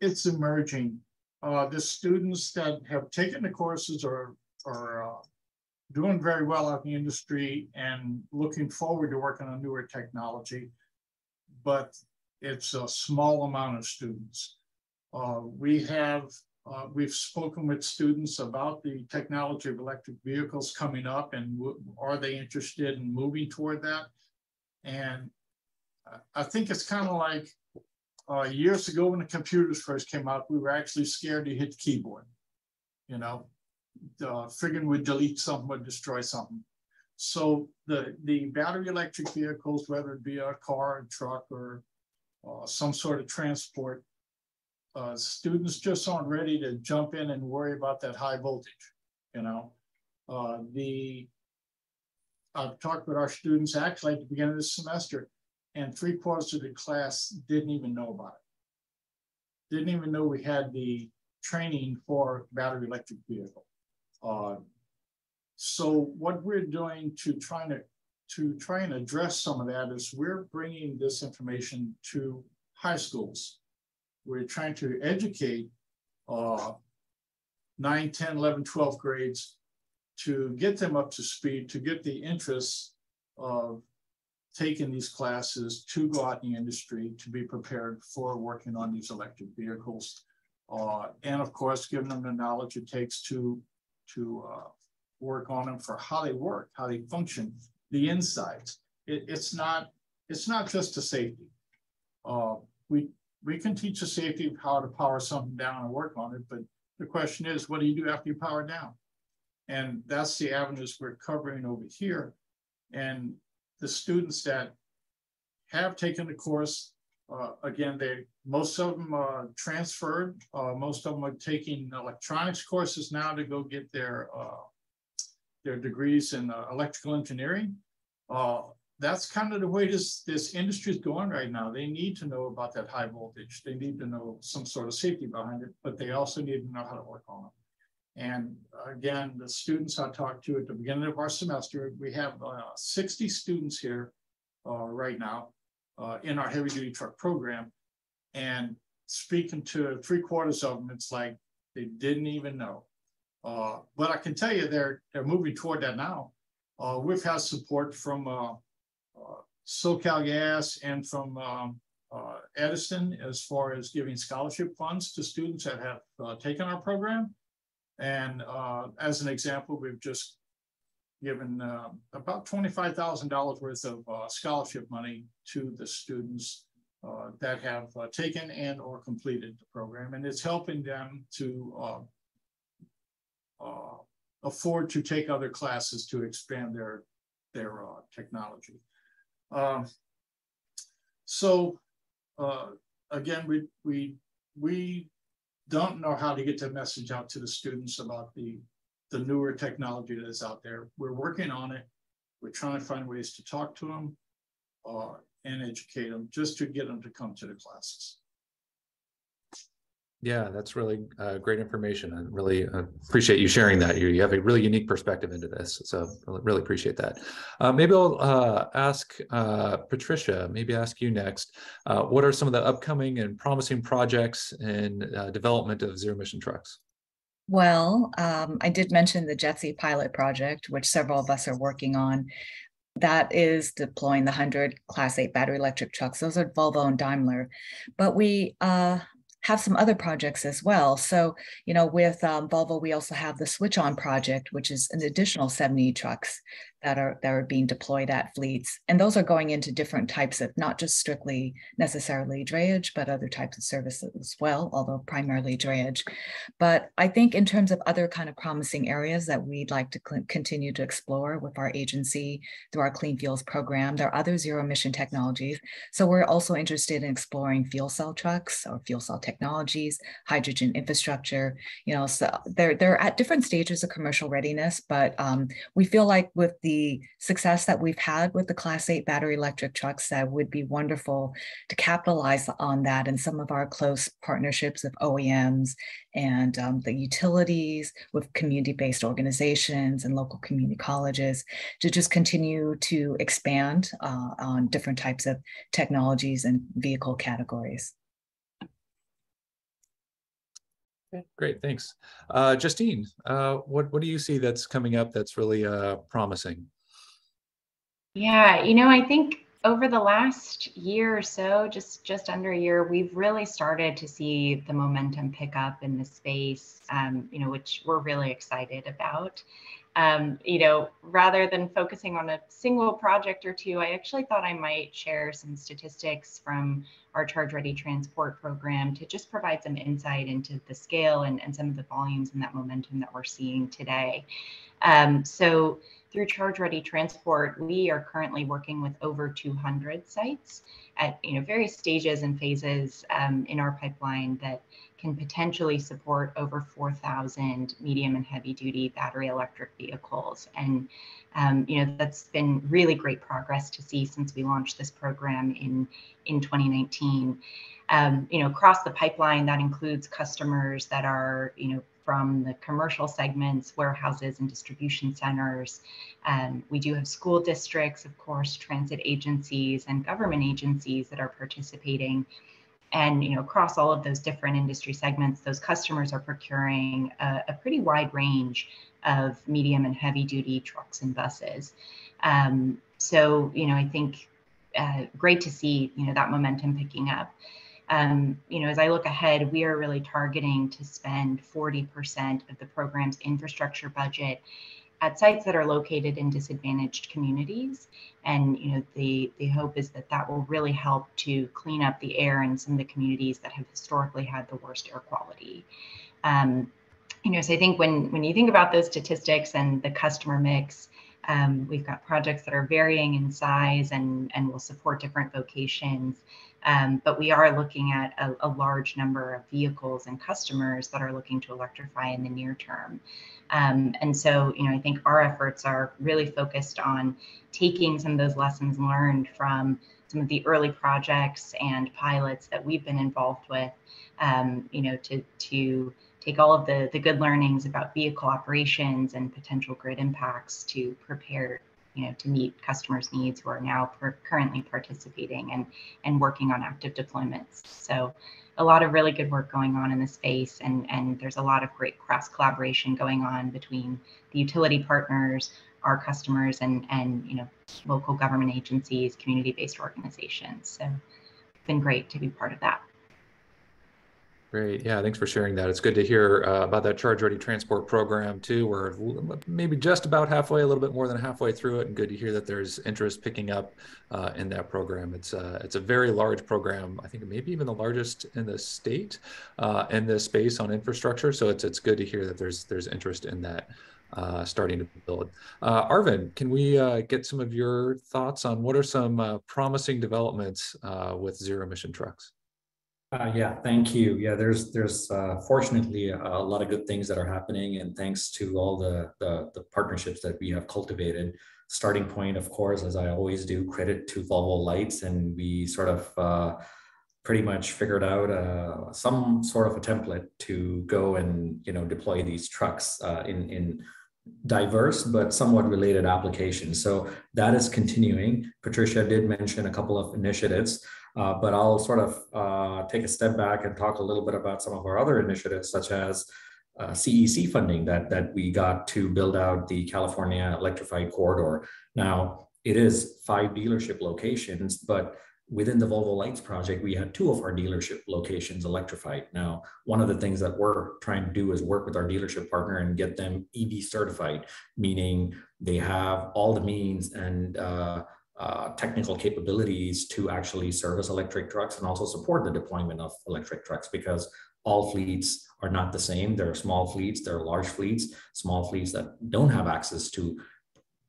It's emerging. Uh, the students that have taken the courses are, are uh, doing very well out in the industry and looking forward to working on newer technology, but it's a small amount of students. Uh, we have, uh, we've spoken with students about the technology of electric vehicles coming up and are they interested in moving toward that? And I think it's kind of like uh, years ago when the computers first came out, we were actually scared to hit the keyboard, you know, uh, figuring we'd delete something or destroy something. So the, the battery electric vehicles, whether it be a car, a truck, or uh, some sort of transport, uh, students just aren't ready to jump in and worry about that high voltage. You know, uh, the I've talked with our students actually at the beginning of the semester, and three quarters of the class didn't even know about it. Didn't even know we had the training for battery electric vehicle. Uh, so what we're doing to try to to try and address some of that is we're bringing this information to high schools we're trying to educate uh, 9, 10, 11, 12 grades to get them up to speed, to get the interest of taking these classes to go out in the industry to be prepared for working on these electric vehicles. Uh, and of course, giving them the knowledge it takes to, to uh, work on them for how they work, how they function, the insides. It, it's not it's not just a safety. Uh, we we can teach the safety of how to power something down and work on it, but the question is, what do you do after you power down? And that's the avenues we're covering over here. And the students that have taken the course, uh, again, they most of them uh, transferred. Uh, most of them are taking electronics courses now to go get their uh, their degrees in uh, electrical engineering. That's kind of the way this this industry is going right now. They need to know about that high voltage. They need to know some sort of safety behind it, but they also need to know how to work on it. And again, the students I talked to at the beginning of our semester, we have uh, 60 students here uh, right now uh, in our heavy duty truck program. And speaking to three quarters of them, it's like they didn't even know. Uh, but I can tell you they're, they're moving toward that now. Uh, we've had support from uh, SoCal Gas and from um, uh, Edison as far as giving scholarship funds to students that have uh, taken our program. And uh, as an example, we've just given uh, about $25,000 worth of uh, scholarship money to the students uh, that have taken and or completed the program. And it's helping them to afford to take other classes to expand their, their technology. Um, so uh, again, we we we don't know how to get the message out to the students about the the newer technology that is out there. We're working on it. We're trying to find ways to talk to them uh, and educate them just to get them to come to the classes.
Yeah, that's really uh, great information. I really uh, appreciate you sharing that. You, you have a really unique perspective into this. So really, appreciate that. Uh, maybe I'll uh, ask uh, Patricia, maybe ask you next. What are some of the upcoming and promising projects in development of zero emission trucks?
Well, um, I did mention the JETSI pilot project, which several of us are working on. That is deploying the 100 Class 8 battery electric trucks. Those are Volvo and Daimler. But we have some other projects as well. So, you know, with um, Volvo, we also have the Switch On project, which is an additional 70 trucks that are that are being deployed at fleets. And those are going into different types of not just strictly necessarily drayage but other types of services as well although primarily drayage. But i think in terms of other kind of promising areas that we'd like to continue to explore with our agency through our clean fuels program there are other zero emission technologies. So we're also interested in exploring fuel cell trucks or fuel cell hydrogen infrastructure. You know, so they're they're at different stages of commercial readiness, but um, we feel like with the success that we've had with the Class 8 battery electric trucks, that would be wonderful to capitalize on that and some of our close partnerships with OEMs and um, the utilities with community-based organizations and local community colleges to just continue to expand uh, on different types of technologies and vehicle categories.
Okay, great, thanks. Uh, Justine, uh, what, what do you see that's coming up that's really uh, promising?
Yeah, you know, I think over the last year or so, just just under a year, we've really started to see the momentum pick up in the space, um, you know, which we're really excited about. Um, you know, rather than focusing on a single project or two, I actually thought I might share some statistics from our Charge Ready Transport program to just provide some insight into the scale and, and some of the volumes and that momentum that we're seeing today. Um, so through Charge Ready Transport, we are currently working with over 200 sites at you know various stages and phases um, in our pipeline that can potentially support over 4,000 medium and heavy duty battery electric vehicles. And, um, you know, that's been really great progress to see since we launched this program in, in 2019. Um, you know, across the pipeline, that includes customers that are, you know, from the commercial segments, warehouses and distribution centers. Um, we do have school districts, of course, transit agencies and government agencies that are participating and you know across all of those different industry segments those customers are procuring a, a pretty wide range of medium and heavy duty trucks and buses. Um, so you know i think uh, great to see you know that momentum picking up. Um, you know as i look ahead we are really targeting to spend 40% of the program's infrastructure budget at sites that are located in disadvantaged communities. And you know, the the hope is that that will really help to clean up the air in some of the communities that have historically had the worst air quality. Um, you know, so I think when when you think about those statistics and the customer mix, um, we've got projects that are varying in size and and will support different vocations. Um, but we are looking at a, a, large number of vehicles and customers that are looking to electrify in the near term. Um, and so, you know, I think our efforts are really focused on taking some of those lessons learned from some of the early projects and pilots that we've been involved with, um, you know, to to take all of the the good learnings about vehicle operations and potential grid impacts to prepare you know to meet customers needs who are now per- currently participating and and working on active deployments so a lot of really good work going on in the space and, and there's a lot of great cross collaboration going on between the utility partners, our customers and, and you know, local government agencies, community-based organizations. So it's been great to be part of that.
Great. Yeah, thanks for sharing that. It's good to hear uh, about that charge ready transport program too. We're maybe just about halfway, a little bit more than halfway through it, and good to hear that there's interest picking up uh, in that program. It's uh, it's a very large program. I think maybe even the largest in the state uh, in this space on infrastructure. So it's it's good to hear that there's there's interest in that. Uh, starting to build. Uh, Arvin, can we get some of your thoughts on what are some promising developments with zero emission trucks?
Uh, yeah, thank you. Yeah, there's there's uh, fortunately a, a, lot of good things that are happening, and thanks to all the, the, the partnerships that we have cultivated. Starting point, of course, as I always do, credit to Volvo Lights, and we sort of uh, pretty much figured out uh, some sort of a template to go and you know deploy these trucks uh, in in diverse but somewhat related applications. So that is continuing. Patricia did mention a couple of initiatives. Uh, but I'll sort of uh, take a step back and talk a little bit about some of our other initiatives, such as uh, CEC funding that, that we got to build out the California electrified corridor. Now, it is five dealership locations, but within the Volvo Lights project, we had two of our dealership locations electrified. Now, one of the things that we're trying to do is work with our dealership partner and get them EV certified, meaning they have all the means and uh, uh, technical capabilities to actually service electric trucks and also support the deployment of electric trucks because all fleets are not the same. There are small fleets, there are large fleets, small fleets that don't have access to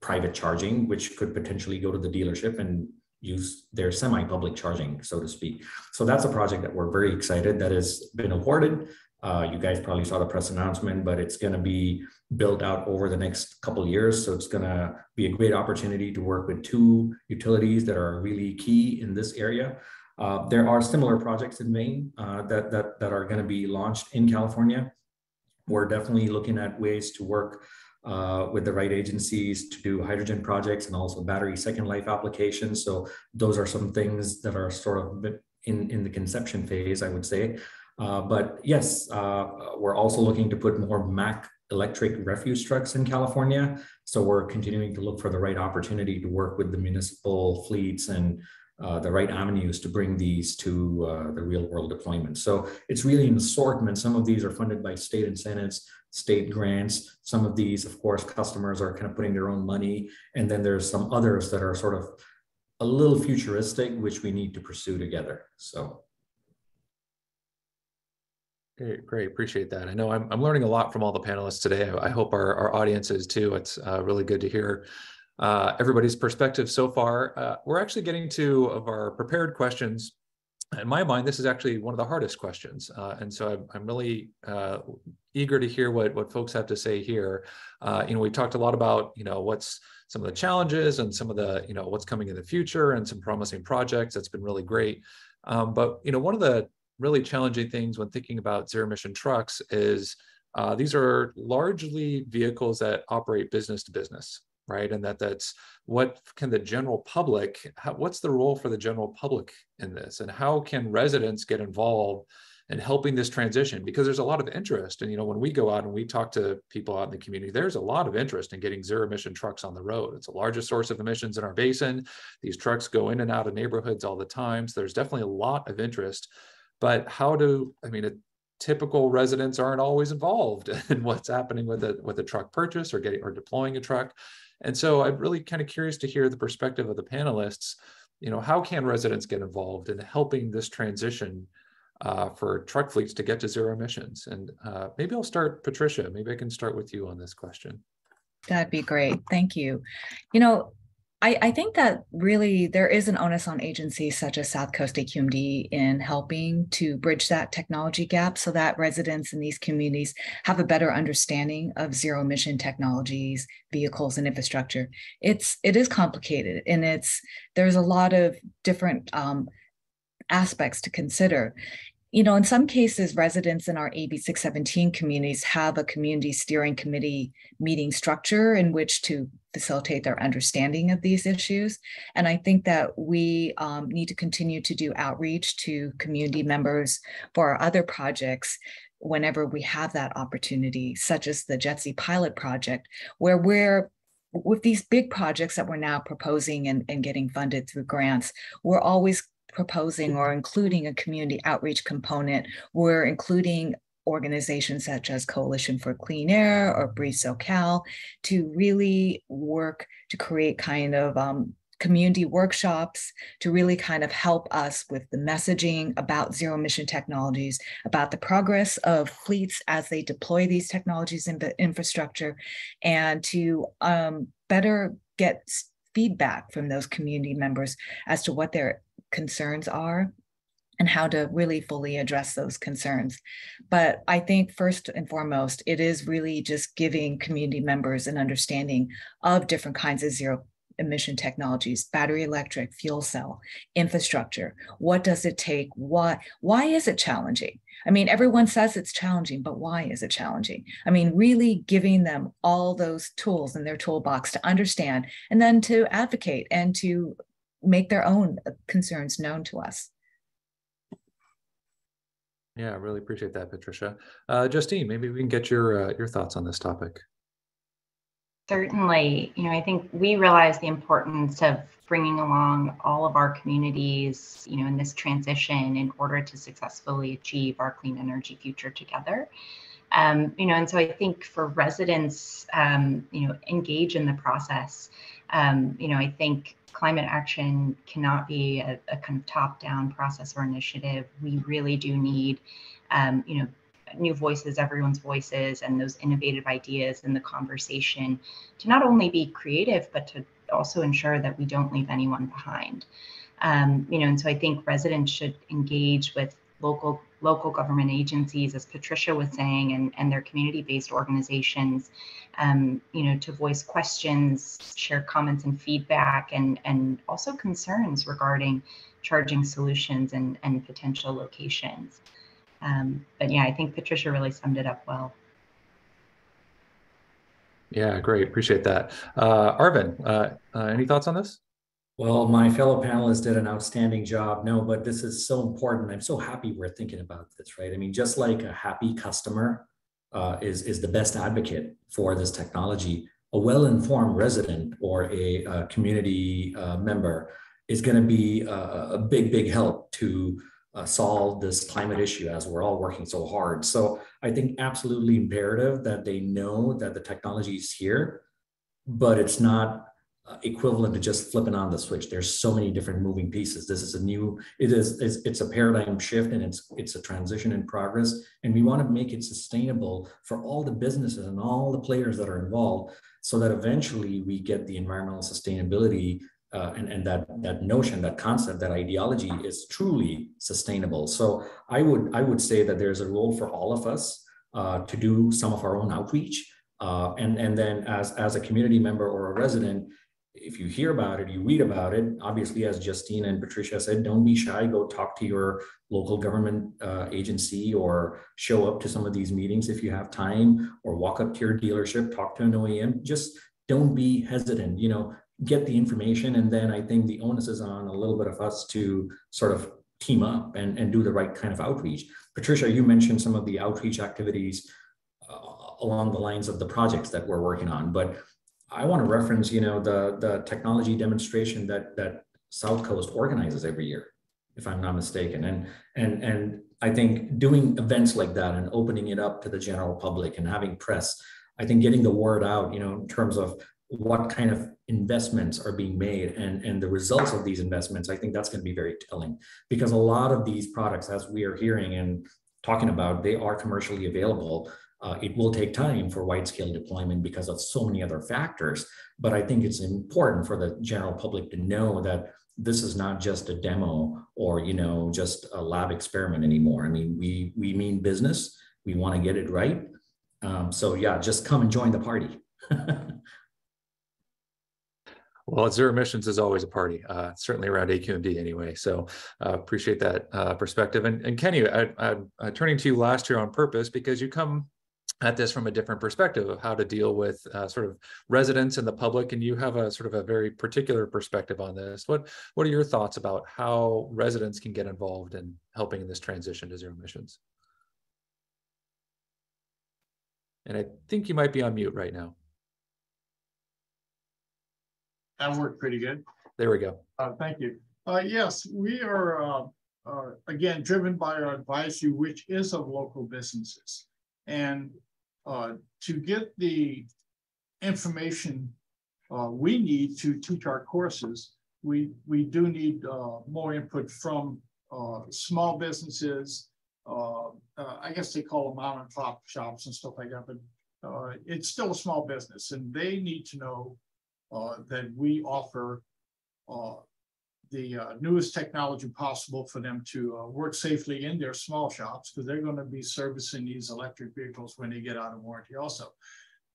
private charging, which could potentially go to the dealership and use their semi-public charging, so to speak. So that's a project that we're very excited that has been awarded. Uh, you guys probably saw the press announcement, but it's going to be built out over the next couple years. So it's going to be a great opportunity to work with two utilities that are really key in this area. Uh, there are similar projects in Maine uh, that, that, that are going to be launched in California. We're definitely looking at ways to work uh, with the right agencies to do hydrogen projects and also battery second life applications. So those are some things that are sort of in, in the conception phase, I would say. Uh, but yes, uh, we're also looking to put more Mack electric refuse trucks in California. So we're continuing to look for the right opportunity to work with the municipal fleets and uh, the right avenues to bring these to uh, the real world deployment. So it's really an assortment. Some of these are funded by state incentives, state grants. Some of these, of course, customers are kind of putting their own money. And then there's some others that are sort of a little futuristic, which we need to pursue together. So.
Great, great. Appreciate that. I know I'm, I'm learning a lot from all the panelists today. I hope our, our audience is too. It's uh, really good to hear uh, everybody's perspective so far. Uh, we're actually getting to of our prepared questions. In my mind, this is actually one of the hardest questions, uh, and so I'm, I'm really uh, eager to hear what what folks have to say here. Uh, you know, we talked a lot about you know what's some of the challenges and some of the you know what's coming in the future and some promising projects. That's been really great. Um, but you know, one of the really challenging things when thinking about zero emission trucks is uh, these are largely vehicles that operate business to business right? And that that's what can the general public how, what's the role for the general public in this? And how can residents get involved in helping this transition? Because there's a lot of interest. And you know when we go out and we talk to people out in the community there's a lot of interest in getting zero emission trucks on the road. It's the largest source of emissions in our basin. These trucks go in and out of neighborhoods all the time so there's definitely a lot of interest but how do i mean typical residents aren't always involved in what's happening with a with a truck purchase or getting or deploying a truck and so I'm really kind of curious to hear the perspective of the panelists. You know, how can residents get involved in helping this transition uh, for truck fleets to get to zero emissions? And uh, maybe I'll start, Patricia, maybe I can start with you on this question.
That'd be great. Thank you. You know, I, I, think that really there is an onus on agencies such as South Coast AQMD in helping to bridge that technology gap so that residents in these communities have a better understanding of zero emission technologies, vehicles, and infrastructure. It's it is complicated and it's there's a lot of different um, aspects to consider you know, in some cases, residents in our AB 617 communities have a community steering committee meeting structure in which to facilitate their understanding of these issues. And I think that we um, need to continue to do outreach to community members for our other projects whenever we have that opportunity, such as the JETSI pilot project, where we're with these big projects that we're now proposing and, and getting funded through grants, we're always proposing or including a community outreach component. We're including organizations such as Coalition for Clean Air or Breathe SoCal to really work to create kind of um, community workshops to really kind of help us with the messaging about zero emission technologies, about the progress of fleets as they deploy these technologies in the infrastructure, and to um, better get feedback from those community members as to what their concerns are and how to really fully address those concerns. But I think first and foremost, it is really just giving community members an understanding of different kinds of zero emission technologies, battery electric, fuel cell, infrastructure. What does it take? Why, why is it challenging? I mean, everyone says it's challenging, but why is it challenging? I mean, really giving them all those tools in their toolbox to understand and then to advocate and to make their own concerns known to us.
Yeah, I really appreciate that, Patricia. Uh, Justine, maybe we can get your uh, your thoughts on this topic.
Certainly, you know, I think we realize the importance of bringing along all of our communities, you know, in this transition in order to successfully achieve our clean energy future together. Um, you know, and so I think for residents, um, you know, engage in the process. Um, you know, I think climate action cannot be a, a kind of top-down process or initiative. We really do need, um, you know, new voices, everyone's voices, and those innovative ideas in the conversation to not only be creative, but to also ensure that we don't leave anyone behind. Um, you know, and so I think residents should engage with local local government agencies, as Patricia was saying, and, and their community-based organizations, um, you know, to voice questions, share comments and feedback, and, and also concerns regarding charging solutions and, and potential locations. Um, but yeah, I think Patricia really summed it up well.
Yeah, great. Appreciate that. Uh, Arvin, uh, uh, any thoughts on this?
Well, my fellow panelists did an outstanding job. No, but this is so important. I'm so happy we're thinking about this, right? I mean, just like a happy customer uh, is, is the best advocate for this technology, a well-informed resident or a, a community uh, member is going to be a, a, big, big help to uh, solve this climate issue as we're all working so hard. So I think absolutely imperative that they know that the technology is here, but it's not equivalent to just flipping on the switch. There's so many different moving pieces. This is a new, it is, it's, it's a paradigm shift and it's, it's a transition in progress. And we want to make it sustainable for all the businesses and all the players that are involved so that eventually we get the environmental sustainability uh, and, and that, that notion, that concept, that ideology is truly sustainable. So I would, I would say that there's a role for all of us uh, to do some of our own outreach. Uh, and, and then as, as a community member or a resident, if you hear about it, you read about it, obviously, as Justine and Patricia said, don't be shy. Go talk to your local government uh, agency or show up to some of these meetings if you have time or walk up to your dealership, talk to an OEM. Just don't be hesitant, you know, get the information. And then I think the onus is on a little bit of us to sort of team up and, and do the right kind of outreach. Patricia, you mentioned some of the outreach activities uh, along the lines of the projects that we're working on, but I want to reference, you know, the the technology demonstration that that South Coast organizes every year, if I'm not mistaken. And and and I think doing events like that and opening it up to the general public and having press, I think getting the word out, you know, in terms of what kind of investments are being made and, and the results of these investments, I think that's going to be very telling because a lot of these products, as we are hearing and talking about, they are commercially available. Uh, it will take time for wide scale deployment because of so many other factors. But I think it's important for the general public to know that this is not just a demo or you know just a lab experiment anymore. I mean, we we mean business. We want to get it right. Um, so yeah, just come and join the party.
Well, zero emissions is always a party, uh, certainly around AQMD anyway. So uh, appreciate that uh, perspective. And, and Kenny, I, I, I, turning to you last year on purpose because you come at this from a different perspective of how to deal with uh, sort of residents and the public and you have a sort of a very particular perspective on this. What what are your thoughts about how residents can get involved in helping in this transition to zero emissions? And i think you might be on mute right now.
That worked pretty good.
There we go.
Uh, thank you. Uh, yes we are uh, uh again driven by our advisory which is of local businesses. And uh, to get the information uh, we need to teach our courses, we, we do need uh, more input from uh, small businesses. Uh, uh, I guess they call them mom and pop shops and stuff like that, but it's still a small business and they need to know that we offer the uh, newest technology possible for them to uh, work safely in their small shops because they're going to be servicing these electric vehicles when they get out of warranty also.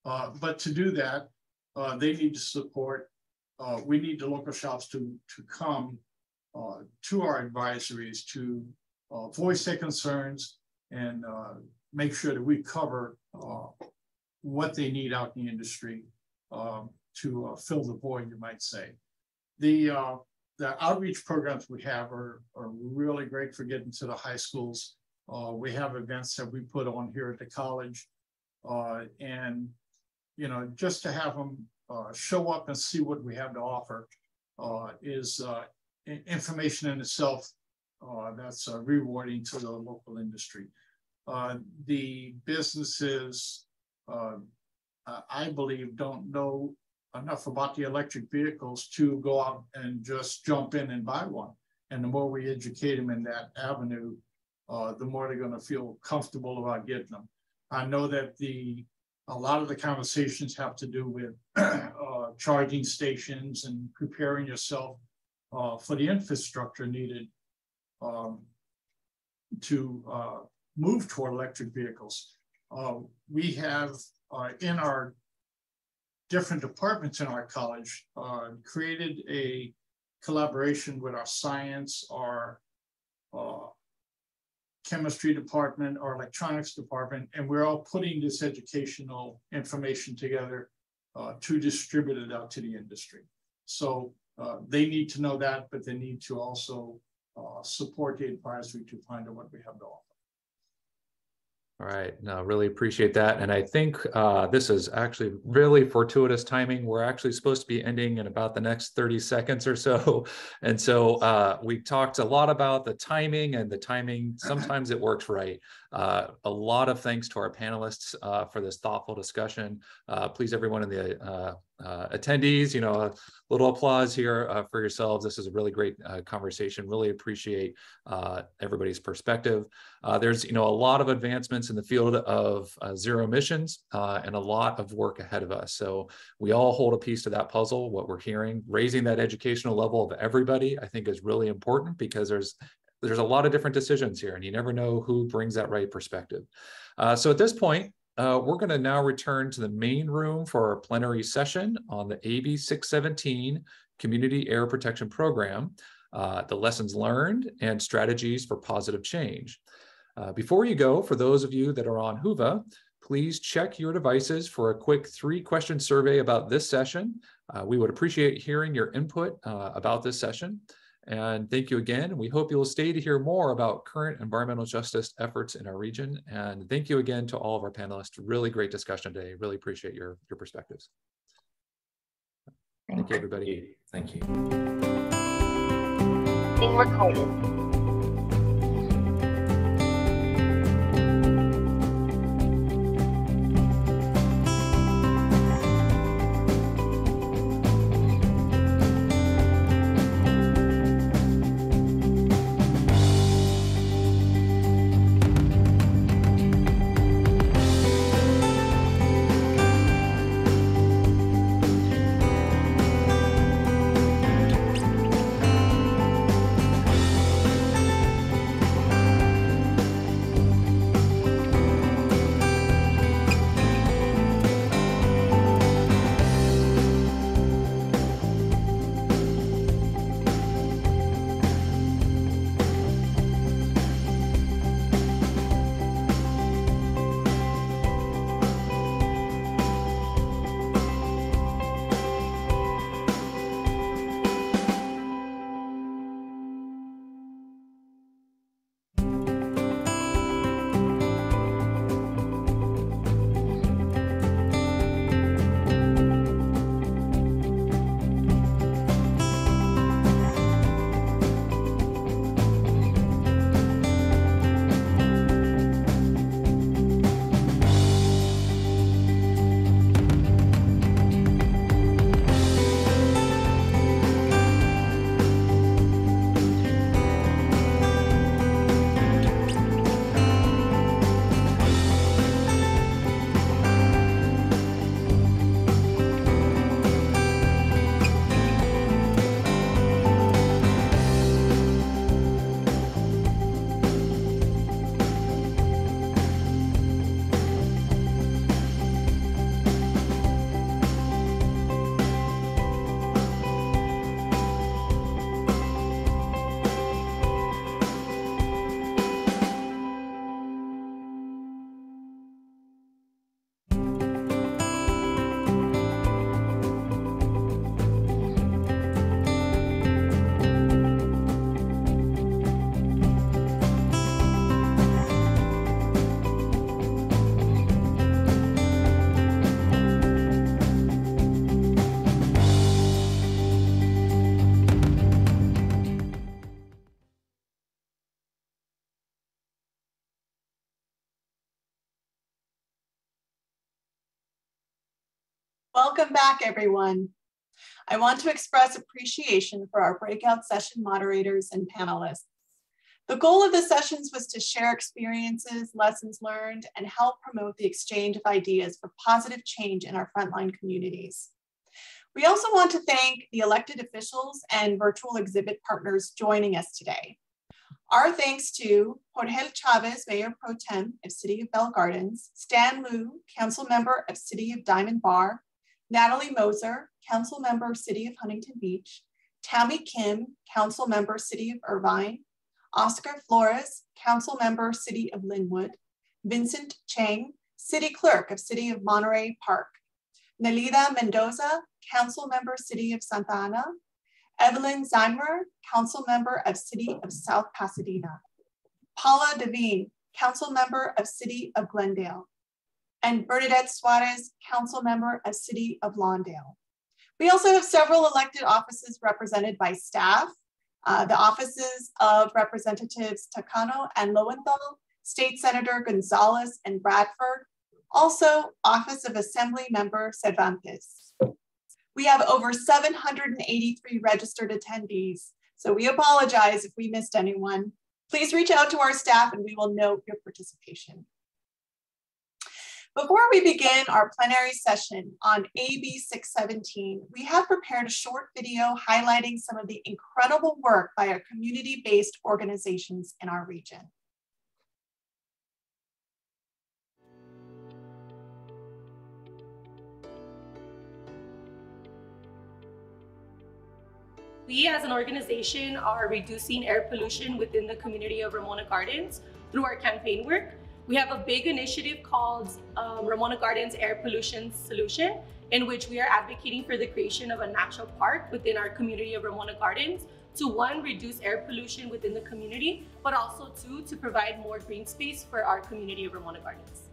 Uh, but to do that, uh, they need to support, uh, we need the local shops to, to come uh, to our advisories to voice their concerns and make sure that we cover what they need out in the industry um, to fill the void, you might say. The the outreach programs we have are, are really great for getting to the high schools. Uh, we have events that we put on here at the college. Uh, and, you know, just to have them uh, show up and see what we have to offer uh, is uh, information in itself uh, that's rewarding to the local industry. the businesses, I believe, don't know enough about the electric vehicles to go out and just jump in and buy one. And the more we educate them in that avenue, uh, the more they're going to feel comfortable about getting them. I know that the a lot of the conversations have to do with uh, charging stations and preparing yourself uh, for the infrastructure needed um, to uh, move toward electric vehicles. Uh, we have uh, in our different departments in our college uh, created a collaboration with our science, our uh, chemistry department, our electronics department, and we're all putting this educational information together uh, to distribute it out to the industry. So uh, they need to know that, but they need to also uh, support the advisory to find out what we have to offer.
All right, no, really appreciate that. And I think uh, this is actually really fortuitous timing. We're actually supposed to be ending in about the next 30 seconds or so. And so uh, we talked a lot about the timing and the timing. Sometimes it works right. Uh, a lot of thanks to our panelists uh, for this thoughtful discussion. Uh, please, everyone in the uh, attendees, you know, a little applause here uh, for yourselves. This is a really great uh, conversation. Really appreciate uh, everybody's perspective. Uh, there's, you know, a lot of advancements in the field of uh, zero emissions and a lot of work ahead of us. So we all hold a piece to that puzzle. What we're hearing, raising that educational level of everybody, I think is really important because there's there's a lot of different decisions here and you never know who brings that right perspective. Uh, so at this point, uh, we're going to now return to the main room for our plenary session on the AB 617 Community Air Protection Program, uh, the lessons learned and strategies for positive change. Uh, before you go, for those of you that are on Whova, please check your devices for a quick three question survey about this session. Uh, we would appreciate hearing your input uh, about this session. And thank you again. We hope you'll stay to hear more about current environmental justice efforts in our region. And thank you again to all of our panelists. Really great discussion today. Really appreciate your, your perspectives. Thank you, everybody.
Thank you.
Being recorded.
Back, everyone. I want to express appreciation for our breakout session moderators and panelists. The goal of the sessions was to share experiences, lessons learned, and help promote the exchange of ideas for positive change in our frontline communities. We also want to thank the elected officials and virtual exhibit partners joining us today. Our thanks to Jorge Chavez, Mayor Pro Tem of City of Bell Gardens, Stan Liu, Council Member of City of Diamond Bar, Natalie Moser, Council Member City of Huntington Beach, Tammy Kim, Council Member City of Irvine, Oscar Flores, Council Member City of Lynwood, Vincent Chang, City Clerk of City of Monterey Park, Nelida Mendoza, Council Member City of Santa Ana, Evelyn Zneimer, Council Member of City of South Pasadena, Paula Devine, Council Member of City of Glendale, and Bernadette Suarez, Council Member of City of Lawndale. We also have several elected offices represented by staff, uh, the offices of Representatives Takano and Lowenthal, State Senator Gonzalez and Bradford, also Office of Assembly Member Cervantes. We have over 783 registered attendees, so we apologize if we missed anyone. Please reach out to our staff and we will note your participation. Before we begin our plenary session on AB 617, we have prepared a short video highlighting some of the incredible work by our community-based organizations in our region.
We as an organization are reducing air pollution within the community of Ramona Gardens through our campaign work. We have a big initiative called um, Ramona Gardens Air Pollution Solution, in which we are advocating for the creation of a natural park within our community of Ramona Gardens to one, reduce air pollution within the community, but also two, to provide more green space for our community of Ramona Gardens.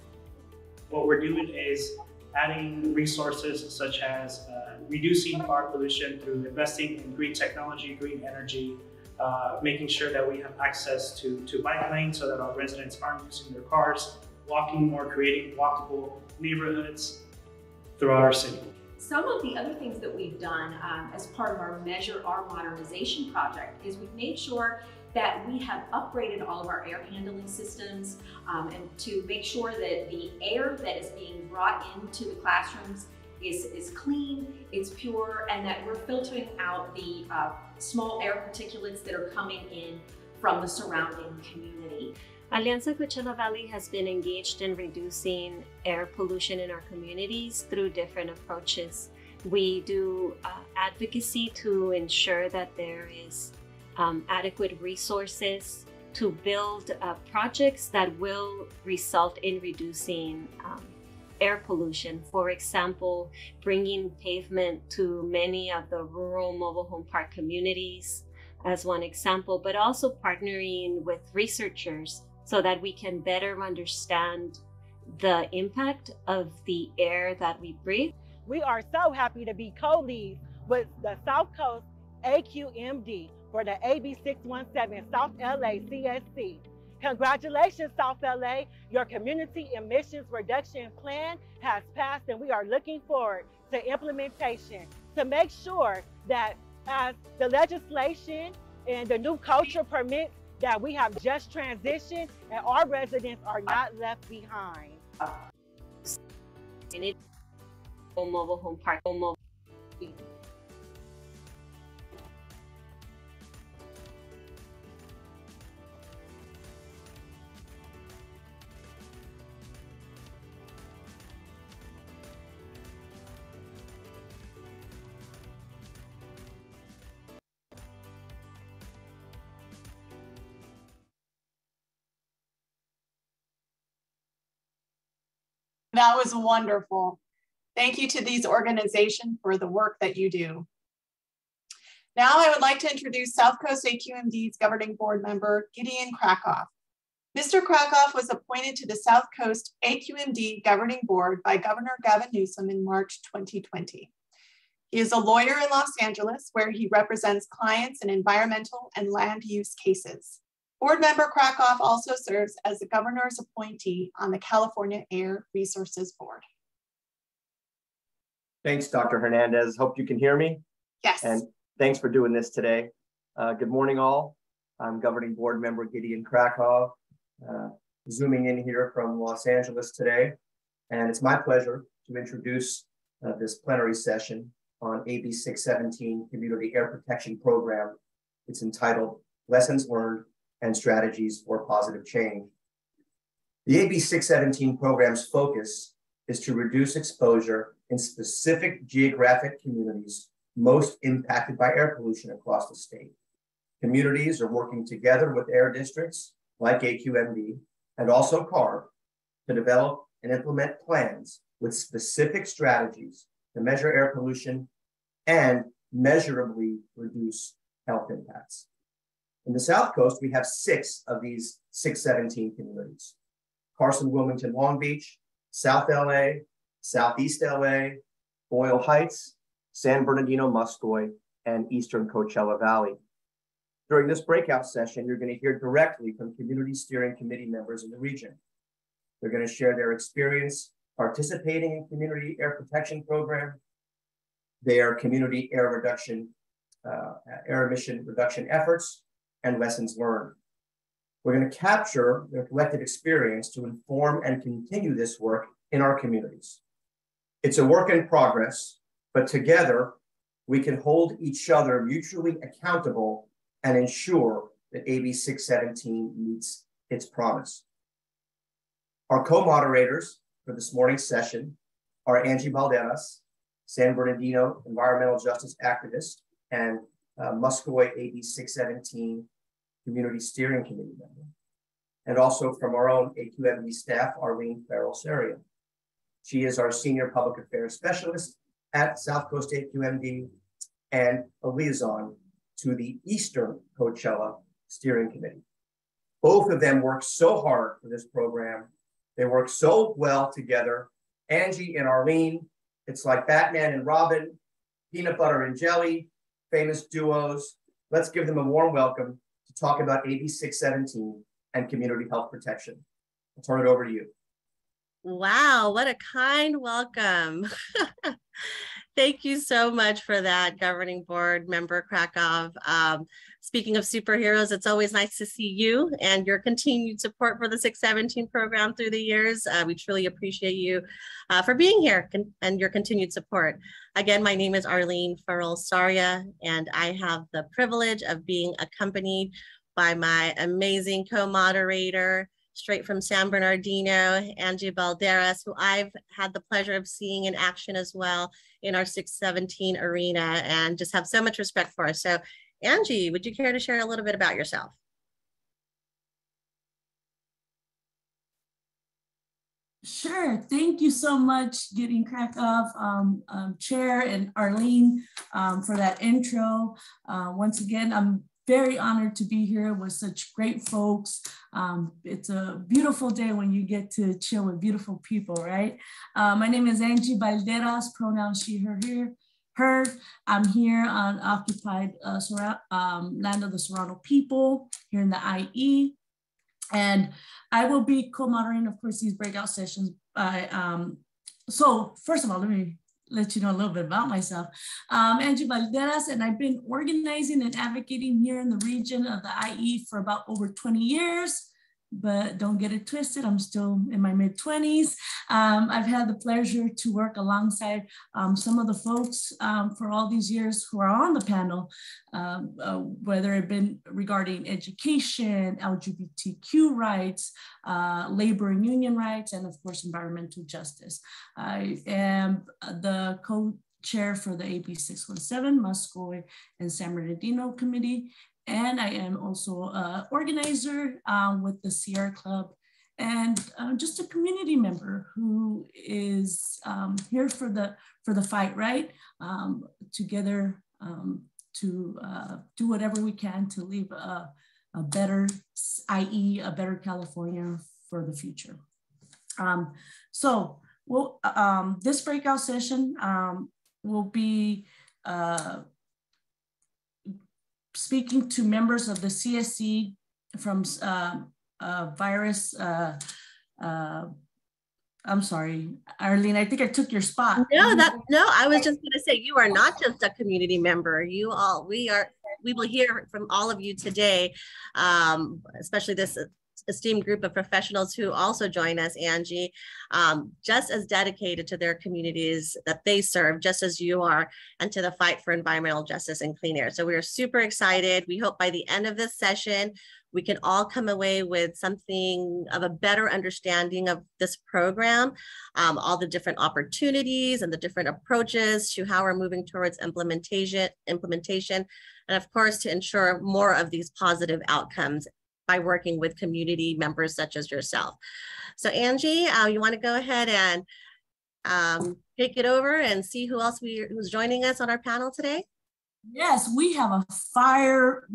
What we're doing is adding resources such as uh, reducing air pollution through investing in green technology, green energy, uh, making sure that we have access to, to bike lanes so that our residents aren't using their cars, walking more, creating walkable neighborhoods throughout our city.
Some of the other things that we've done um, as part of our Measure R modernization project is we've made sure that we have upgraded all of our air handling systems um, and to make sure that the air that is being brought into the classrooms is, is clean, it's pure, and that we're filtering out the uh, small air particulates that are coming in from the surrounding community.
Alianza Coachella Valley has been engaged in reducing air pollution in our communities through different approaches. We do uh, advocacy to ensure that there is um, adequate resources to build uh, projects that will result in reducing um, air pollution. For example, bringing pavement to many of the rural mobile home park communities as one example, but also partnering with researchers so that we can better understand the impact of the air that we breathe.
We are so happy to be co-leads with the South Coast AQMD for the AB 617 South LA CSC. Congratulations, South LA. Your community emissions reduction plan has passed, and we are looking forward to implementation to make sure that as the legislation and the new culture permits that we have just transitioned and our residents are not left behind.
Mobile home park, mobile
That was wonderful. Thank you to these organizations for the work that you do. Now I would like to introduce South Coast AQMD's governing board member, Gideon Krakoff. Mr. Krakoff was appointed to the South Coast AQMD governing board by Governor Gavin Newsom in March 2020. He is a lawyer in Los Angeles where he represents clients in environmental and land use cases. Board member Krakoff also serves as the governor's appointee on the California Air Resources Board.
Thanks, Dr. Hernandez. Hope you can hear me.
Yes.
And thanks for doing this today. Uh, good morning, all. I'm governing board member Gideon Krakoff, uh, zooming in here from Los Angeles today. And it's my pleasure to introduce uh, this plenary session on AB 617 Community Air Protection Program. It's entitled Lessons Learned and Strategies for Positive Change. The AB 617 program's focus is to reduce exposure in specific geographic communities most impacted by air pollution across the state. Communities are working together with air districts like AQMD and also CARB to develop and implement plans with specific strategies to measure air pollution and measurably reduce health impacts. In the South Coast, we have six of these 617 communities. Carson, Wilmington, Long Beach, South LA, Southeast LA, Boyle Heights, San Bernardino, Muscoy, and Eastern Coachella Valley. During this breakout session, you're going to hear directly from community steering committee members in the region. They're going to share their experience participating in community air protection program, their community air reduction, uh, air emission reduction efforts, and lessons learned. We're going to capture their collective experience to inform and continue this work in our communities. It's a work in progress, but together we can hold each other mutually accountable and ensure that AB 617 meets its promise. Our co-moderators for this morning's session are Angie Balderas, San Bernardino environmental justice activist and uh, AB 617 Community Steering Committee member, and also from our own AQMD staff, Arlene Farrell Serio. She is our senior public affairs specialist at South Coast AQMD and a liaison to the Eastern Coachella Steering Committee. Both of them worked so hard for this program. They work so well together. Angie and Arlene, it's like Batman and Robin, peanut butter and jelly, famous duos. Let's give them a warm welcome talk about AB 617 and community health protection. I'll turn it over to you.
Wow, what a kind welcome. Thank you so much for that, Governing Board Member Krakoff. Um, speaking of superheroes, it's always nice to see you and your continued support for the 617 program through the years. Uh, we truly appreciate you uh, for being here and your continued support. Again, my name is Arlene Farrell Saria, and I have the privilege of being accompanied by my amazing co-moderator, straight from San Bernardino, Angie Balderas, who I've had the pleasure of seeing in action as well in our 617 arena and just have so much respect for us. So Angie, would you care to share a little bit about yourself?
Sure. Thank you so much, Gideon Krakoff, um, um, Chair, and Arlene um, for that intro. Uh, once again, I'm very honored to be here with such great folks. Um, it's a beautiful day when you get to chill with beautiful people, right? Uh, my name is Angie Balderas, pronouns she, her, here, her. I'm here on occupied uh, um, land of the Serrano people here in the IE. And I will be co-moderating, of course, these breakout sessions by, um, so first of all, let me let you know a little bit about myself. Um, Angie Balderas, and I've been organizing and advocating here in the region of the IE for about over 20 years but don't get it twisted. I'm still in my mid 20s. Um, I've had the pleasure to work alongside um, some of the folks um, for all these years who are on the panel, um, uh, whether it been regarding education, LGBTQ rights, uh, labor and union rights, and of course, environmental justice. I am the co chair for the AB 617 Muscoy and San Bernardino Committee, and I am also an organizer uh, with the Sierra Club and uh, just a community member who is um, here for the for the fight, right? Um, together um, to uh, do whatever we can to leave a, a, better, i.e., a better California for the future. So, well, um, this breakout session um, will be uh, speaking to members of the CSC from uh, uh, virus, uh, uh, I'm sorry, Arlene, I think I took your spot.
No, that no, I was just gonna say you are not just a community member. You all, we are, we will hear from all of you today, um, especially this esteemed group of professionals who also join us, Angie, um, just as dedicated to their communities that they serve, just as you are, and to the fight for environmental justice and clean air. So we are super excited. We hope by the end of this session, we can all come away with something of a better understanding of this program, um, all the different opportunities and the different approaches to how we're moving towards implementation, implementation, and of course, to ensure more of these positive outcomes by working with community members such as yourself. So Angie, uh, you wanna go ahead and um, take it over and see who else we, who's joining us on our panel today?
Yes, we have a fire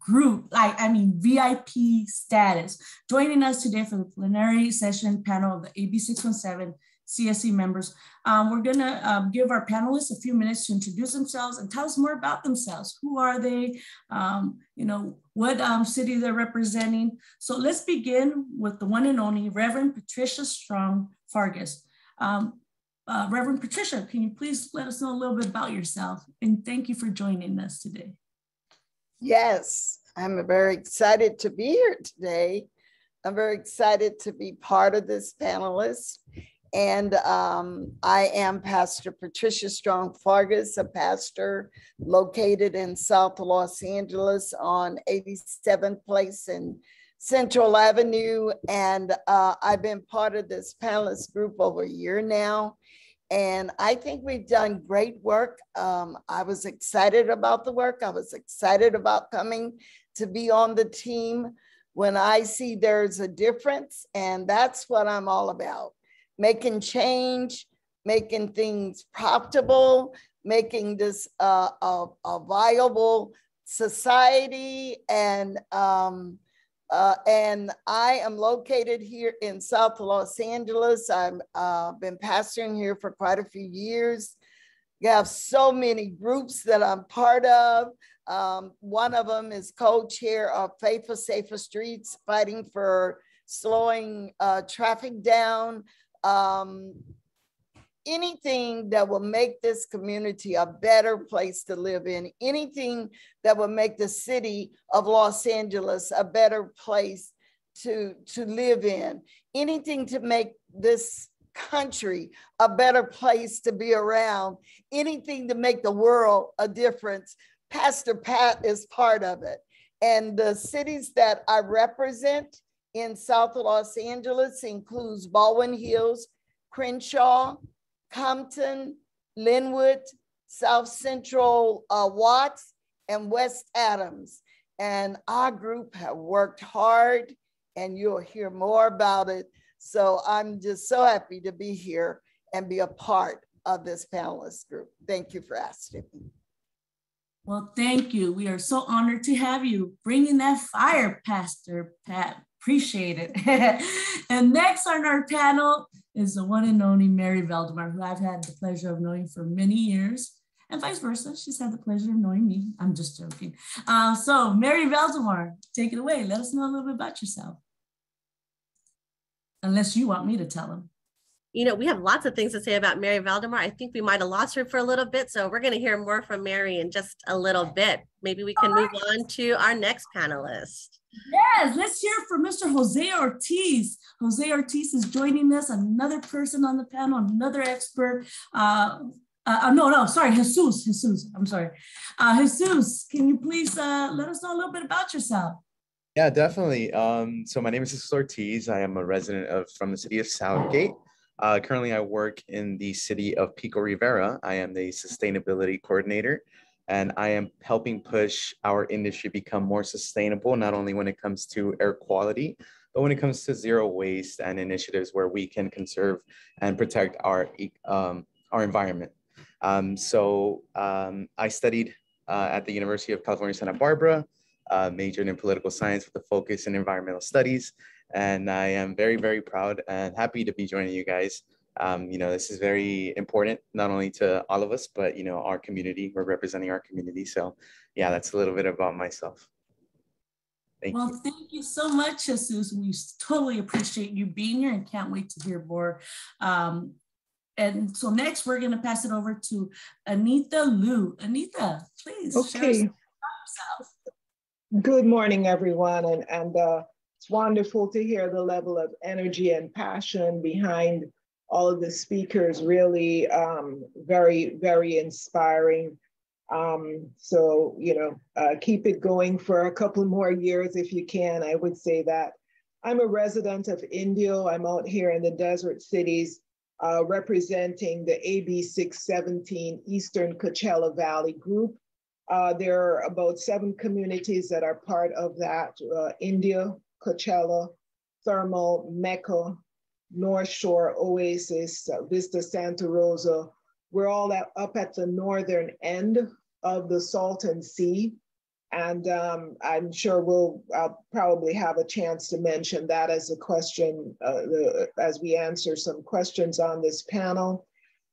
group, like I mean VIP status, joining us today for the plenary session panel of the AB 617 CSC members. Um, we're gonna um, give our panelists a few minutes to introduce themselves and tell us more about themselves. Who are they? Um, you know, what um, city they're representing. So let's begin with the one and only Reverend Patricia Strong Fargas. Um, uh, Reverend Patricia, can you please let us know a little bit about yourself? And thank you for joining us today.
Yes, I'm very excited to be here today. I'm very excited to be part of this panelist. And um, I am Pastor Patricia Strong Fargas, a pastor located in South Los Angeles on 87th Place and Central Avenue. And uh, I've been part of this panelist group over a year now. And I think we've done great work. Um, I was excited about the work. I was excited about coming to be on the team when I see there's a difference. And that's what I'm all about making change, making things profitable, making this uh, a, a, viable society. And, um, uh, and I am located here in South Los Angeles. I've uh, been pastoring here for quite a few years. You have so many groups that I'm part of. Um, one of them is co-chair of Faith for Safer Streets, fighting for slowing uh, traffic down um, anything that will make this community a better place to live in, anything that will make the city of Los Angeles a better place to, to live in, anything to make this country a better place to be around, anything to make the world a difference. Pastor Pat is part of it. And the cities that I represent, in South Los Angeles includes Baldwin Hills, Crenshaw, Compton, Lynwood, South Central uh, Watts, and West Adams. And our group have worked hard and you'll hear more about it. So I'm just so happy to be here and be a part of this panelist group. Thank you for asking me.
Well, thank you. We are so honored to have you bringing that fire, Pastor Pat. Appreciate it. and next on our panel is the one and only Mary Valdemar, who I've had the pleasure of knowing for many years, and vice versa. She's had the pleasure of knowing me. I'm just joking. Uh, so, Mary Valdemar, take it away. Let us know a little bit about yourself. Unless you want me to tell them
you know, we have lots of things to say about Mary Valdemar. I think we might have lost her for a little bit. So we're going to hear more from Mary in just a little bit. Maybe we can move on to our next panelist.
Yes, let's hear from Mr. Jose Ortiz. Jose Ortiz is joining us, another person on the panel, another expert. Uh, uh, uh no, no, sorry, Jesus, Jesus, I'm sorry. Uh, Jesus, can you please uh, let us know a little bit about yourself?
Yeah, definitely. Um, so my name is Jesus Ortiz. I am a resident of from the city of South Gate. Uh, currently, I work in the city of Pico Rivera. I am the sustainability coordinator, and I am helping push our industry become more sustainable, not only when it comes to air quality, but when it comes to zero waste and initiatives where we can conserve and protect our, um, our environment. Um, so um, I studied uh, at the University of California, Santa Barbara, uh, majored in political science with a focus in environmental studies, and I am very, very proud and happy to be joining you guys. Um, you know, this is very important, not only to all of us, but, you know, our community, we're representing our community. So yeah, that's a little bit about myself.
Thank well, you. thank you so much, Jesus. We totally appreciate you being here and can't wait to hear more. Um, and so next we're going to pass it over to Anita Liu. Anita, please
okay. Good morning, everyone. And, and uh, it's wonderful to hear the level of energy and passion behind all of the speakers, really um, very, very inspiring. Um, so, you know, uh, keep it going for a couple more years if you can. I would say that. I'm a resident of Indio. I'm out here in the desert cities uh, representing the AB 617 Eastern Coachella Valley group. Uh, there are about seven communities that are part of that uh, Indio, Coachella, Thermal, Mecca, North Shore, Oasis, Vista Santa Rosa. We're all at, up at the northern end of the Salton Sea. And um, I'm sure we'll I'll probably have a chance to mention that as a question uh, the, as we answer some questions on this panel.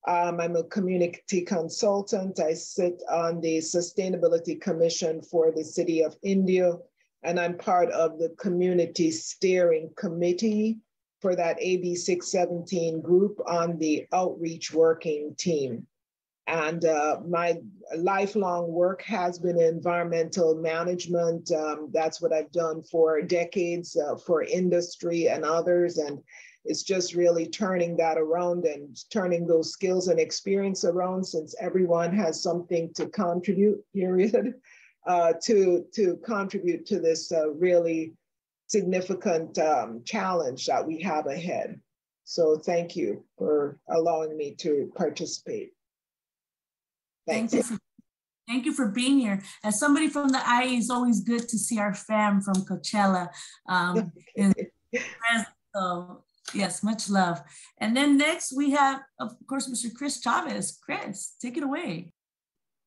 Um, I'm a community consultant. I sit on the Sustainability Commission for the City of Indio, and I'm part of the Community Steering Committee for that AB 617 group on the outreach working team. And uh, my lifelong work has been environmental management. Um, that's what I've done for decades uh, for industry and others. And it's just really turning that around and turning those skills and experience around since everyone has something to contribute, period, uh, to, to contribute to this uh, really significant um, challenge that we have ahead. So thank you for allowing me to participate.
Thank you. For, thank you for being here. As somebody from the IE, it's always good to see our fam from Coachella. Um, so yes, much love. And then next we have, of course, Mr. Chris Chavez. Chris, take it away.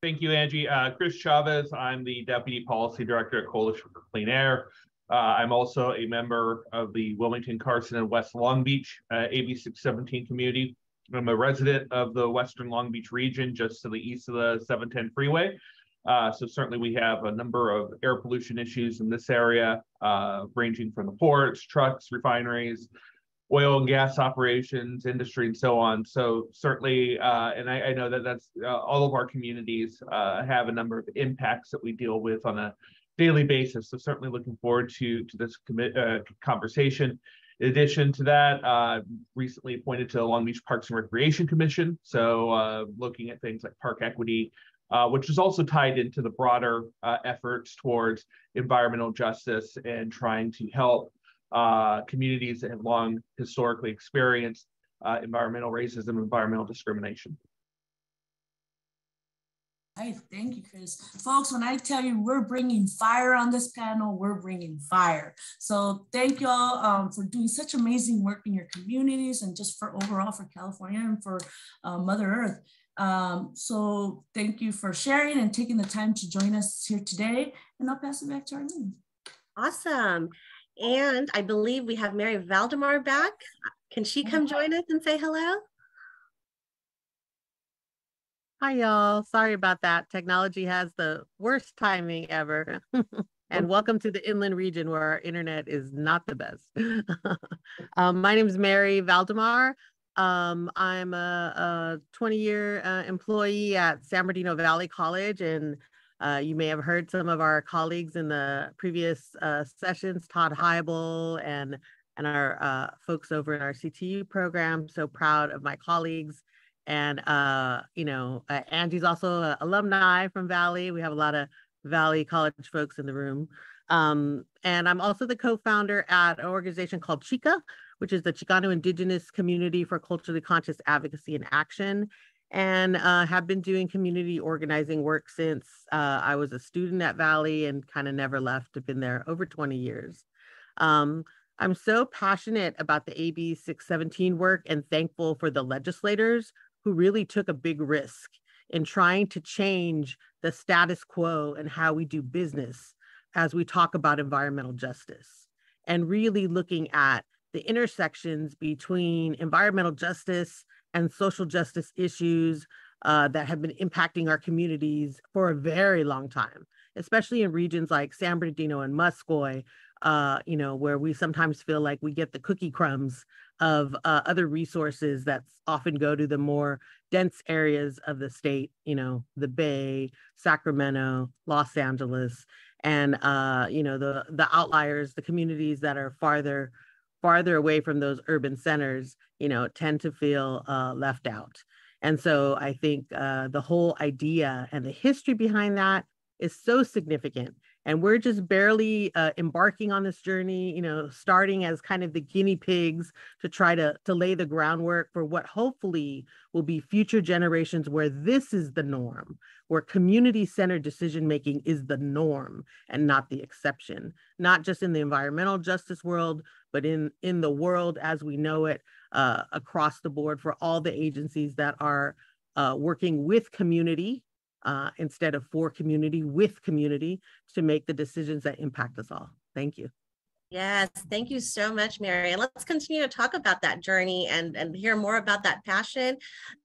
Thank you, Angie. Uh, Chris Chavez, I'm the Deputy Policy Director at Coalition for Clean Air. Uh, I'm also a member of the Wilmington, Carson, and West Long Beach uh, AB 617 community. I'm a resident of the Western Long Beach region, just to the east of the 710 freeway. Uh, so certainly we have a number of air pollution issues in this area, uh, ranging from the ports, trucks, refineries, oil and gas operations, industry, and so on. So certainly, uh, and I, I, know that that's uh, all of our communities uh, have a number of impacts that we deal with on a daily basis. So certainly looking forward to to this uh, conversation. In addition to that, uh, recently appointed to the Long Beach Parks and Recreation Commission. So uh, looking at things like park equity, uh, which is also tied into the broader uh, efforts towards environmental justice and trying to help uh, communities that have long historically experienced uh, environmental racism, environmental discrimination.
Hey, thank you, Chris. Folks, when I tell you we're bringing fire on this panel, we're bringing fire. So thank y'all um, for doing such amazing work in your communities and just for overall for California and for uh, Mother Earth. Um, so thank you for sharing and taking the time to join us here today. And I'll pass it back to Arlene.
Awesome. And I believe we have Mary Valdemar back. Can she come join us and say hello?
Hi, y'all. Sorry about that. Technology has the worst timing ever. and welcome to the inland region where our internet is not the best. um, my name is Mary Valdemar. Um, I'm a 20 year uh, employee at San Bernardino Valley College. And uh, you may have heard some of our colleagues in the previous uh, sessions, Todd Heibel and, and our uh, folks over in our CTU program. So proud of my colleagues and uh, you know, uh, Angie's also an alumni from Valley. We have a lot of Valley College folks in the room. Um, and I'm also the co-founder at an organization called Chica, which is the Chicano Indigenous Community for Culturally Conscious Advocacy and Action, and uh, have been doing community organizing work since uh, I was a student at Valley and kind of never left. I've been there over 20 years. Um, I'm so passionate about the AB 617 work and thankful for the legislators who really took a big risk in trying to change the status quo and how we do business as we talk about environmental justice and really looking at the intersections between environmental justice and social justice issues uh, that have been impacting our communities for a very long time, especially in regions like San Bernardino and Muscoy, uh, you know, where we sometimes feel like we get the cookie crumbs of uh, other resources that often go to the more dense areas of the state, you know, the Bay, Sacramento, Los Angeles. and uh, you know the the outliers, the communities that are farther farther away from those urban centers, you know, tend to feel uh, left out. And so I think uh, the whole idea and the history behind that is so significant and we're just barely uh, embarking on this journey you know starting as kind of the guinea pigs to try to to lay the groundwork for what hopefully will be future generations where this is the norm where community centered decision making is the norm and not the exception not just in the environmental justice world but in in the world as we know it uh, across the board for all the agencies that are uh, working with community uh, instead of for community with community to make the decisions that impact us all. Thank you.
Yes, thank you so much, Mary. And let's continue to talk about that journey and, and hear more about that passion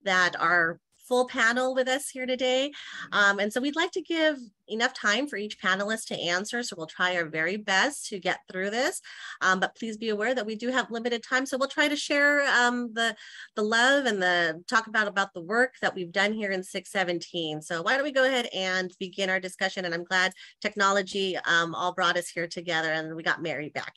that our full panel with us here today. Um, and so we'd like to give enough time for each panelist to answer. So we'll try our very best to get through this. Um, but please be aware that we do have limited time. So we'll try to share um, the, the love and the talk about, about the work that we've done here in 617. So why don't we go ahead and begin our discussion. And I'm glad technology um, all brought us here together and we got Mary back.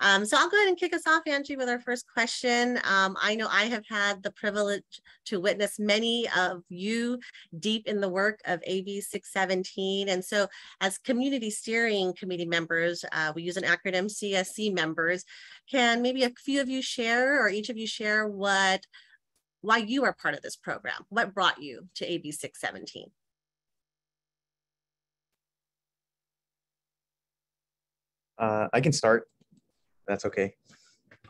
Um, so I'll go ahead and kick us off, Angie, with our first question. Um, I know I have had the privilege to witness many of you deep in the work of AB 617. And so as community steering committee members, uh, we use an acronym CSC members. Can maybe a few of you share or each of you share what why you are part of this program? What brought you to AB 617?
Uh, I can start that's okay.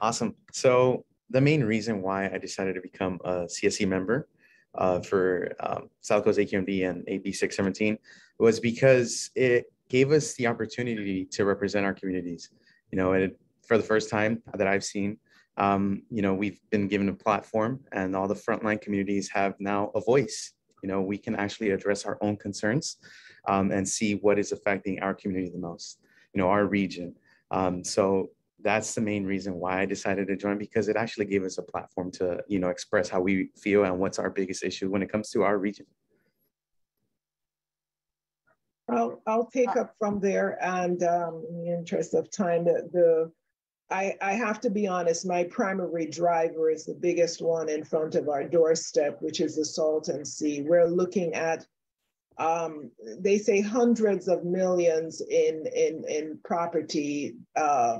Awesome. So the main reason why I decided to become a CSC member uh, for um, South Coast AQMD and AB 617 was because it gave us the opportunity to represent our communities. You know, it, for the first time that I've seen, um, you know, we've been given a platform and all the frontline communities have now a voice. You know, we can actually address our own concerns um, and see what is affecting our community the most, you know, our region. Um, so that's the main reason why I decided to join because it actually gave us a platform to, you know, express how we feel and what's our biggest issue when it comes to our region.
I'll, I'll take up from there and um, in the interest of time, the, the I, I have to be honest, my primary driver is the biggest one in front of our doorstep, which is the Salton Sea. We're looking at um, they say hundreds of millions in in in property uh,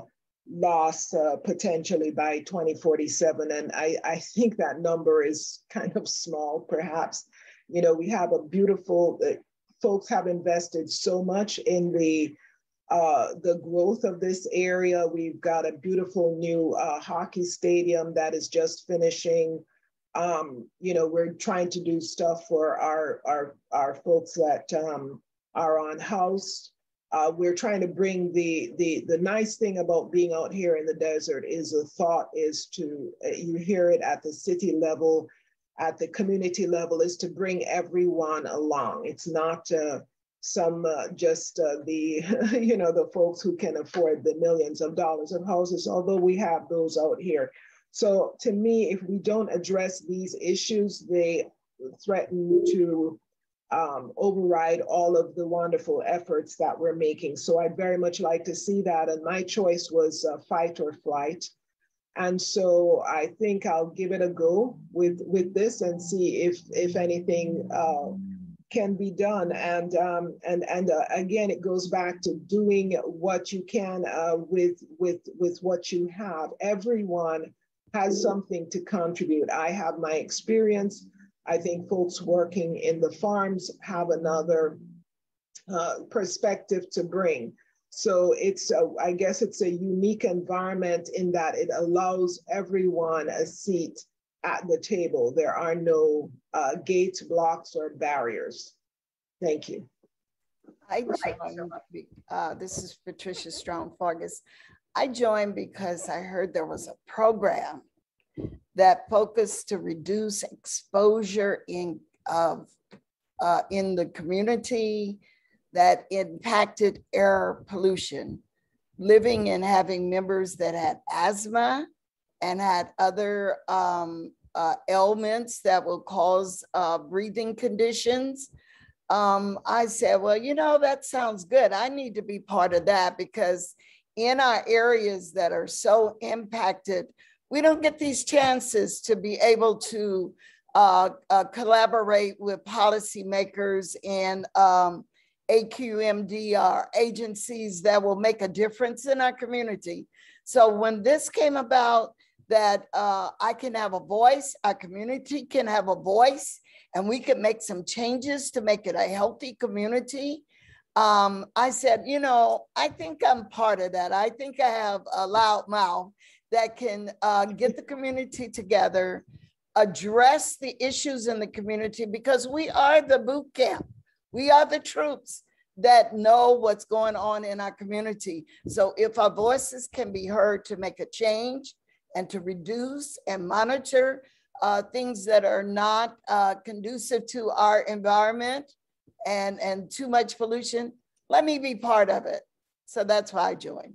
loss uh, potentially by 2047. And I, I think that number is kind of small, perhaps. You know, we have a beautiful, uh, folks have invested so much in the uh, the growth of this area. We've got a beautiful new uh, hockey stadium that is just finishing. Um, you know, we're trying to do stuff for our our our folks that um, are on house uh, we're trying to bring the, the, the nice thing about being out here in the desert is the thought is to, uh, you hear it at the city level, at the community level, is to bring everyone along. It's not uh, some uh, just uh, the, you know, the folks who can afford the millions of dollars of houses, although we have those out here. So to me, if we don't address these issues, they threaten to um, override all of the wonderful efforts that we're making. So I'd very much like to see that. And my choice was uh, fight or flight. And so I think I'll give it a go with, with this and see if, if anything uh, can be done. And, um, and, and uh, again, it goes back to doing what you can uh, with, with, with what you have. Everyone has something to contribute. I have my experience. I think folks working in the farms have another uh, perspective to bring. So it's, a, I guess it's a unique environment in that it allows everyone a seat at the table. There are no uh, gates, blocks, or barriers. Thank you.
I uh, this is Patricia Strong Fargus. I joined because I heard there was a program that focus to reduce exposure in, uh, uh, in the community that impacted air pollution. Living and having members that had asthma and had other um, uh, ailments that will cause uh, breathing conditions. um, I said, well, you know, that sounds good. I need to be part of that because in our areas that are so impacted, we don't get these chances to be able to uh, uh, collaborate with policymakers and um, AQMD agencies that will make a difference in our community. So when this came about, that uh, I can have a voice, our community can have a voice, and we can make some changes to make it a healthy community. Um, I said, you know, I think I'm part of that. I think I have a loud mouth that can uh, get the community together, address the issues in the community because we are the boot camp. We are the troops that know what's going on in our community. So if our voices can be heard to make a change and to reduce and monitor uh, things that are not uh, conducive to our environment and, and too much pollution, let me be part of it. So that's why I joined.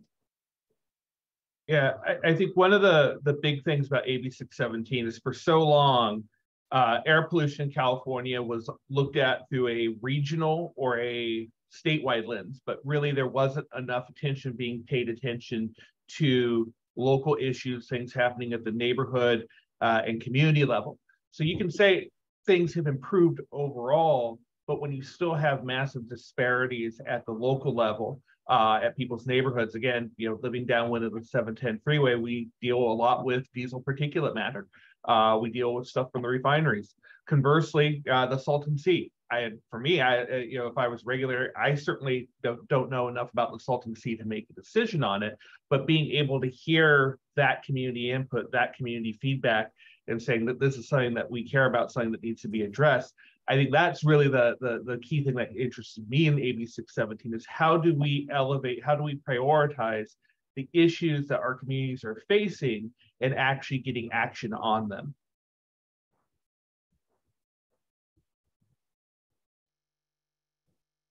Yeah, I, I, think one of the, the big things about AB 617 is for so long, uh, air pollution in California was looked at through a regional or a statewide lens, but really there wasn't enough attention being paid attention to local issues, things happening at the neighborhood uh, and community level. So you can say things have improved overall, but when you still have massive disparities at the local level, uh, at people's neighborhoods. Again, you know, living downwind of the 710 freeway, we deal a lot with diesel particulate matter. Uh, we deal with stuff from the refineries. Conversely, uh, the Salton Sea. I, for me, I, uh, you know, if I was regular, I certainly don't, don't know enough about the Salton Sea to make a decision on it. But being able to hear that community input, that community feedback, and saying that this is something that we care about, something that needs to be addressed, I think that's really the, the, the key thing that interests me in AB 617 is how do we elevate, how do we prioritize the issues that our communities are facing and actually getting action on them.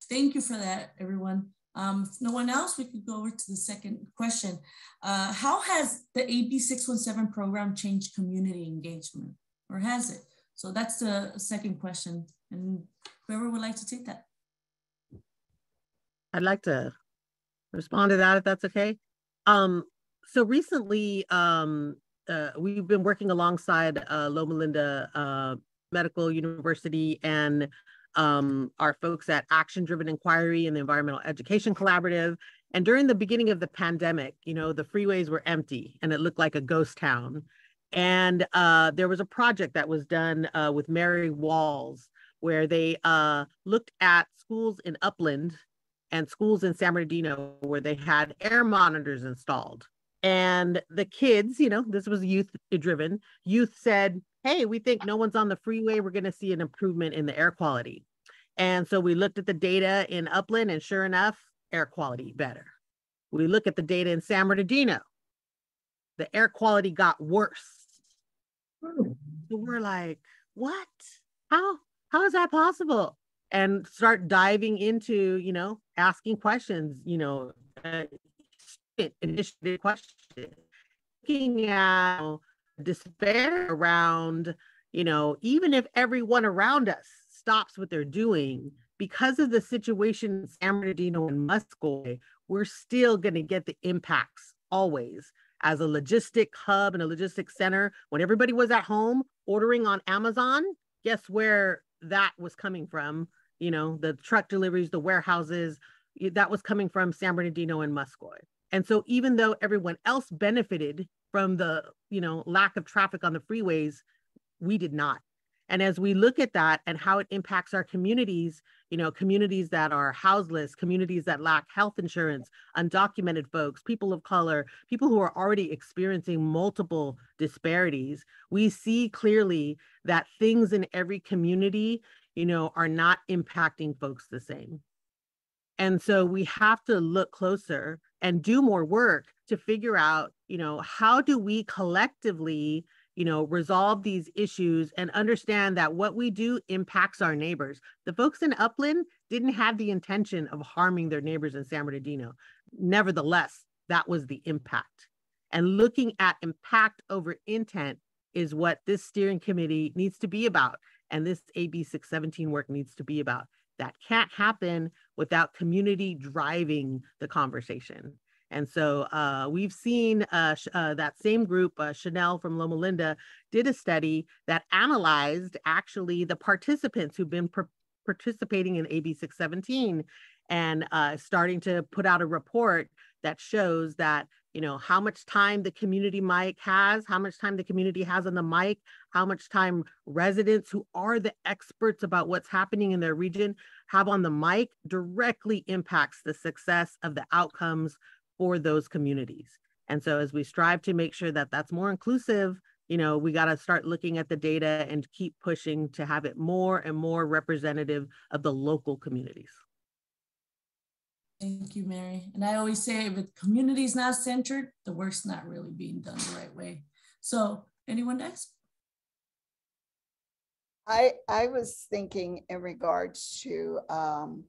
Thank you for that, everyone. Um, no one else, we could go over to the second question. Uh, how has the AB 617 program changed community engagement, or has it? So that's the second question. And whoever would like to take that.
I'd like to respond to that if that's okay. Um, so recently, um, uh, we've been working alongside uh, Loma Linda uh, Medical University and um, our folks at Action Driven Inquiry and the Environmental Education Collaborative. And during the beginning of the pandemic, you know, the freeways were empty and it looked like a ghost town. And uh, there was a project that was done uh, with Mary Walls where they uh, looked at schools in Upland and schools in San Bernardino where they had air monitors installed. And the kids, you know, this was youth driven, youth said, Hey, we think no one's on the freeway. We're going to see an improvement in the air quality. And so we looked at the data in Upland, and sure enough, air quality better. We look at the data in San Bernardino, the air quality got worse so we're like, what? How how is that possible? And start diving into, you know, asking questions, you know, uh, initiative questions, looking at despair around, you know, even if everyone around us stops what they're doing, because of the situation in San Bernardino and Muscoy, we're still going to get the impacts always as a logistic hub and a logistic center. When everybody was at home ordering on Amazon, guess where that was coming from? You know, the truck deliveries, the warehouses, that was coming from San Bernardino and Muscoy. And so even though everyone else benefited from the, you know, lack of traffic on the freeways, we did not. And as we look at that and how it impacts our communities, you know, communities that are houseless, communities that lack health insurance, undocumented folks, people of color, people who are already experiencing multiple disparities, we see clearly that things in every community, you know, are not impacting folks the same. And so we have to look closer and do more work to figure out, you know, how do we collectively you know, resolve these issues and understand that what we do impacts our neighbors. The folks in Upland didn't have the intention of harming their neighbors in San Bernardino. Nevertheless, that was the impact. And looking at impact over intent is what this steering committee needs to be about. And this AB 617 work needs to be about. that can't happen without community driving the conversation. And so uh, we've seen uh, uh, that same group, uh, Chanel from Loma Linda, did a study that analyzed actually the participants who've been participating in AB 617 and uh, starting to put out a report that shows that you know how much time the community mic has how much time the community has on the mic how much time residents who are the experts about what's happening in their region have on the mic directly impacts the success of the outcomes for those communities and so as we strive to make sure that that's more inclusive you know we got to start looking at the data and keep pushing to have it more and more representative of the local communities
Thank you, Mary. And I always say if the community is not centered, the work's not really being done the right way. So anyone next?
I, I was thinking in regards to um,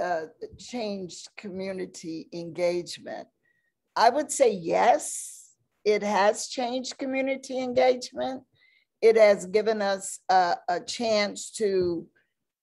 uh, changed community engagement. I would say yes, it has changed community engagement. It has given us a, a chance to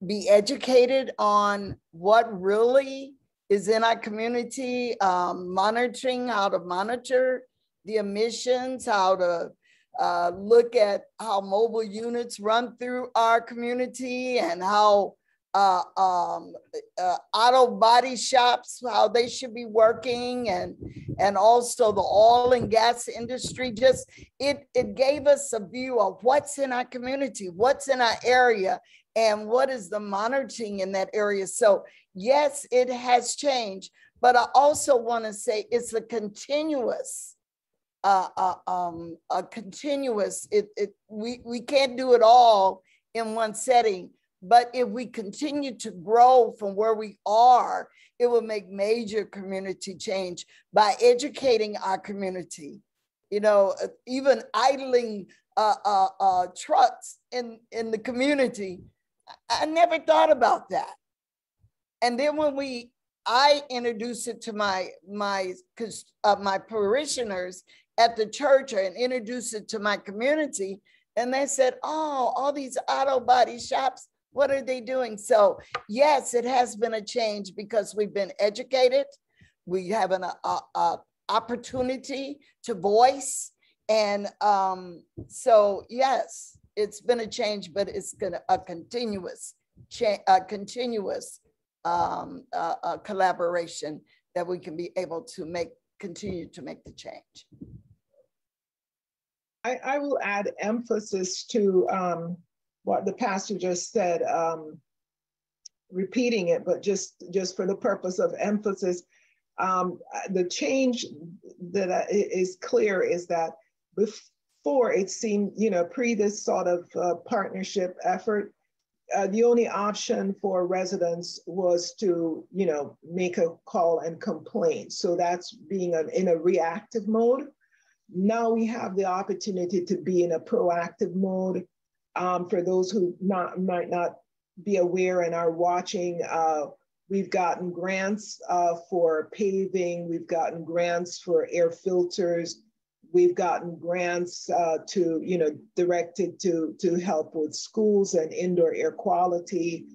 be educated on what really is in our community, um, monitoring how to monitor the emissions, how to uh, look at how mobile units run through our community and how uh, um, uh, auto body shops, how they should be working and, and also the oil and gas industry. Just it, it gave us a view of what's in our community, what's in our area, and what is the monitoring in that area. So yes, it has changed, but I also want to say it's a continuous, uh, uh, um, a continuous. It, it we we can't do it all in one setting, but if we continue to grow from where we are, it will make major community change by educating our community. You know, even idling uh, uh, uh, trucks in in the community. I never thought about that and then when we I introduced it to my my uh, my parishioners at the church and introduced it to my community, and they said, "Oh, all these auto body shops, what are they doing?" So yes, it has been a change because we've been educated, we have an a, a opportunity to voice, and um, so yes, it's been a change, but it's gonna a continuous change, a continuous um, uh, uh, collaboration that we can be able to make, continue to make the change.
I, I will add emphasis to um, what the pastor just said, um, repeating it, but just, just for the purpose of emphasis. Um, the change that is clear is that before it seemed, you know, pre this sort of uh, partnership effort, uh, the only option for residents was to, you know, make a call and complain. So that's being a, in a reactive mode. Now we have the opportunity to be in a proactive mode. Um, for those who not might not be aware and are watching, uh, we've gotten grants uh, for paving, we've gotten grants for air filters, We've gotten grants uh, to, you know, directed to, to help with schools and indoor air quality.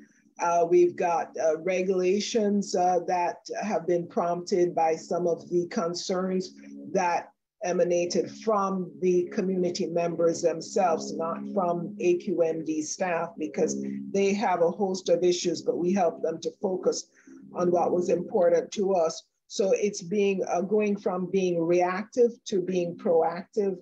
Uh, we've got uh, regulations uh, that have been prompted by some of the concerns that emanated from the community members themselves, not from AQMD staff, because they have a host of issues, but we help them to focus on what was important to us. So it's being uh, going from being reactive to being proactive.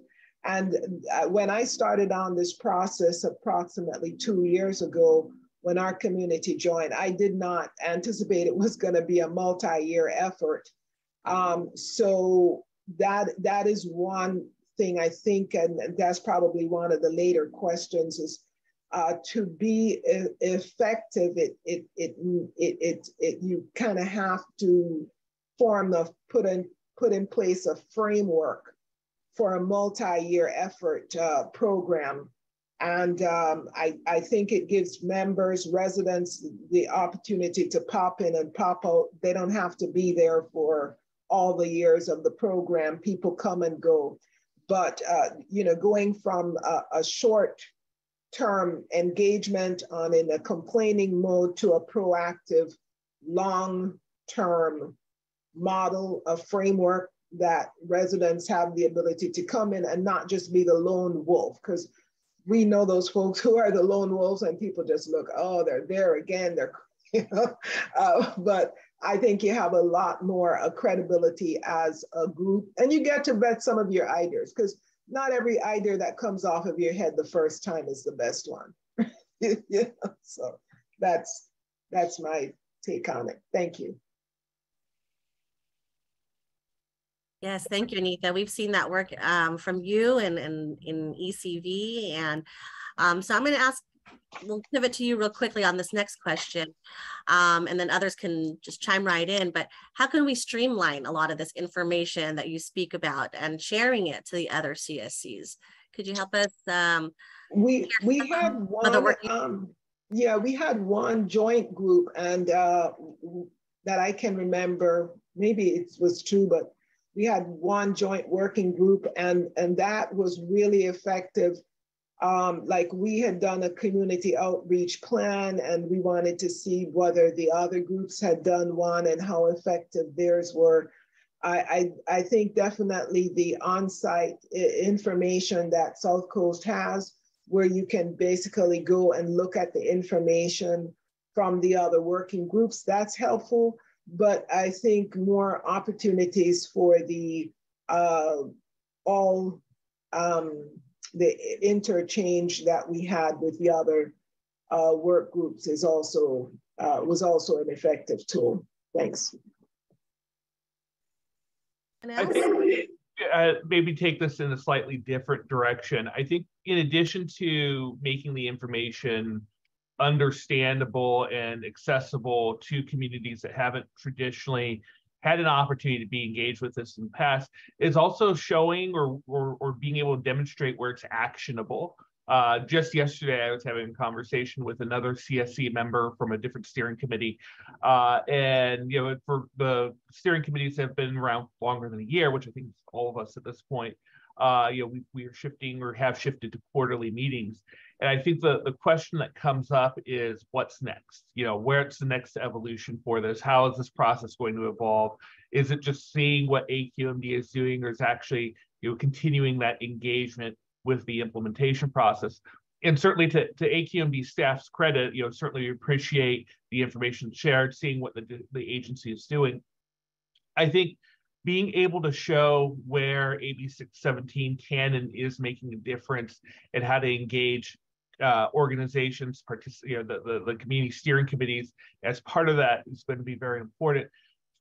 And uh, when I started on this process approximately two years ago, when our community joined, I did not anticipate it was going to be a multi-year effort. Um, so that that is one thing I think, and that's probably one of the later questions is uh, to be effective. It it it it, it, it you kind of have to form the put in put in place a framework for a multi-year effort uh, program. And um, I, I think it gives members, residents, the opportunity to pop in and pop out. They don't have to be there for all the years of the program. People come and go. But, uh, you know, going from a, a short term engagement on in a complaining mode to a proactive long term model, a framework that residents have the ability to come in and not just be the lone wolf. Because we know those folks who are the lone wolves and people just look, oh, they're there again. They're, you know, uh, but I think you have a lot more uh, credibility as a group and you get to vet some of your ideas because not every idea that comes off of your head the first time is the best one. yeah, so that's that's my take on it. Thank you.
Yes, thank you, Anita. We've seen that work um, from you and, and in ECV. And um, so I'm going to ask, we'll pivot to you real quickly on this next question. Um, and then others can just chime right in. But how can we streamline a lot of this information that you speak about and sharing it to the other CSCs? Could you help us? Um,
we we had one, um, yeah, we had one joint group and uh, that I can remember, maybe it was two, but we had one joint working group and, and that was really effective. Um, like we had done a community outreach plan and we wanted to see whether the other groups had done one and how effective theirs were. I, I, I think definitely the on-site information that South Coast has, where you can basically go and look at the information from the other working groups, that's helpful but I think more opportunities for the uh, all um, the interchange that we had with the other uh, work groups is also uh, was also an effective tool. Thanks.
I think uh, maybe take this in a slightly different direction. I think in addition to making the information understandable and accessible to communities that haven't traditionally had an opportunity to be engaged with this in the past is also showing or, or, or being able to demonstrate where it's actionable. Uh, just yesterday, I was having a conversation with another CSC member from a different steering committee. Uh, and, you know, for the steering committees have been around longer than a year, which I think all of us at this point, uh, you know, we, we are shifting or have shifted to quarterly meetings. And I think the, the question that comes up is what's next? You know, where's the next evolution for this? How is this process going to evolve? Is it just seeing what AQMD is doing or is actually, you know, continuing that engagement with the implementation process? And certainly to, to AQMD staff's credit, you know, certainly appreciate the information shared, seeing what the, the agency is doing. I think being able to show where AB 617 can and is making a difference and how to engage uh, organizations, partic- you know, the, the, the, community steering committees as part of that is going to be very important.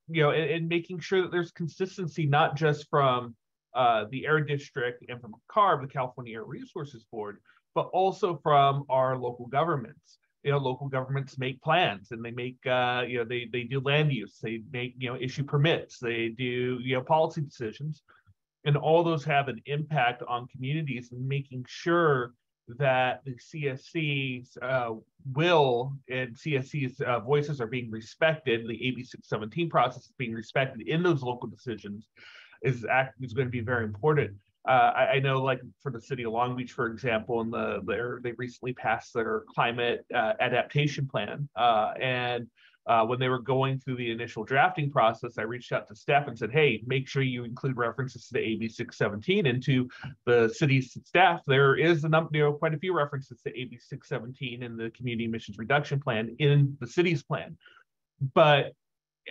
You know, and, and making sure that there's consistency, not just from uh, the Air District and from CARB, the California Air Resources Board, but also from our local governments. You know, local governments make plans and they make, uh, you know, they they do land use, they make, you know, issue permits, they do, you know, policy decisions, and all those have an impact on communities and making sure that the CSC's uh, will and CSC's uh, voices are being respected, the AB 617 process is being respected in those local decisions is, act, is going to be very important. Uh, I, I, know, like for the city of Long Beach, for example, and the they recently passed their climate uh, adaptation plan, uh, and uh, when they were going through the initial drafting process, I reached out to staff and said, hey, make sure you include references to AB 617 and to the city's staff. There is a number, you know, quite a few references to AB 617 and the community emissions reduction plan in the city's plan. But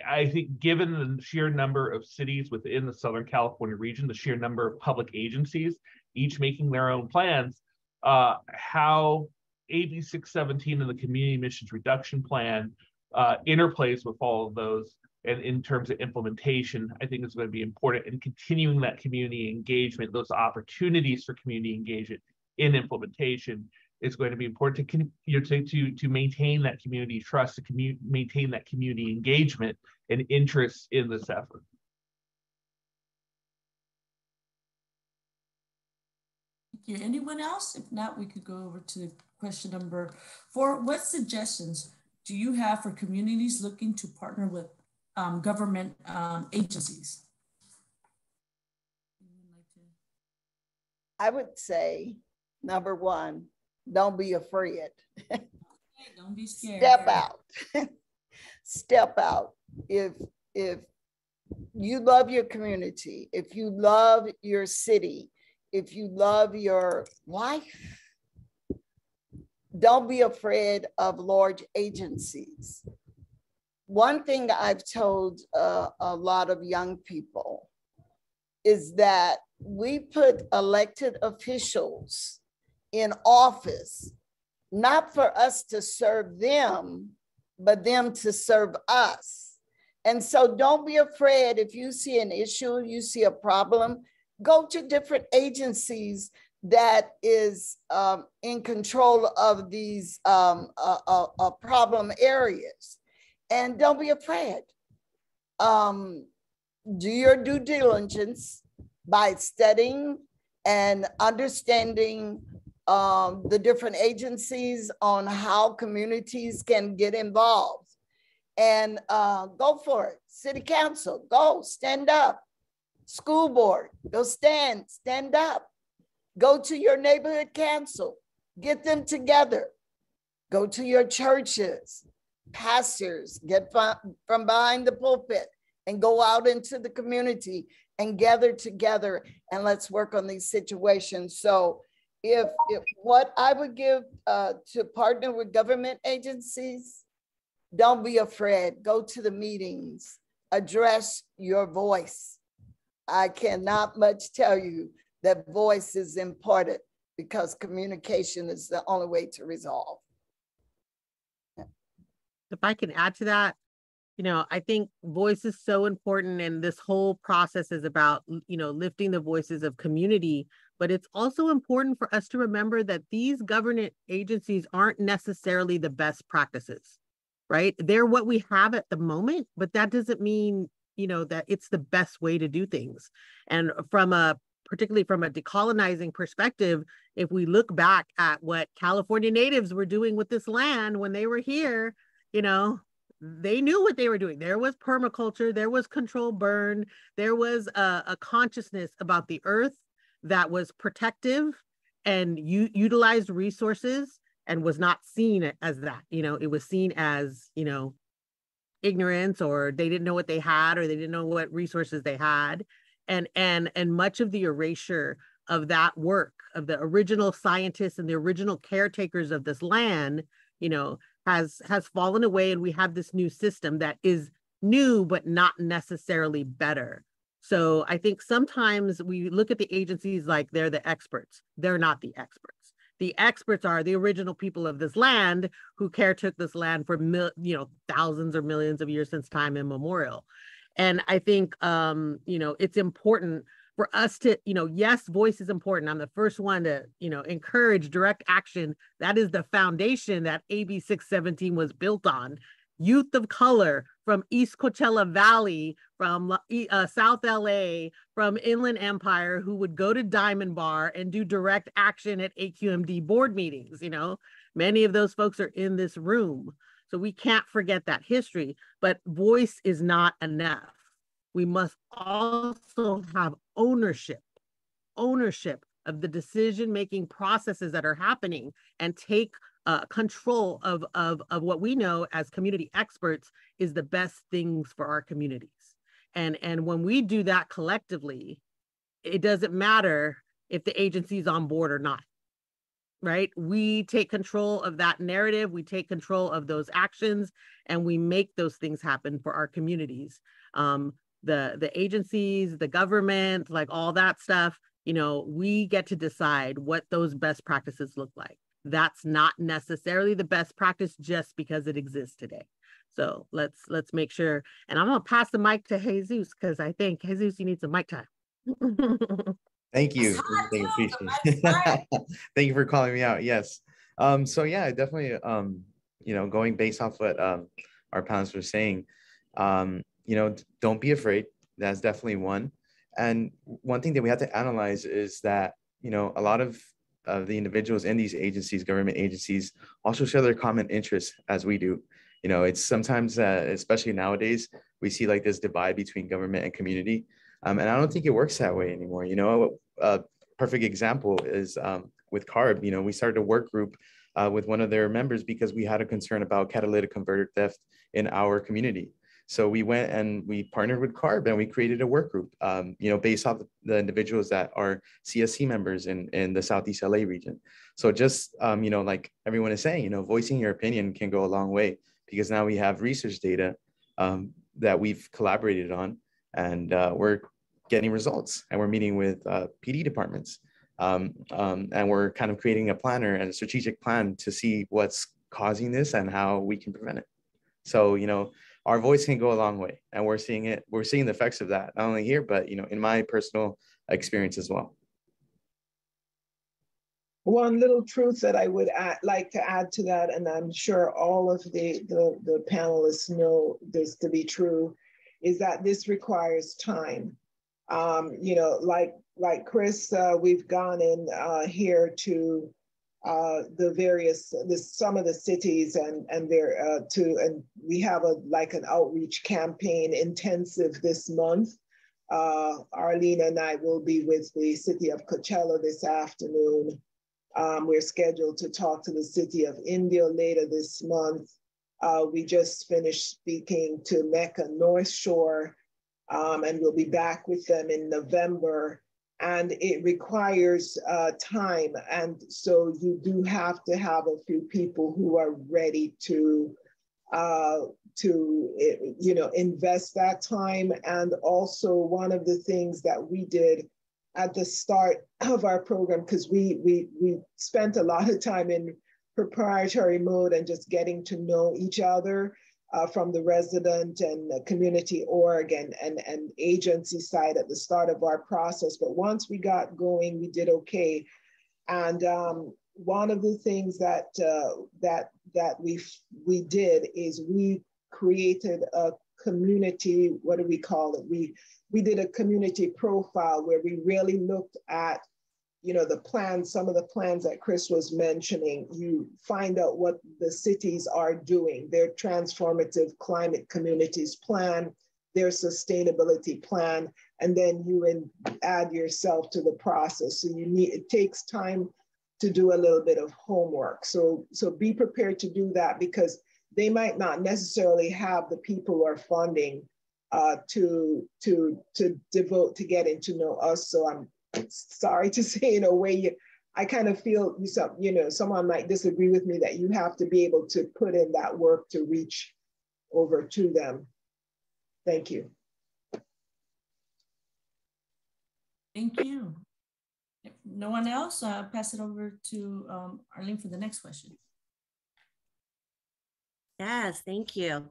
I think given the sheer number of cities within the Southern California region, the sheer number of public agencies, each making their own plans, uh, how AB 617 and the community emissions reduction plan uh, interplays with all of those and in terms of implementation, I think is going to be important and continuing that community engagement, those opportunities for community engagement in implementation is going to be important to you know, to, to to maintain that community trust, to commu- maintain that community engagement and interest in this effort.
Thank you. Anyone else? If not, we could go over to question number four. What suggestions do you have for communities looking to partner with um, government um, agencies?
I would say, number one, Don't be afraid.
don't be scared.
Step out. Step out. If if you love your community, if you love your city, if you love your wife, don't be afraid of large agencies. One thing I've told uh, a lot of young people is that we put elected officials in office, not for us to serve them, but them to serve us. And so don't be afraid if you see an issue, you see a problem, go to different agencies that is um, in control of these um, uh, uh, uh, problem areas. And don't be afraid. Um, do your due diligence by studying and understanding um, the different agencies on how communities can get involved. And uh, go for it. City council, go stand up. School board, go stand, stand up. Go to your neighborhood council, get them together. Go to your churches, pastors, get from behind the pulpit and go out into the community and gather together and let's work on these situations. So if, if what I would give uh, to partner with government agencies, don't be afraid. Go to the meetings, address your voice. I cannot much tell you that voice is important because communication is the only way to resolve.
If I can add to that, you know, I think voice is so important and this whole process is about, you know, lifting the voices of community, but it's also important for us to remember that these government agencies aren't necessarily the best practices, right? They're what we have at the moment, but that doesn't mean, you know, that it's the best way to do things. And from a particularly from a decolonizing perspective, if we look back at what California natives were doing with this land when they were here, you know, they knew what they were doing. There was permaculture, there was control burn, there was a, a consciousness about the earth that was protective and u- utilized resources and was not seen as that. You know, it was seen as, you know, ignorance or they didn't know what they had or they didn't know what resources they had and and and much of the erasure of that work of the original scientists and the original caretakers of this land you know has has fallen away and we have this new system that is new but not necessarily better. So i think sometimes we look at the agencies like they're the experts. They're not the experts. The experts are the original people of this land who caretook this land for mil, you know thousands or millions of years since time immemorial and I think, um, you know, it's important for us to, you know, yes, voice is important. I'm the first one to, you know, encourage direct action. That is the foundation that AB 617 was built on. Youth of color from East Coachella Valley, from uh, South LA, from Inland Empire, who would go to Diamond Bar and do direct action at AQMD board meetings. You know, many of those folks are in this room. So we can't forget that history, but voice is not enough. We must also have ownership, ownership of the decision making processes that are happening and take uh, control of, of, of what we know as community experts is the best things for our communities. And, and when we do that collectively, it doesn't matter if the agency is on board or not right? We take control of that narrative, we take control of those actions, and we make those things happen for our communities. Um, the the agencies, the government, like all that stuff, you know, we get to decide what those best practices look like. That's not necessarily the best practice just because it exists today. So let's let's make sure. And I'm gonna pass the mic to Jesus because I think Jesus, you need some mic time.
Thank you. Thank you, Thank you for calling me out. Yes. Um, so yeah, definitely um, you know, going based off what um our panelists were saying, um, you know, don't be afraid. That's definitely one. And one thing that we have to analyze is that, you know, a lot of of the individuals in these agencies, government agencies, also share their common interests as we do. You know, it's sometimes, uh, especially nowadays, we see like this divide between government and community. Um, and I don't think it works that way anymore. You know, a perfect example is um, with CARB. You know, we started a work group uh, with one of their members because we had a concern about catalytic converter theft in our community. So we went and we partnered with CARB and we created a work group, um, you know, based off the individuals that are CSC members in, in the Southeast LA region. So just, um, you know, like everyone is saying, you know, voicing your opinion can go a long way because now we have research data um, that we've collaborated on and uh, we're getting results and we're meeting with uh, PD departments. Um, um, and we're kind of creating a planner and a strategic plan to see what's causing this and how we can prevent it. So, you know, our voice can go a long way and we're seeing it, we're seeing the effects of that, not only here, but, you know, in my personal experience as well.
One little truth that I would add, like to add to that, and I'm sure all of the, the, the panelists know this to be true, is that this requires time. Um, you know, like like Chris, uh, we've gone in uh, here to uh, the various the, some of the cities and and there uh, to and we have a like an outreach campaign intensive this month. Uh, Arlene and I will be with the city of Coachella this afternoon. Um, we're scheduled to talk to the city of Indio later this month. Uh, we just finished speaking to Mecca North Shore, um, and we'll be back with them in November and it requires uh, time. And so you do have to have a few people who are ready to, uh, to you know, invest that time. And also one of the things that we did at the start of our program, because we, we, we spent a lot of time in proprietary mode and just getting to know each other uh, from the resident and the community org and, and, and agency side at the start of our process. But once we got going, we did okay. And um, one of the things that uh, that that we we did is we created a community. What do we call it? We we did a community profile where we really looked at you know, the plans, some of the plans that Chris was mentioning, you find out what the cities are doing, their transformative climate communities plan, their sustainability plan, and then you in, add yourself to the process. So you need, it takes time to do a little bit of homework. So, so be prepared to do that because they might not necessarily have the people who are funding uh, to, to, to devote to getting to know us. So I'm sorry to say in a way you, I kind of feel you some, you know, someone might disagree with me that you have to be able to put in that work to reach over to them. Thank you.
Thank you. If no one else, uh, pass it over to um, Arlene for the next question.
Yes, thank you.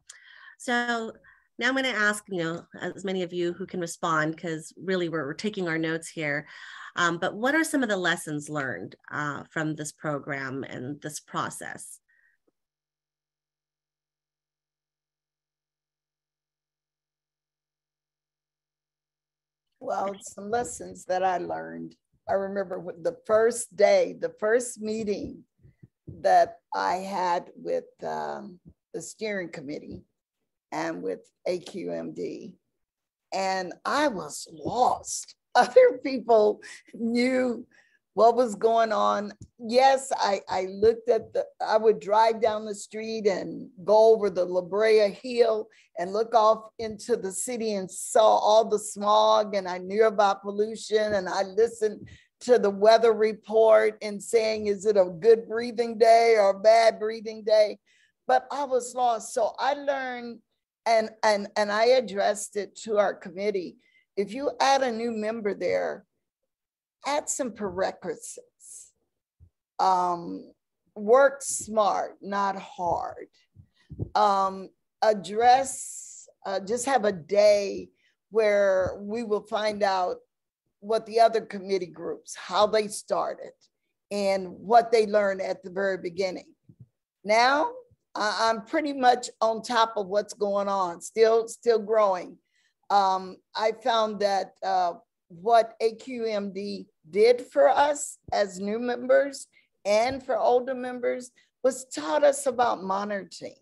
So now I'm going to ask, you know, as many of you who can respond, because really we're, we're, taking our notes here. Um, but what are some of the lessons learned uh, from this program and this process?
Well, some lessons that I learned. I remember the first day, the first meeting that I had with um, the steering committee and with AQMD. And I was lost. Other people knew what was going on. Yes, I, I looked at the, I would drive down the street and go over the La Brea Hill and look off into the city and saw all the smog and I knew about pollution and I listened to the weather report and saying, is it a good breathing day or a bad breathing day? But I was lost. So I learned and and and I addressed it to our committee. If you add a new member there, add some prerequisites. Um, work smart, not hard. Um, address, uh, just have a day where we will find out what the other committee groups, how they started, and what they learned at the very beginning. Now I'm pretty much on top of what's going on, still, still growing. Um, I found that uh, what AQMD did for us as new members and for older members was taught us about monitoring,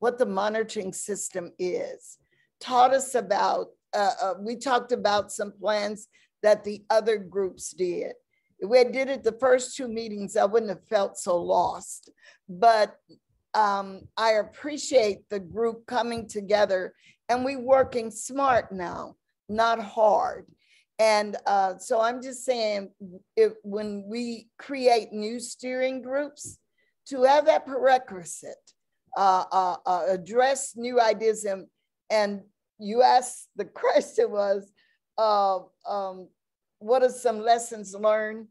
what the monitoring system is, taught us about, uh, uh, we talked about some plans that the other groups did. If we did it the first two meetings, I wouldn't have felt so lost. But um, I appreciate the group coming together and we working smart now, not hard. And uh, so I'm just saying, if, when we create new steering groups, to have that prerequisite, uh, uh, uh address new ideas, and, and you asked the question was, uh, um, what are some lessons learned?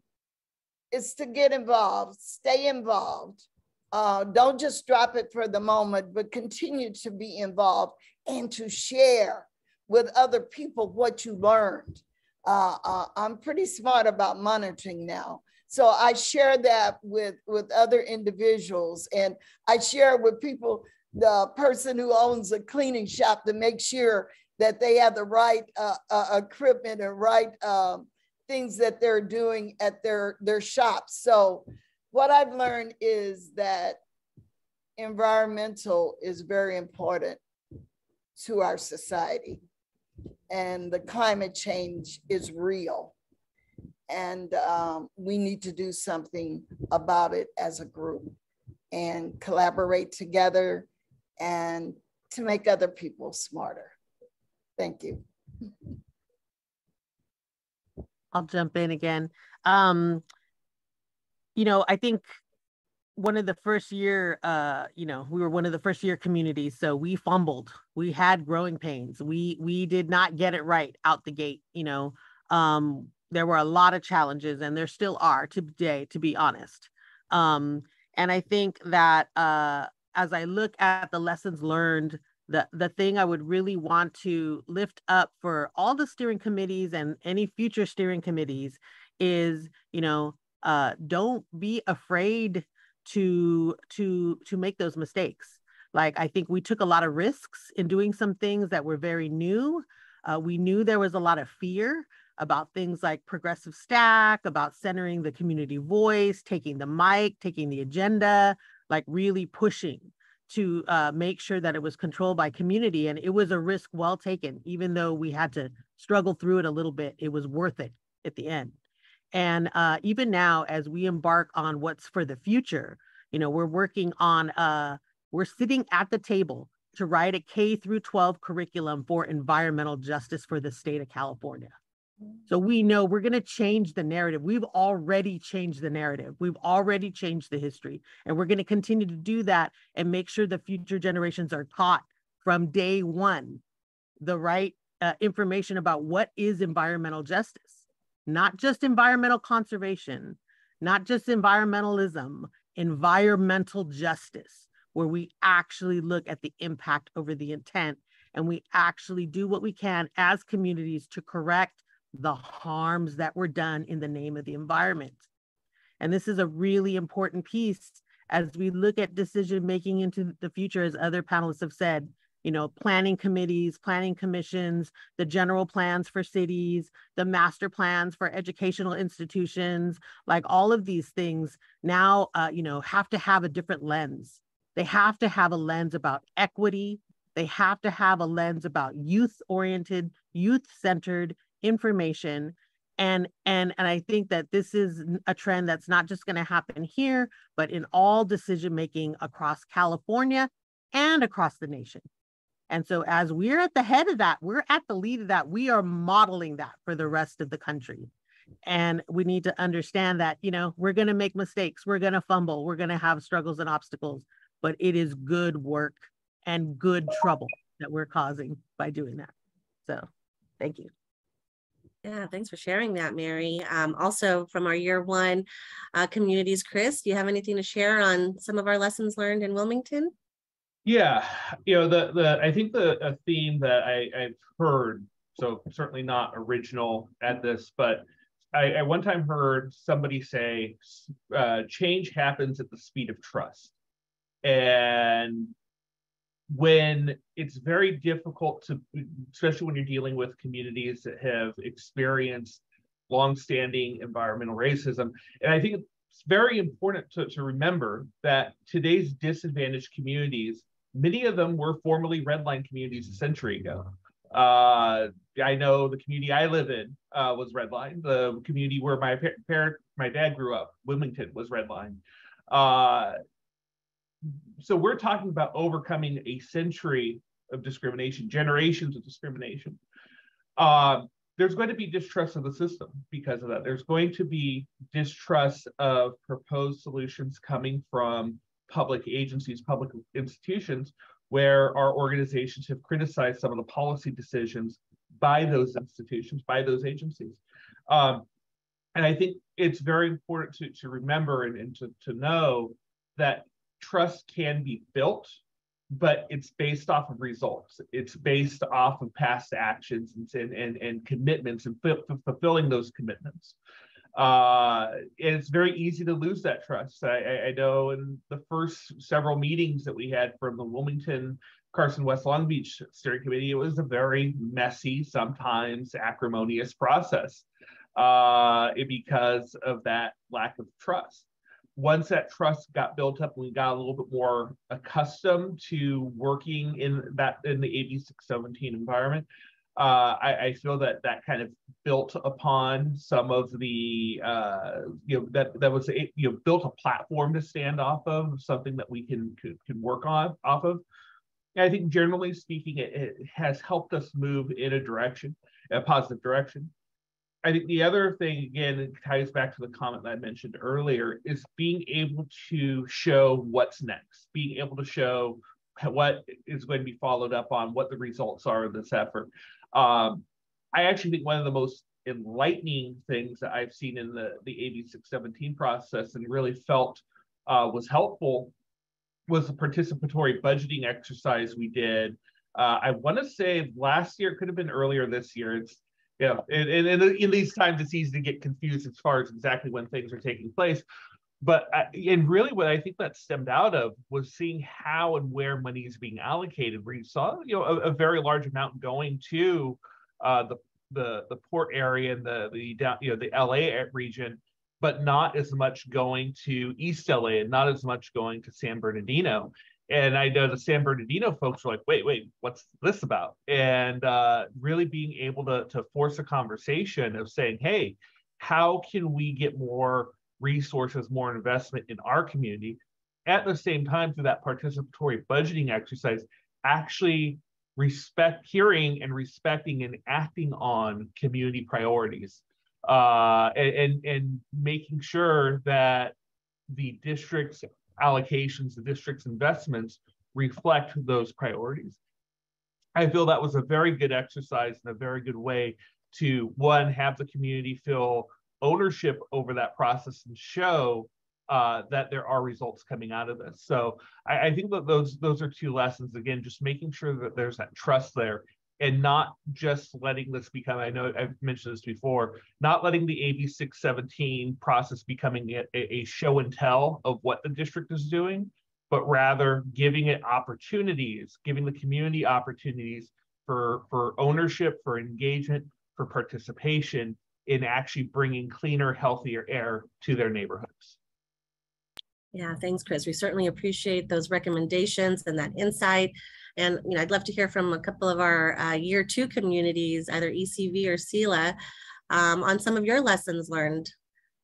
It's to get involved, stay involved. Uh, don't just drop it for the moment, but continue to be involved and to share with other people what you learned uh, uh, I'm pretty smart about monitoring now. So I share that with, with other individuals and I share with people, the person who owns a cleaning shop to make sure that they have the right uh, uh equipment and right um, things that they're doing at their, their shops. So what I've learned is that environmental is very important to our society and the climate change is real. And um, we need to do something about it as a group and collaborate together and to make other people smarter. Thank you.
I'll jump in again. Um, you know, I think one of the first year uh you know we were one of the first year communities so we fumbled. We had growing pains. We we did not get it right out the gate you know? Um there were a lot of challenges and there still are today to be honest. Um and i think that uh as i look at the lessons learned the the thing i would really want to lift up for all the steering committees and any future steering committees is you know uh don't be afraid to to to make those mistakes. Like i think we took a lot of risks in doing some things that were very new. Uh, we knew there was a lot of fear about things like progressive stack about centering the community voice taking the mic taking the agenda like really pushing to uh, make sure that it was controlled by community. And it was a risk well taken even though we had to struggle through it a little bit it was worth it at the end and uh, even now, as we embark on what's for the future, you know, we're working on, uh, we're sitting at the table to write a K through 12 curriculum for environmental justice for the state of California. So we know we're going to change the narrative. We've already changed the narrative. We've already changed the history. And we're going to continue to do that and make sure the future generations are taught from day one the right uh, information about what is environmental justice not just environmental conservation, not just environmentalism, environmental justice, where we actually look at the impact over the intent and we actually do what we can as communities to correct the harms that were done in the name of the environment. And this is a really important piece as we look at decision making into the future, as other panelists have said, you know, planning committees, planning commissions, the general plans for cities, the master plans for educational institutions, like all of these things now, uh, you know, have to have a different lens. They have to have a lens about equity. They have to have a lens about youth oriented, youth centered information. And, and, and I think that this is a trend that's not just going to happen here, but in all decision making across California and across the nation. And so, as we're at the head of that, we're at the lead of that, we are modeling that for the rest of the country. And we need to understand that, you know, we're going to make mistakes, we're going to fumble, we're going to have struggles and obstacles, but it is good work and good trouble that we're causing by doing that. So, thank you.
Yeah, thanks for sharing that, Mary. Um, also, from our year one uh, communities, Chris, do you have anything to share on some of our lessons learned in Wilmington?
Yeah, you know the the I think the a theme that I, I've heard, so certainly not original at this, but I, I one time heard somebody say, uh, "Change happens at the speed of trust," and when it's very difficult to, especially when you're dealing with communities that have experienced longstanding environmental racism, and I think it's very important to, to remember that today's disadvantaged communities Many of them were formerly redline communities a century ago. Uh, I know the community I live in uh, was redlined. The community where my parent, my dad grew up, Wilmington, was redlined. Uh, so we're talking about overcoming a century of discrimination, generations of discrimination. Uh, there's going to be distrust of the system because of that. There's going to be distrust of proposed solutions coming from public agencies, public institutions, where our organizations have criticized some of the policy decisions by those institutions, by those agencies. Um, and I think it's very important to, to remember and, and to, to know that trust can be built, but it's based off of results. It's based off of past actions and, and, and commitments and fulfilling those commitments. Uh, it's very easy to lose that trust. I, I, know in the first several meetings that we had from the Wilmington Carson West Long Beach Steering Committee, it was a very messy, sometimes acrimonious process uh, because of that lack of trust. Once that trust got built up, we got a little bit more accustomed to working in that in the AB 617 environment uh, I, I, feel that that kind of built upon some of the uh, you know that that was a, you know built a platform to stand off of something that we can can, work on off of. And I think generally speaking, it, it, has helped us move in a direction, a positive direction. I think the other thing again it ties back to the comment that I mentioned earlier is being able to show what's next, being able to show what is going to be followed up on, what the results are of this effort. Um, I actually think one of the most enlightening things that I've seen in the, the AB 617 process and really felt uh, was helpful was the participatory budgeting exercise we did. Uh, I want to say last year, could have been earlier this year. It's yeah, and, and, and in these times, it's easy to get confused as far as exactly when things are taking place. But uh, and really, what I think that stemmed out of was seeing how and where money is being allocated. Where you saw, you know, a, a very large amount going to uh, the the the port area and the the down, you know, the LA region, but not as much going to East LA and not as much going to San Bernardino. And I know the San Bernardino folks were like, wait, wait, what's this about? And uh, really being able to, to force a conversation of saying, hey, how can we get more resources, more investment in our community. At the same time, through that participatory budgeting exercise, actually respect hearing and respecting and acting on community priorities uh, and, and making sure that the district's allocations, the district's investments reflect those priorities. I feel that was a very good exercise and a very good way to one, have the community feel ownership over that process and show uh, that there are results coming out of this. So I, I, think that those those are two lessons. Again, just making sure that there's that trust there and not just letting this become, I know I've mentioned this before, not letting the AB 617 process becoming a, a show and tell of what the district is doing, but rather giving it opportunities, giving the community opportunities for, for ownership, for engagement, for participation, in actually bringing cleaner, healthier air to their neighborhoods.
Yeah, thanks, Chris. We certainly appreciate those recommendations and that insight. And you know, I'd love to hear from a couple of our uh, year two communities, either ECV or SELA, um, on some of your lessons learned.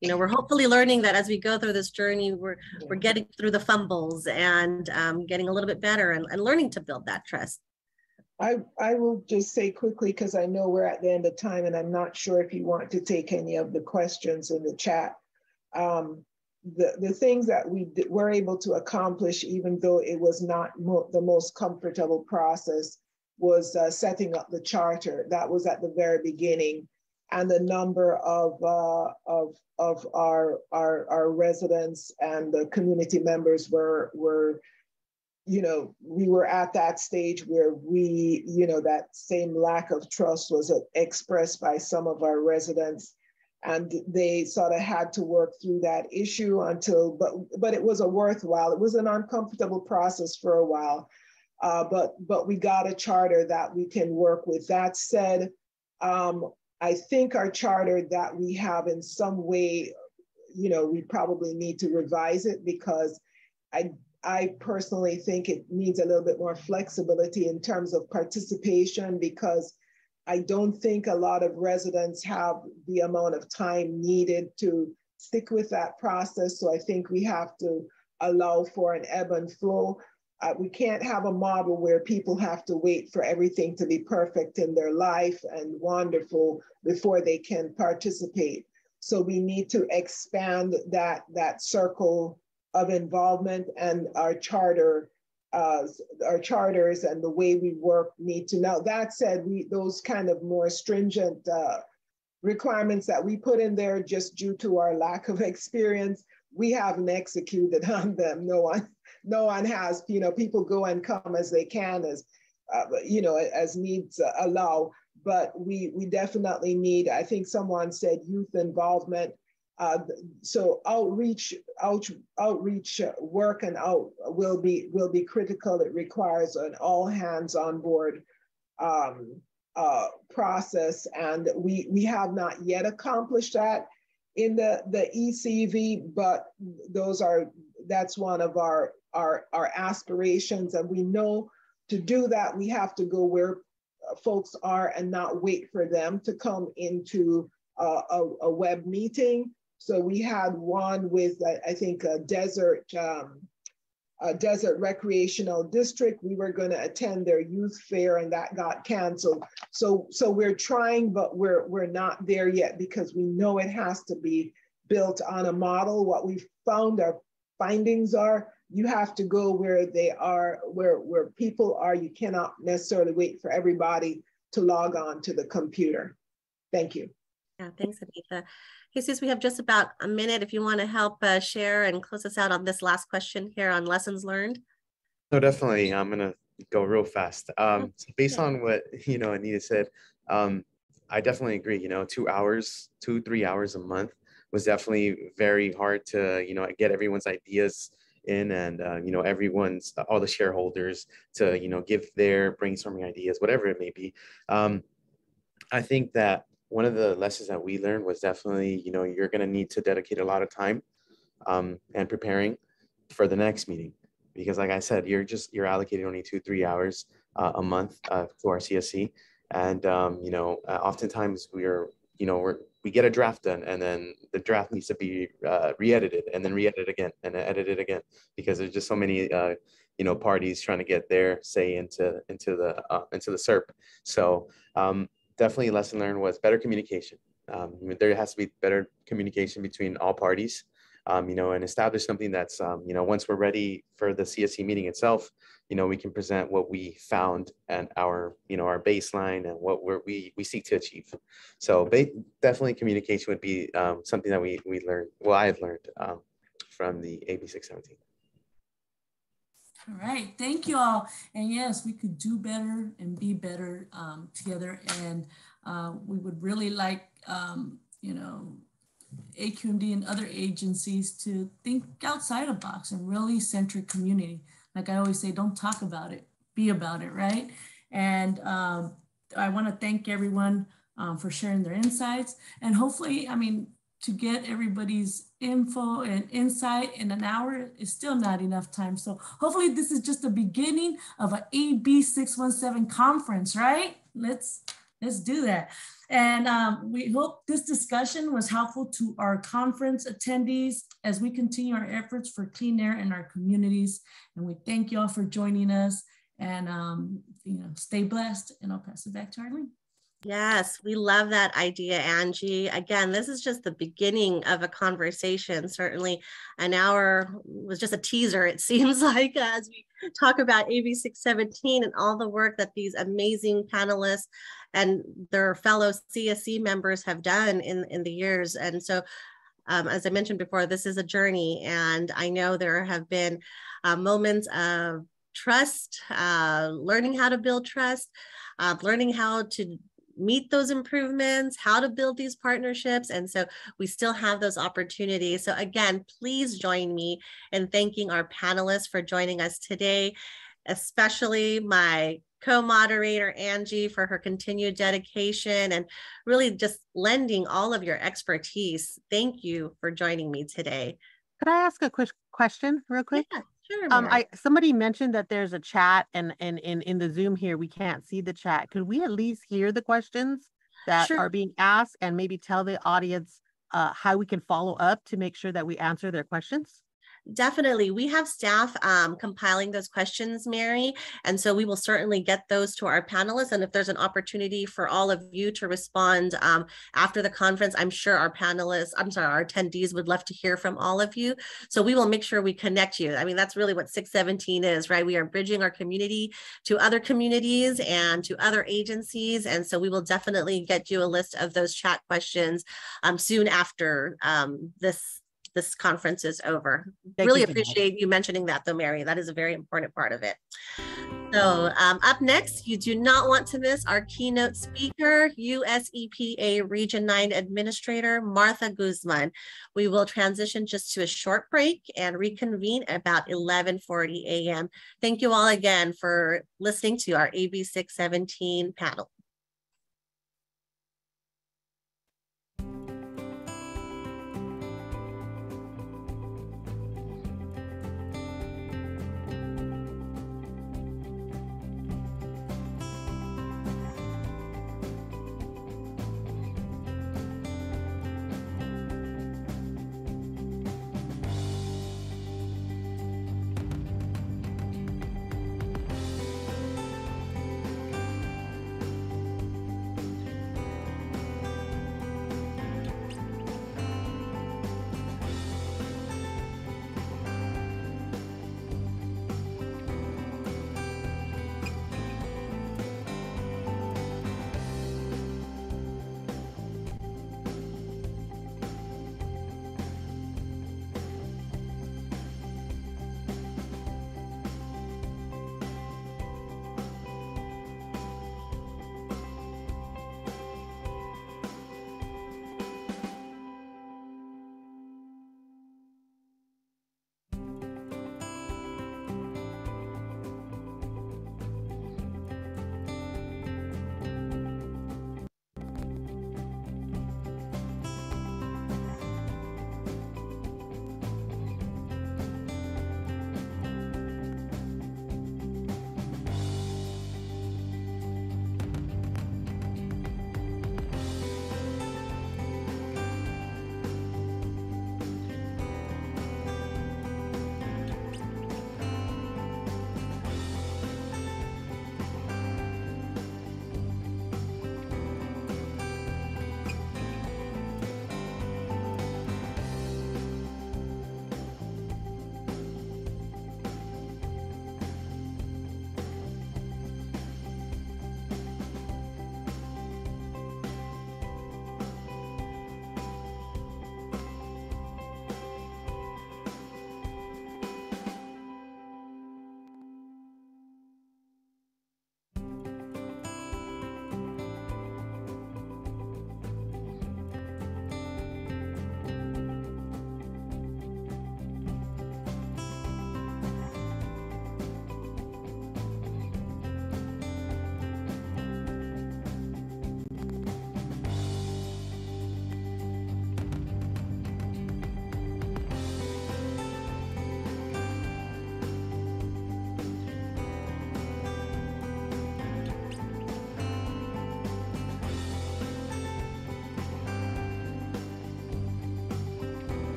You know, we're hopefully learning that as we go through this journey, we're we're getting through the fumbles and um, getting a little bit better and, and learning to build that trust.
I, I will just say quickly, because I know we're at the end of time and I'm not sure if you want to take any of the questions in the chat. Um, the, the things that we were able to accomplish, even though it was not mo the most comfortable process, was uh, setting up the charter. That was at the very beginning. And the number of, uh, of, of our, our, our residents and the community members were, were you know, we were at that stage where we, you know, that same lack of trust was expressed by some of our residents. And they sort of had to work through that issue until, but but it was a worthwhile. It was an uncomfortable process for a while, uh, but but we got a charter that we can work with. That said, um, I think our charter that we have in some way, you know, we probably need to revise it because I I personally think it needs a little bit more flexibility in terms of participation because I don't think a lot of residents have the amount of time needed to stick with that process. So I think we have to allow for an ebb and flow. Uh, we can't have a model where people have to wait for everything to be perfect in their life and wonderful before they can participate. So we need to expand that, that circle of involvement and our charter, uh, our charters and the way we work need to know. That said, we those kind of more stringent uh, requirements that we put in there just due to our lack of experience, we haven't executed on them. No one, no one has. You know, people go and come as they can, as uh, you know, as needs allow. But we we definitely need. I think someone said youth involvement. Uh, so outreach, out, outreach work and out will be will be critical. It requires an all hands on board um, uh, process, and we we have not yet accomplished that in the the ECV, but those are that's one of our our our aspirations, and we know to do that we have to go where folks are and not wait for them to come into a, a web meeting. So we had one with I think a desert um, uh, Desert Recreational District. We were going to attend their youth fair and that got canceled. So, so we're trying, but we're, we're not there yet because we know it has to be built on a model. What we found our findings are you have to go where they are, where, where people are. You cannot necessarily wait for everybody to log on to the computer. Thank you.
Yeah, thanks, Anita. Jesus, we have just about a minute if you want to help uh, share and close us out on this last question here on lessons learned.
No, definitely. I'm going to go real fast. Um, so based on what, you know, Anita said, um, I definitely agree, you know, two hours, two, three hours a month was definitely very hard to, you know, get everyone's ideas in and, uh, you know, everyone's, all the shareholders to, you know, give their brainstorming ideas, whatever it may be. Um, I think that one of the lessons that we learned was definitely, you know, you're going to need to dedicate a lot of time um, and preparing for the next meeting. Because like I said, you're just, you're allocated only two, three hours uh, a month uh, to our CSC. And, um, you know, uh, oftentimes we're, you know, we're, we get a draft done and then the draft needs to be uh, re-edited and then re-edited again and edited again because there's just so many uh, you know parties trying to get their say into into the uh, into the CERP. So um, definitely a lesson learned was better communication. Um, there has to be better communication between all parties, um, you know, and establish something that's, um, you know, once we're ready for the CSC meeting itself, you know, we can present what we found and our, you know, our baseline and what we're, we we seek to achieve. So definitely communication would be um, something that we we learned. Well, I've learned um, from the AB 617.
All right, thank you all. And yes, we could do better and be better um, together. And uh, we would really like, um, you know, AQMD and other agencies to think outside of box and really center community. Like I always say, don't talk about it, be about it, right? And um, I want to thank everyone um, for sharing their insights. And hopefully, I mean, to get everybody's info and insight in an hour is still not enough time. So hopefully this is just the beginning of an AB617 conference, right? Let's let's do that. And um, we hope this discussion was helpful to our conference attendees as we continue our efforts for clean air in our communities. And we thank you all for joining us and um, you know, stay blessed. And I'll pass it back to Arlene.
Yes, we love that idea, Angie. Again, this is just the beginning of a conversation. Certainly, an hour was just a teaser, it seems like, as we talk about AB 617 and all the work that these amazing panelists and their fellow CSC members have done in, in the years. And so, um, as I mentioned before, this is a journey, and I know there have been uh, moments of trust, uh, learning how to build trust, uh, learning how to meet those improvements, how to build these partnerships. And so we still have those opportunities. So again, please join me in thanking our panelists for joining us today, especially my co-moderator Angie for her continued dedication and really just lending all of your expertise. Thank you for joining me today.
Could I ask a quick question real quick? Yeah. Sure, um, I somebody mentioned that there's a chat and and in in the Zoom here we can't see the chat. Could we at least hear the questions that sure. are being asked and maybe tell the audience uh, how we can follow up to make sure that we answer their questions?
Definitely. We have staff um, compiling those questions, Mary. And so we will certainly get those to our panelists. And if there's an opportunity for all of you to respond um, after the conference, I'm sure our panelists, I'm sorry, our attendees would love to hear from all of you. So we will make sure we connect you. I mean, that's really what 617 is, right? We are bridging our community to other communities and to other agencies. And so we will definitely get you a list of those chat questions um, soon after um, this this conference is over. Thank really you appreciate you mentioning that though, Mary. That is a very important part of it. So um, up next, you do not want to miss our keynote speaker, US EPA Region 9 Administrator, Martha Guzman. We will transition just to a short break and reconvene about 11.40 a.m. Thank you all again for listening to our AB 617 panel.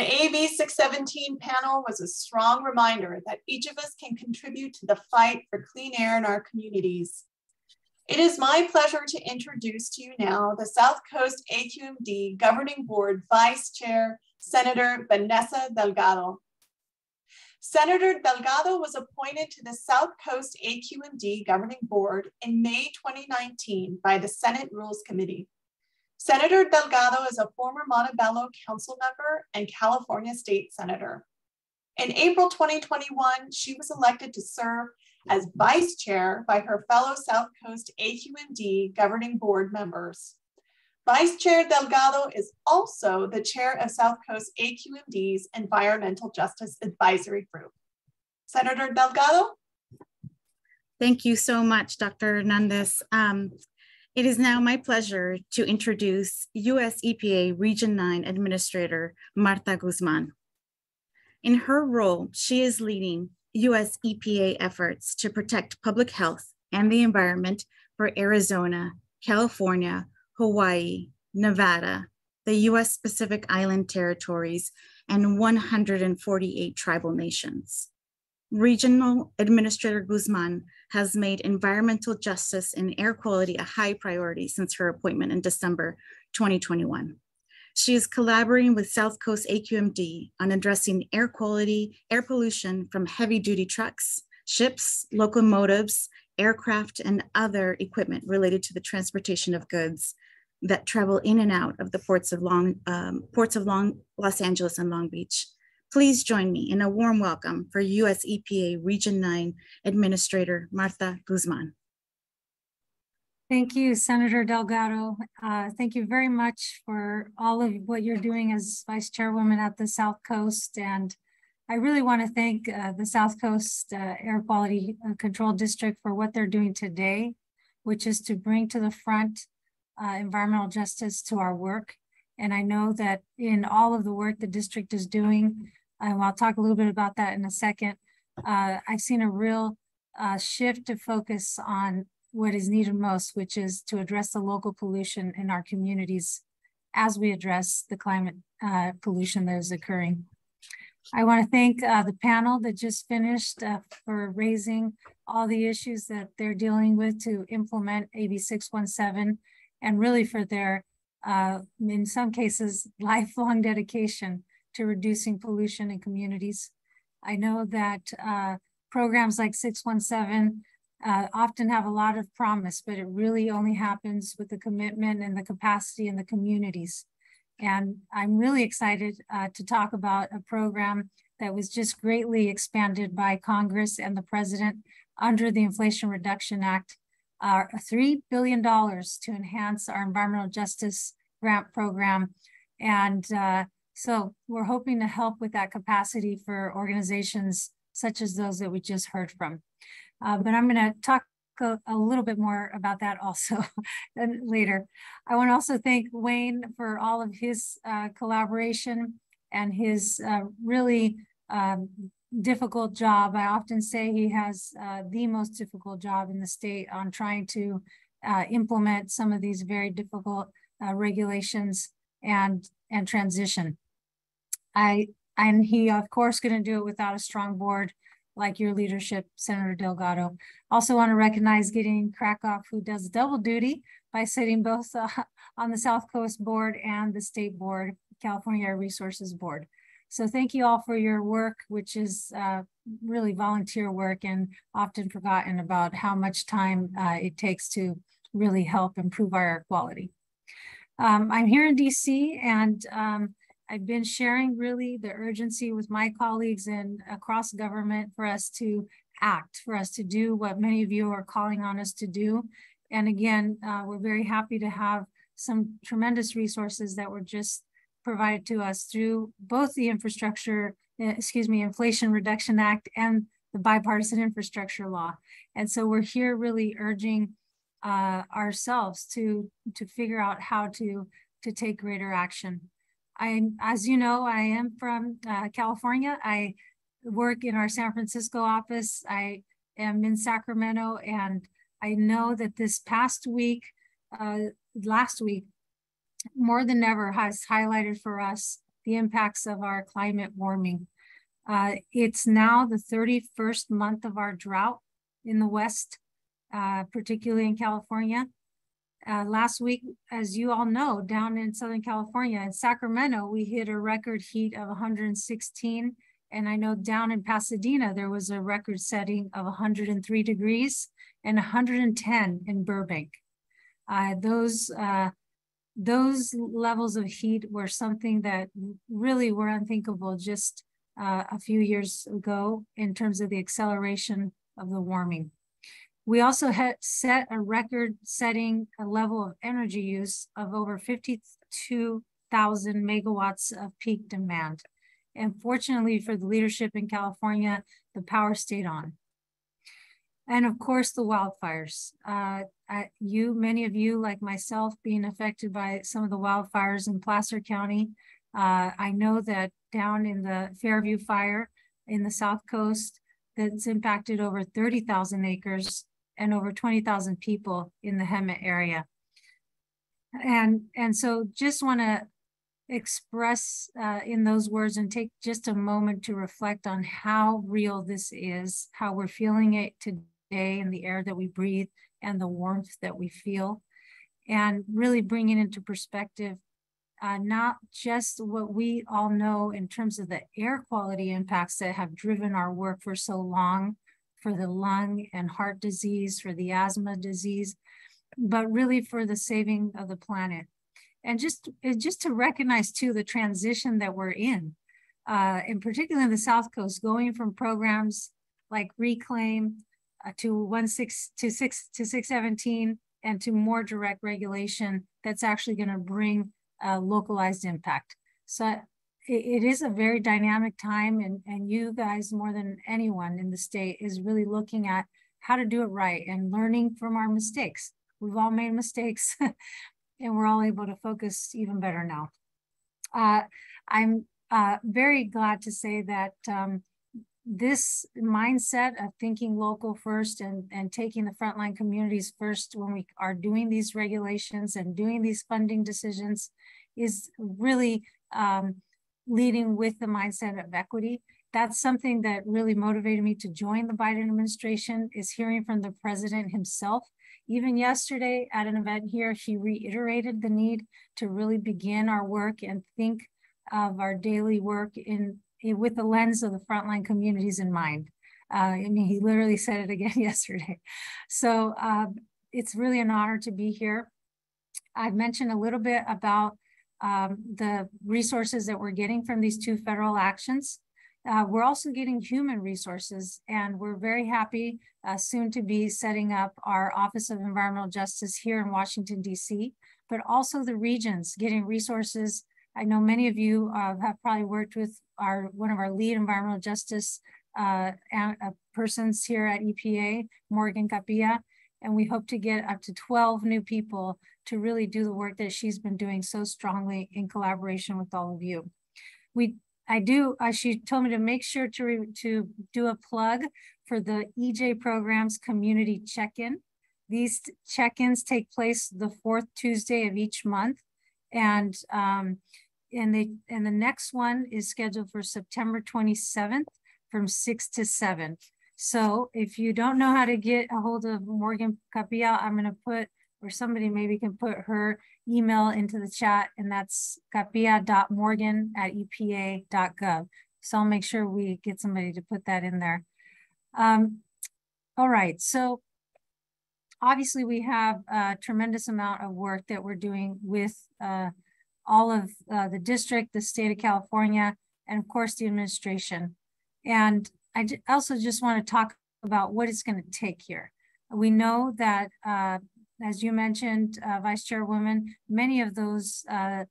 The AB 617 panel was a strong reminder that each of us can contribute to the fight for clean air in our communities. It is my pleasure to introduce to you now the South Coast AQMD Governing Board Vice Chair, Senator Vanessa Delgado. Senator Delgado was appointed to the South Coast AQMD Governing Board in May 2019 by the Senate Rules Committee. Senator Delgado is a former Montebello council member and California state senator. In April 2021, she was elected to serve as vice chair by her fellow South Coast AQMD governing board members. Vice Chair Delgado is also the chair of South Coast AQMD's Environmental Justice Advisory Group. Senator Delgado?
Thank you so much, Dr. Hernandez. Um, it is now my pleasure to introduce US EPA Region 9 Administrator Marta Guzman. In her role, she is leading US EPA efforts to protect public health and the environment for Arizona, California, Hawaii, Nevada, the US Pacific Island territories, and 148 tribal nations. Regional Administrator Guzman has made environmental justice and air quality a high priority since her appointment in December 2021. She is collaborating with South Coast AQMD on addressing air quality, air pollution from heavy duty trucks, ships, locomotives, aircraft, and other equipment related to the transportation of goods that travel in and out of the ports of Long, um, ports of Long, Los Angeles and Long Beach. Please join me in a warm welcome for US EPA Region 9 Administrator Martha Guzman.
Thank you, Senator Delgado. Uh, thank you very much for all of what you're doing as Vice Chairwoman at the South Coast. And I really want to thank uh, the South Coast uh, Air Quality uh, Control District for what they're doing today, which is to bring to the front uh, environmental justice to our work. And I know that in all of the work the district is doing, and I'll talk a little bit about that in a second. Uh, I've seen a real uh, shift to focus on what is needed most, which is to address the local pollution in our communities as we address the climate uh, pollution that is occurring. I want to thank uh, the panel that just finished uh, for raising all the issues that they're dealing with to implement AB 617 and really for their, uh, in some cases, lifelong dedication to reducing pollution in communities. I know that uh, programs like 617 uh, often have a lot of promise, but it really only happens with the commitment and the capacity in the communities. And I'm really excited uh, to talk about a program that was just greatly expanded by Congress and the president under the Inflation Reduction Act, uh, $3 billion to enhance our environmental justice grant program. And uh, so we're hoping to help with that capacity for organizations such as those that we just heard from. Uh, but I'm going to talk a, a, little bit more about that also later. I want to also thank Wayne for all of his uh, collaboration and his uh, really um, difficult job. I often say he has uh, the most difficult job in the state on trying to uh, implement some of these very difficult uh, regulations and, and transition. I and he of course going to do it without a strong board like your leadership, Senator Delgado. Also want to recognize Gideon Krakoff, who does double duty by sitting both uh, on the South Coast Board and the State Board, California Air Resources Board. So thank you all for your work, which is uh, really volunteer work and often forgotten about how much time uh, it takes to really help improve our air quality. Um, I'm here in DC and um, I've been sharing really the urgency with my colleagues and across government for us to act, for us to do what many of you are calling on us to do. And again, uh, we're very happy to have some tremendous resources that were just provided to us through both the infrastructure, eh, excuse me, Inflation Reduction Act and the bipartisan infrastructure law. And so we're here really urging uh, ourselves to, to figure out how to, to take greater action. I, as you know, I am from uh, California. I work in our San Francisco office. I am in Sacramento, and I know that this past week, uh, last week, more than ever has highlighted for us the impacts of our climate warming. Uh, it's now the 31st month of our drought in the West, uh, particularly in California. Uh, last week, as you all know, down in Southern California, in Sacramento, we hit a record heat of 116. And I know down in Pasadena, there was a record setting of 103 degrees and 110 in Burbank. Uh, those uh, those levels of heat were something that really were unthinkable just uh, a few years ago in terms of the acceleration of the warming. We also had set a record setting a level of energy use of over 52,000 megawatts of peak demand. And fortunately for the leadership in California, the power stayed on. And of course, the wildfires. Uh, you, many of you, like myself, being affected by some of the wildfires in Placer County. Uh, I know that down in the Fairview fire in the South Coast, that's impacted over 30,000 acres and over 20,000 people in the Hemet area. And, and so just want to express uh, in those words and take just a moment to reflect on how real this is, how we're feeling it today in the air that we breathe and the warmth that we feel, and really bringing into perspective uh, not just what we all know in terms of the air quality impacts that have driven our work for so long for the lung and heart disease, for the asthma disease, but really for the saving of the planet. And just, just to recognize too the transition that we're in, uh, in particular in the South Coast, going from programs like Reclaim uh, to six to six to six seventeen and to more direct regulation that's actually going to bring a localized impact. So it, is a very dynamic time, and and you guys more than anyone in the state is really looking at how to do it right and learning from our mistakes. We've all made mistakes, and we're all able to focus even better now. Uh, I'm uh, very glad to say that um, this mindset of thinking local first and, and taking the frontline communities first when we are doing these regulations and doing these funding decisions is really um, leading with the mindset of equity. That's something that really motivated me to join the Biden administration is hearing from the president himself. Even yesterday at an event here, he reiterated the need to really begin our work and think of our daily work in with the lens of the frontline communities in mind. Uh, I mean, he literally said it again yesterday. So uh, it's really an honor to be here. I've mentioned a little bit about um, the resources that we're getting from these two federal actions. Uh, we're also getting human resources, and we're very happy uh, soon to be setting up our Office of Environmental Justice here in Washington, D.C., but also the regions getting resources I know many of you uh, have probably worked with our one of our lead environmental justice uh, uh, persons here at EPA, Morgan Capilla, and we hope to get up to 12 new people to really do the work that she's been doing so strongly in collaboration with all of you. We, I do, uh, she told me to make sure to, to do a plug for the EJ programs community check-in. These check-ins take place the fourth Tuesday of each month and um, and the and the next one is scheduled for September 27th from 6 to 7. So if you don't know how to get a hold of Morgan Capilla, I'm going to put, or somebody maybe can put her email into the chat, and that's capilla.morgan at epa.gov. So I'll make sure we get somebody to put that in there. Um, all right, so obviously we have a tremendous amount of work that we're doing with uh, all of uh, the district, the state of California, and of course the administration. And I also just want to talk about what it's going to take here. We know that, uh, as you mentioned, uh, Vice Chairwoman, many of those uh,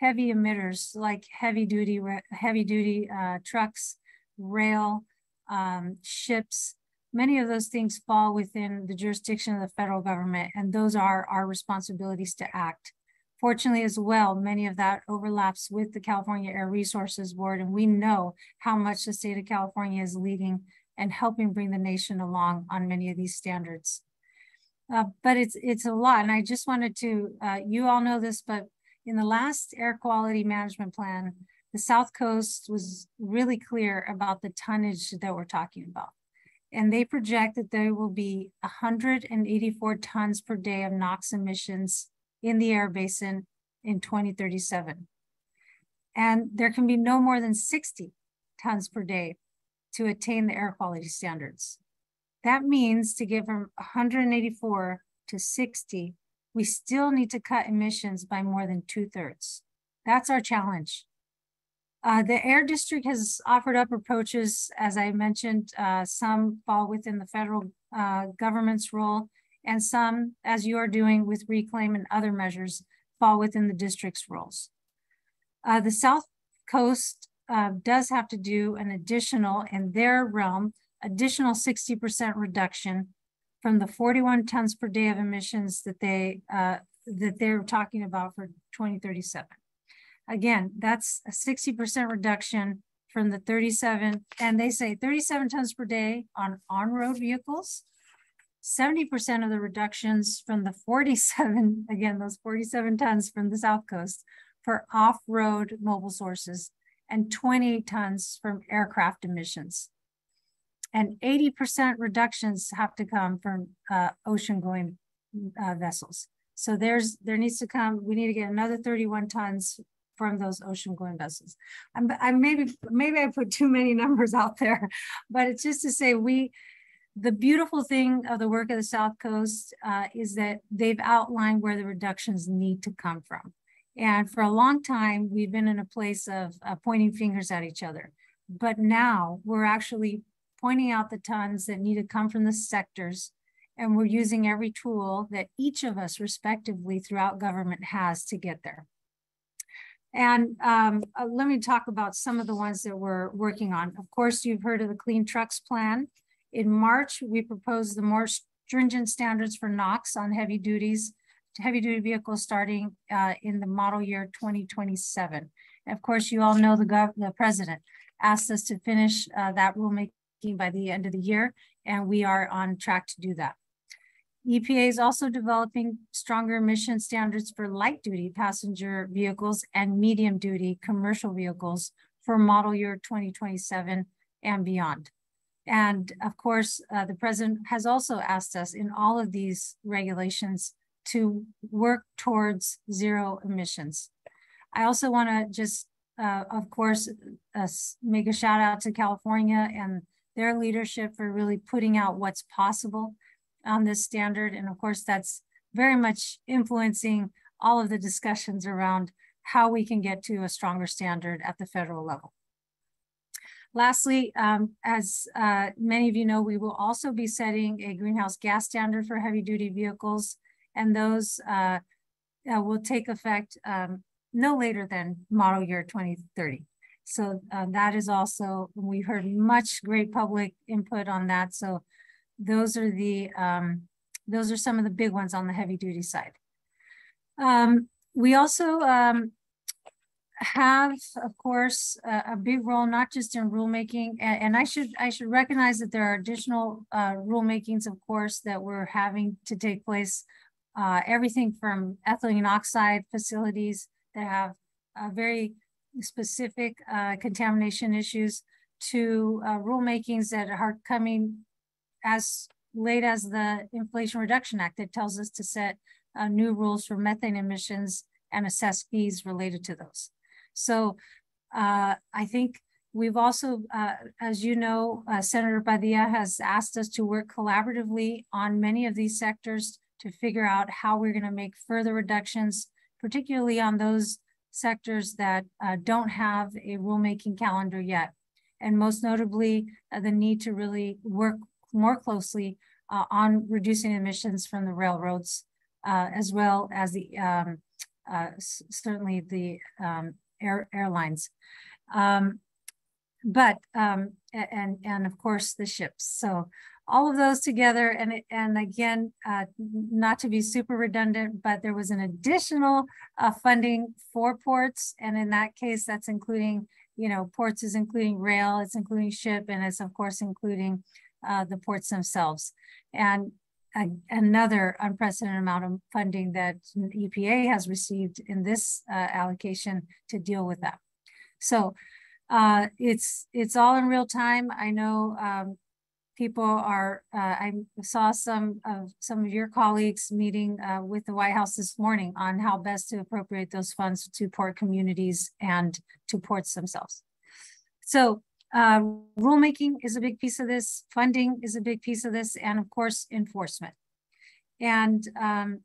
heavy emitters like heavy duty, heavy duty uh, trucks, rail, um, ships, many of those things fall within the jurisdiction of the federal government, and those are our responsibilities to act. Fortunately, as well, many of that overlaps with the California Air Resources Board, and we know how much the state of California is leading and helping bring the nation along on many of these standards. Uh, but it's it's a lot. And I just wanted to, uh, you all know this, but in the last air quality management plan, the South Coast was really clear about the tonnage that we're talking about. And they project that there will be 184 tons per day of NOx emissions in the air basin in 2037. And there can be no more than 60 tons per day to attain the air quality standards. That means to get from 184 to 60, we still need to cut emissions by more than two thirds. That's our challenge. Uh, the Air District has offered up approaches, as I mentioned, uh, some fall within the federal uh, government's role, and some, as you are doing with reclaim and other measures, fall within the district's roles. Uh, the South Coast uh, does have to do an additional, in their realm, additional 60% reduction from the 41 tons per day of emissions that they uh, that they're talking about for 2037. Again, that's a 60% reduction from the 37, and they say 37 tons per day on on-road vehicles, 70% of the reductions from the 47, again, those 47 tons from the South Coast for off-road mobile sources, and 20 tons from aircraft emissions. And 80% reductions have to come from uh, ocean-going uh, vessels. So there's there needs to come, we need to get another 31 tons from those ocean going vessels. I'm, I maybe maybe I put too many numbers out there, but it's just to say we the beautiful thing of the work of the South Coast uh, is that they've outlined where the reductions need to come from. And for a long time, we've been in a place of uh, pointing fingers at each other. But now we're actually pointing out the tons that need to come from the sectors. And we're using every tool that each of us respectively throughout government has to get there. And um, uh, let me talk about some of the ones that we're working on. Of course, you've heard of the Clean Trucks Plan. In March, we proposed the more stringent standards for NOx on heavy duties, heavy duty vehicles starting uh, in the model year 2027. And of course, you all know the, the president asked us to finish uh, that rulemaking by the end of the year, and we are on track to do that. EPA is also developing stronger emission standards for light duty passenger vehicles and medium duty commercial vehicles for model year 2027 and beyond. And of course, uh, the president has also asked us in all of these regulations to work towards zero emissions. I also want to just, uh, of course, uh, make a shout out to California and their leadership for really putting out what's possible on this standard. And of course, that's very much influencing all of the discussions around how we can get to a stronger standard at the federal level. Lastly, um, as uh, many of you know, we will also be setting a greenhouse gas standard for heavy duty vehicles, and those uh, uh, will take effect um, no later than model year 2030. So uh, that is also, we heard much great public input on that. So those are the um, those are some of the big ones on the heavy duty side. Um, we also um, have, of course, a, a, big role not just in rulemaking, and, and, I should I should recognize that there are additional uh, rulemakings, of course, that we're having to take place. Uh, everything from ethylene oxide facilities that have a very specific uh, contamination issues to uh, rulemakings that are coming as late as the Inflation Reduction Act that tells us to set uh, new rules for methane emissions and assess fees related to those. So uh, I think we've also, uh, as you know, uh, Senator Padilla has asked us to work collaboratively on many of these sectors to figure out how we're gonna make further reductions, particularly on those sectors that uh, don't have a rulemaking calendar yet. And most notably, uh, the need to really work more closely uh, on reducing emissions from the railroads, uh, as well as the um, uh, certainly the um, air, airlines. Um, but, um, and, and of course the ships. So all of those together, and, and again, uh, not to be super redundant, but there was an additional uh, funding for ports. And in that case, that's including, you know, ports is including rail, it's including ship, and it's of course including uh, the ports themselves. And a, another unprecedented amount of funding that EPA has received in this uh, allocation to deal with that. So uh, it's it's all in real time. I know um, people are. Uh, I saw some of some of your colleagues meeting uh, with the White House this morning on how best to appropriate those funds to port communities and to ports themselves. So uh, rulemaking is a big piece of this, funding is a big piece of this, and of course, enforcement. And um,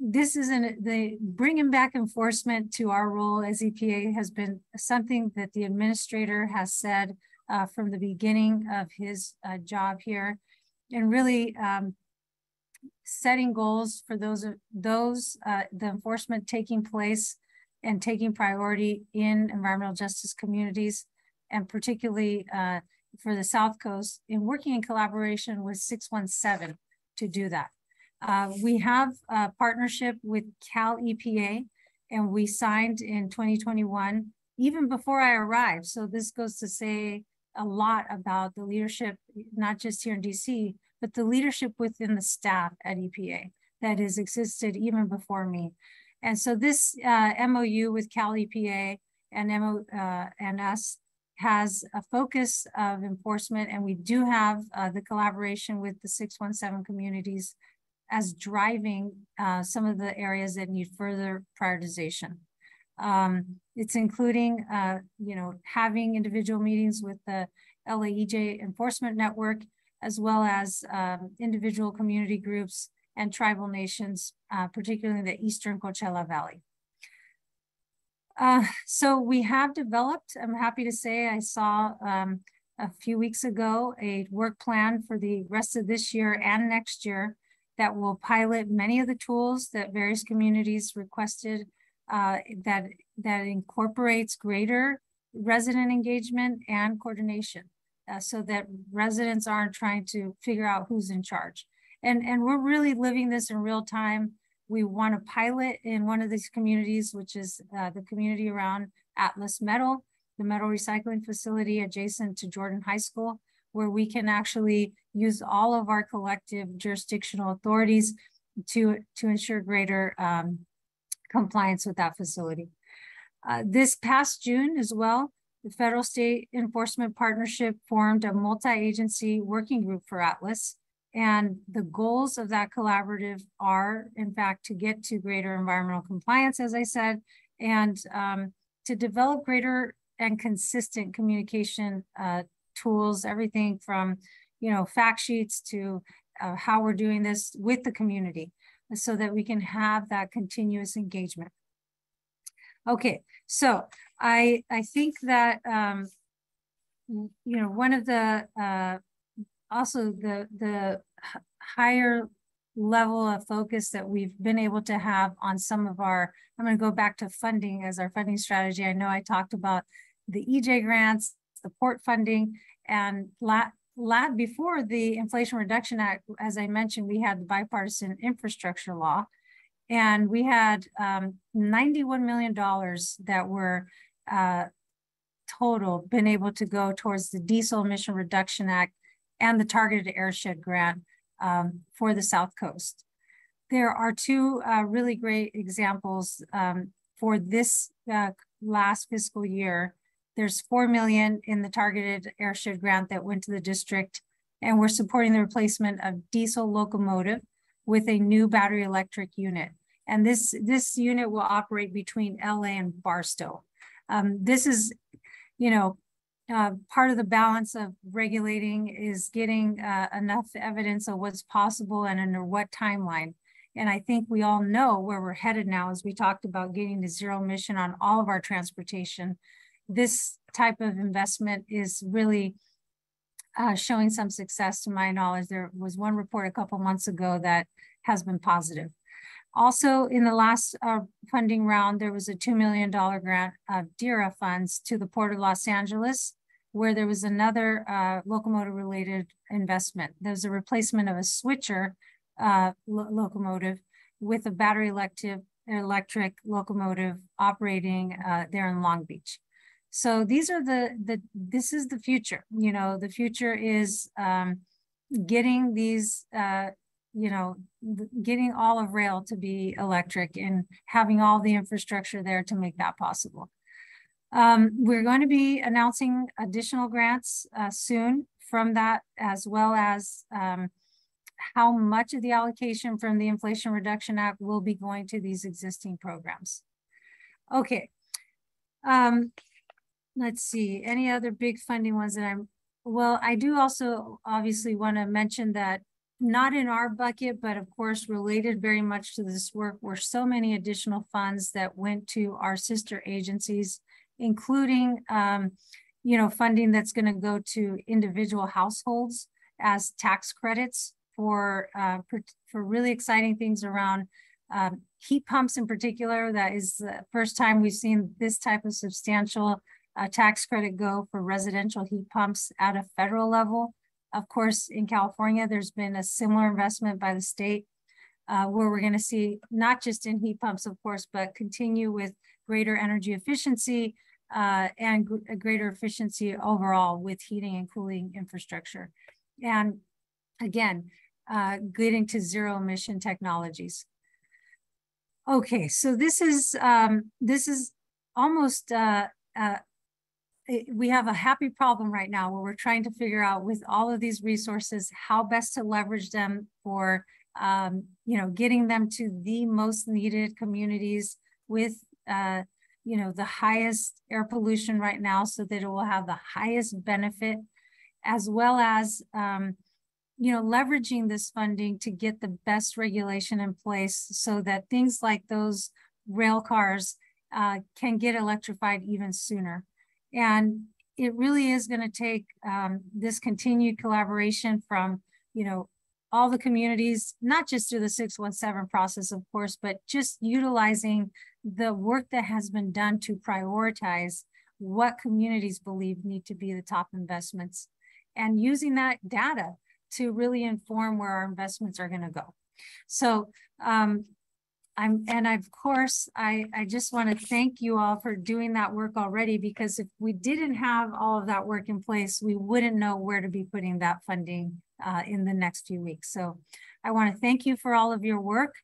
this isn't the bringing back enforcement to our role as EPA has been something that the administrator has said uh, from the beginning of his uh, job here, and really um, setting goals for those those uh, the enforcement taking place and taking priority in environmental justice communities and particularly uh, for the South Coast in working in collaboration with 617 to do that. Uh, we have a partnership with Cal EPA and we signed in 2021, even before I arrived. So this goes to say a lot about the leadership, not just here in DC, but the leadership within the staff at EPA that has existed even before me. And so this uh, MOU with Cal EPA and, MO, uh, and us has a focus of enforcement and we do have uh, the collaboration with the 617 communities as driving uh, some of the areas that need further prioritization. Um, it's including, uh, you know, having individual meetings with the LAEJ Enforcement Network, as well as um, individual community groups and tribal nations, uh, particularly the Eastern Coachella Valley. Uh, so we have developed, I'm happy to say, I saw um, a few weeks ago a work plan for the rest of this year and next year that will pilot many of the tools that various communities requested uh, that, that incorporates greater resident engagement and coordination uh, so that residents aren't trying to figure out who's in charge. And, and we're really living this in real time we want to pilot in one of these communities, which is uh, the community around Atlas Metal, the metal recycling facility adjacent to Jordan High School, where we can actually use all of our collective jurisdictional authorities to, to ensure greater um, compliance with that facility. Uh, this past June as well, the Federal State Enforcement Partnership formed a multi-agency working group for Atlas and the goals of that collaborative are, in fact, to get to greater environmental compliance, as I said, and um, to develop greater and consistent communication uh, tools, everything from, you know, fact sheets to uh, how we're doing this with the community so that we can have that continuous engagement. Okay, so I, I think that, um, you know, one of the uh, also the the higher level of focus that we've been able to have on some of our i'm going to go back to funding as our funding strategy. I know i talked about the ej grants the port funding and lat, lat before the inflation reduction act as i mentioned we had the bipartisan infrastructure law and we had um, 91 million dollars that were uh, total been able to go towards the diesel emission reduction act and the targeted airshed grant um, for the South Coast. There are two uh, really great examples um, for this uh, last fiscal year. There's 4 million in the targeted airshed grant that went to the district, and we're supporting the replacement of diesel locomotive with a new battery electric unit. And this, this unit will operate between LA and Barstow. Um, this is, you know, uh, part of the balance of regulating is getting uh, enough evidence of what's possible and under what timeline. And I think we all know where we're headed now as we talked about getting to zero emission on all of our transportation. This type of investment is really uh, showing some success to my knowledge. There was one report a couple months ago that has been positive. Also, in the last uh, funding round, there was a $2 million grant of DERA funds to the Port of Los Angeles where there was another uh, locomotive related investment. There's a replacement of a switcher uh, lo locomotive with a battery electric, electric locomotive operating uh, there in Long Beach. So these are the, the, this is the future. You know, the future is um, getting these uh, you know, getting all of rail to be electric and having all the infrastructure there to make that possible. Um, we're going to be announcing additional grants uh, soon from that, as well as um, how much of the allocation from the Inflation Reduction Act will be going to these existing programs. Okay. Um, let's see, any other big funding ones that I'm, well, I do also obviously want to mention that not in our bucket, but of course related very much to this work were so many additional funds that went to our sister agencies, including, um, you know, funding that's going to go to individual households as tax credits for, uh, for, for really exciting things around um, heat pumps in particular. That is the first time we've seen this type of substantial uh, tax credit go for residential heat pumps at a federal level. Of course, in California, there's been a similar investment by the state uh, where we're going to see not just in heat pumps, of course, but continue with greater energy efficiency uh, and gr greater efficiency overall with heating and cooling infrastructure. And again, uh, getting to zero emission technologies. Okay, so this is um, this is almost uh, uh, we have a happy problem right now where we're trying to figure out with all of these resources how best to leverage them for um, you know getting them to the most needed communities with uh, you know the highest air pollution right now so that it will have the highest benefit as well as um, you know, leveraging this funding to get the best regulation in place so that things like those rail cars uh, can get electrified even sooner. And it really is going to take um, this continued collaboration from, you know, all the communities, not just through the 617 process, of course, but just utilizing the work that has been done to prioritize what communities believe need to be the top investments and using that data to really inform where our investments are going to go. So um, I'm, and of course, I, I just want to thank you all for doing that work already, because if we didn't have all of that work in place, we wouldn't know where to be putting that funding uh, in the next few weeks. So I want to thank you for all of your work.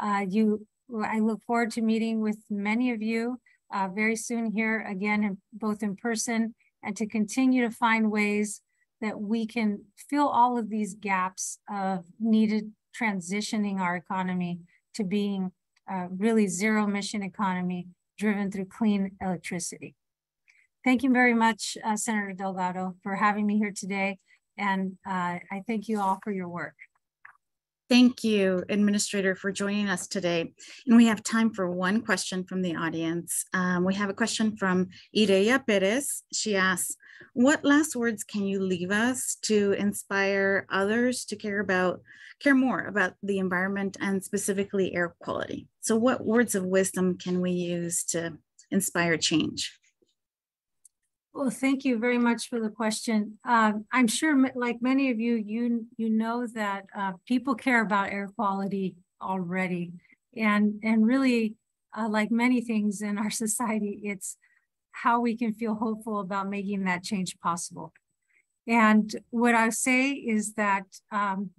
Uh, you, I look forward to meeting with many of you uh, very soon here again, in, both in person and to continue to find ways that we can fill all of these gaps of needed transitioning our economy to being a really zero emission economy driven through clean electricity. Thank you very much, uh, Senator Delgado, for having me here today. And uh, I thank you all for your work.
Thank you, Administrator, for joining us today. And we have time for one question from the audience. Um, we have a question from Ireya Perez. She asks, what last words can you leave us to inspire others to care about, care more about the environment and specifically air quality? So what words of wisdom can we use to inspire change?
Well, thank you very much for the question. Um, I'm sure, like many of you, you you know that uh, people care about air quality already, and and really, uh, like many things in our society, it's how we can feel hopeful about making that change possible. And what I say is that um,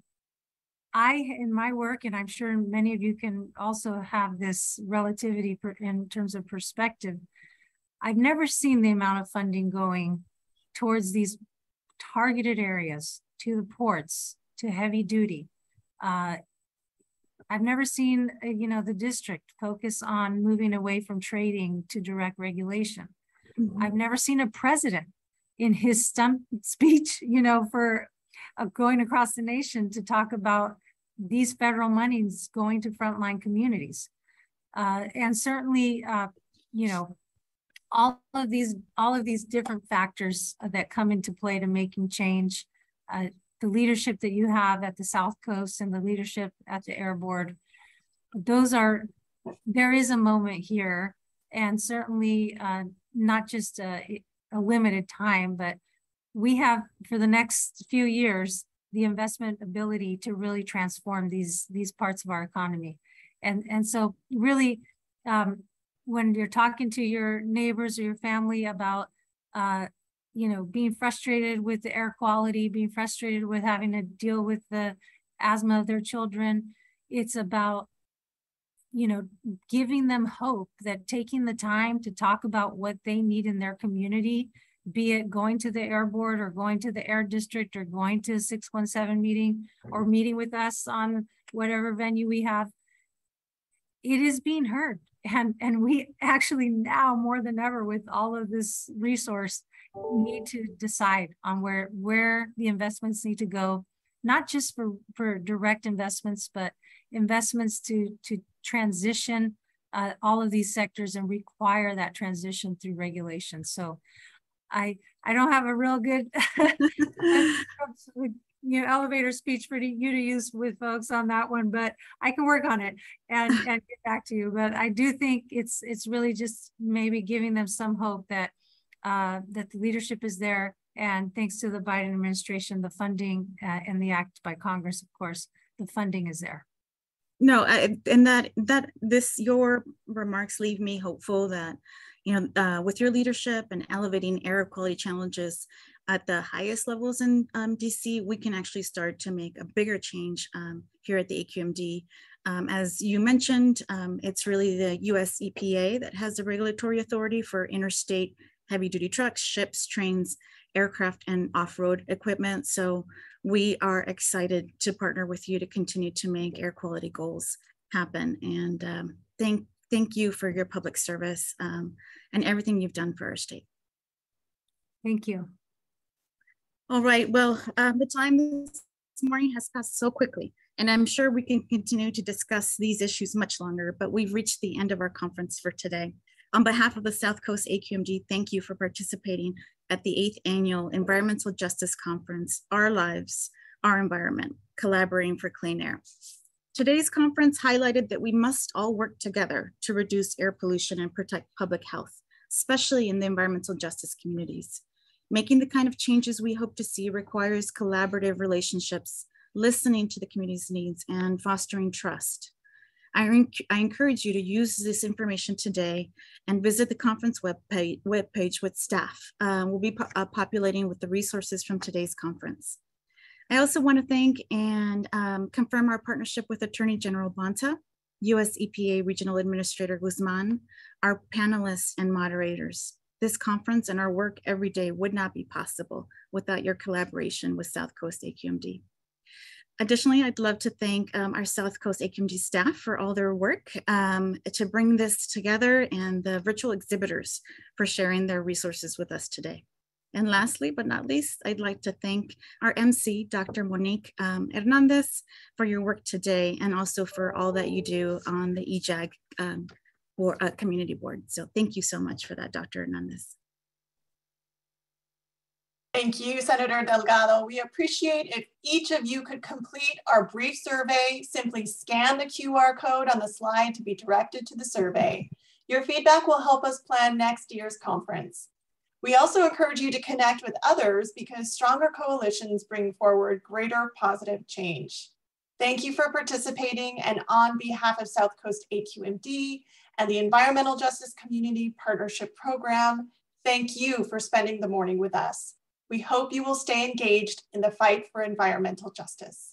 I, in my work, and I'm sure many of you can also have this relativity in terms of perspective I've never seen the amount of funding going towards these targeted areas, to the ports, to heavy duty. Uh, I've never seen, uh, you know, the district focus on moving away from trading to direct regulation. Mm -hmm. I've never seen a president in his stump speech, you know, for uh, going across the nation to talk about these federal monies going to frontline communities. Uh, and certainly, uh, you know, all of these all of these different factors that come into play to making change. Uh, the leadership that you have at the south coast and the leadership at the air board those are there is a moment here. And certainly uh, not just a, a limited time but we have for the next few years the investment ability to really transform these these parts of our economy. And and so really um, when you're talking to your neighbors or your family about, uh, you know, being frustrated with the air quality, being frustrated with having to deal with the asthma of their children. It's about, you know, giving them hope that taking the time to talk about what they need in their community, be it going to the air board or going to the air district or going to a 617 meeting or meeting with us on whatever venue we have, it is being heard. And, and we actually now more than ever with all of this resource need to decide on where where the investments need to go not just for for direct investments but investments to to transition uh, all of these sectors and require that transition through regulation so i i don't have a real good you know elevator speech for you to use with folks on that one but i can work on it and and get back to you but i do think it's it's really just maybe giving them some hope that uh, that the leadership is there. And thanks to the Biden administration, the funding uh, and the act by Congress, of course, the funding is there.
No, I, and that that this your remarks leave me hopeful that you know uh, with your leadership and elevating air quality challenges at the highest levels in um, DC, we can actually start to make a bigger change um, here at the AQMD. Um, as you mentioned, um, it's really the US EPA that has the regulatory authority for interstate heavy duty trucks, ships, trains, aircraft, and off-road equipment. So we are excited to partner with you to continue to make air quality goals happen. And um, thank, thank you for your public service um, and everything you've done for our state.
Thank you.
All right, well, uh, the time this morning has passed so quickly, and I'm sure we can continue to discuss these issues much longer, but we've reached the end of our conference for today. On behalf of the South Coast AQMD, thank you for participating at the eighth annual Environmental Justice Conference, Our Lives, Our Environment, Collaborating for Clean Air. Today's conference highlighted that we must all work together to reduce air pollution and protect public health, especially in the environmental justice communities. Making the kind of changes we hope to see requires collaborative relationships, listening to the community's needs, and fostering trust. I, I, encourage you to use this information today and visit the conference webpage, webpage with staff. Uh, we'll be po uh, populating with the resources from today's conference. I also want to thank and um, confirm our partnership with Attorney General Bonta, US EPA Regional Administrator Guzman, our panelists and moderators. This conference and our work every day would not be possible without your collaboration with South Coast AQMD. Additionally, I'd love to thank um, our South Coast AQMD staff for all their work um, to bring this together and the virtual exhibitors for sharing their resources with us today. And lastly, but not least, I'd like to thank our MC, Dr. Monique um, Hernandez, for your work today and also for all that you do on the EJAG um, board, uh, community board. So thank you so much for that, Dr. Hernandez.
Thank you, Senator Delgado. We appreciate if each of you could complete our brief survey, simply scan the QR code on the slide to be directed to the survey. Your feedback will help us plan next year's conference. We also encourage you to connect with others because stronger coalitions bring forward greater positive change. Thank you for participating and on behalf of South Coast AQMD and the Environmental Justice Community Partnership Program, thank you for spending the morning with us. We hope you will stay engaged in the fight for environmental justice.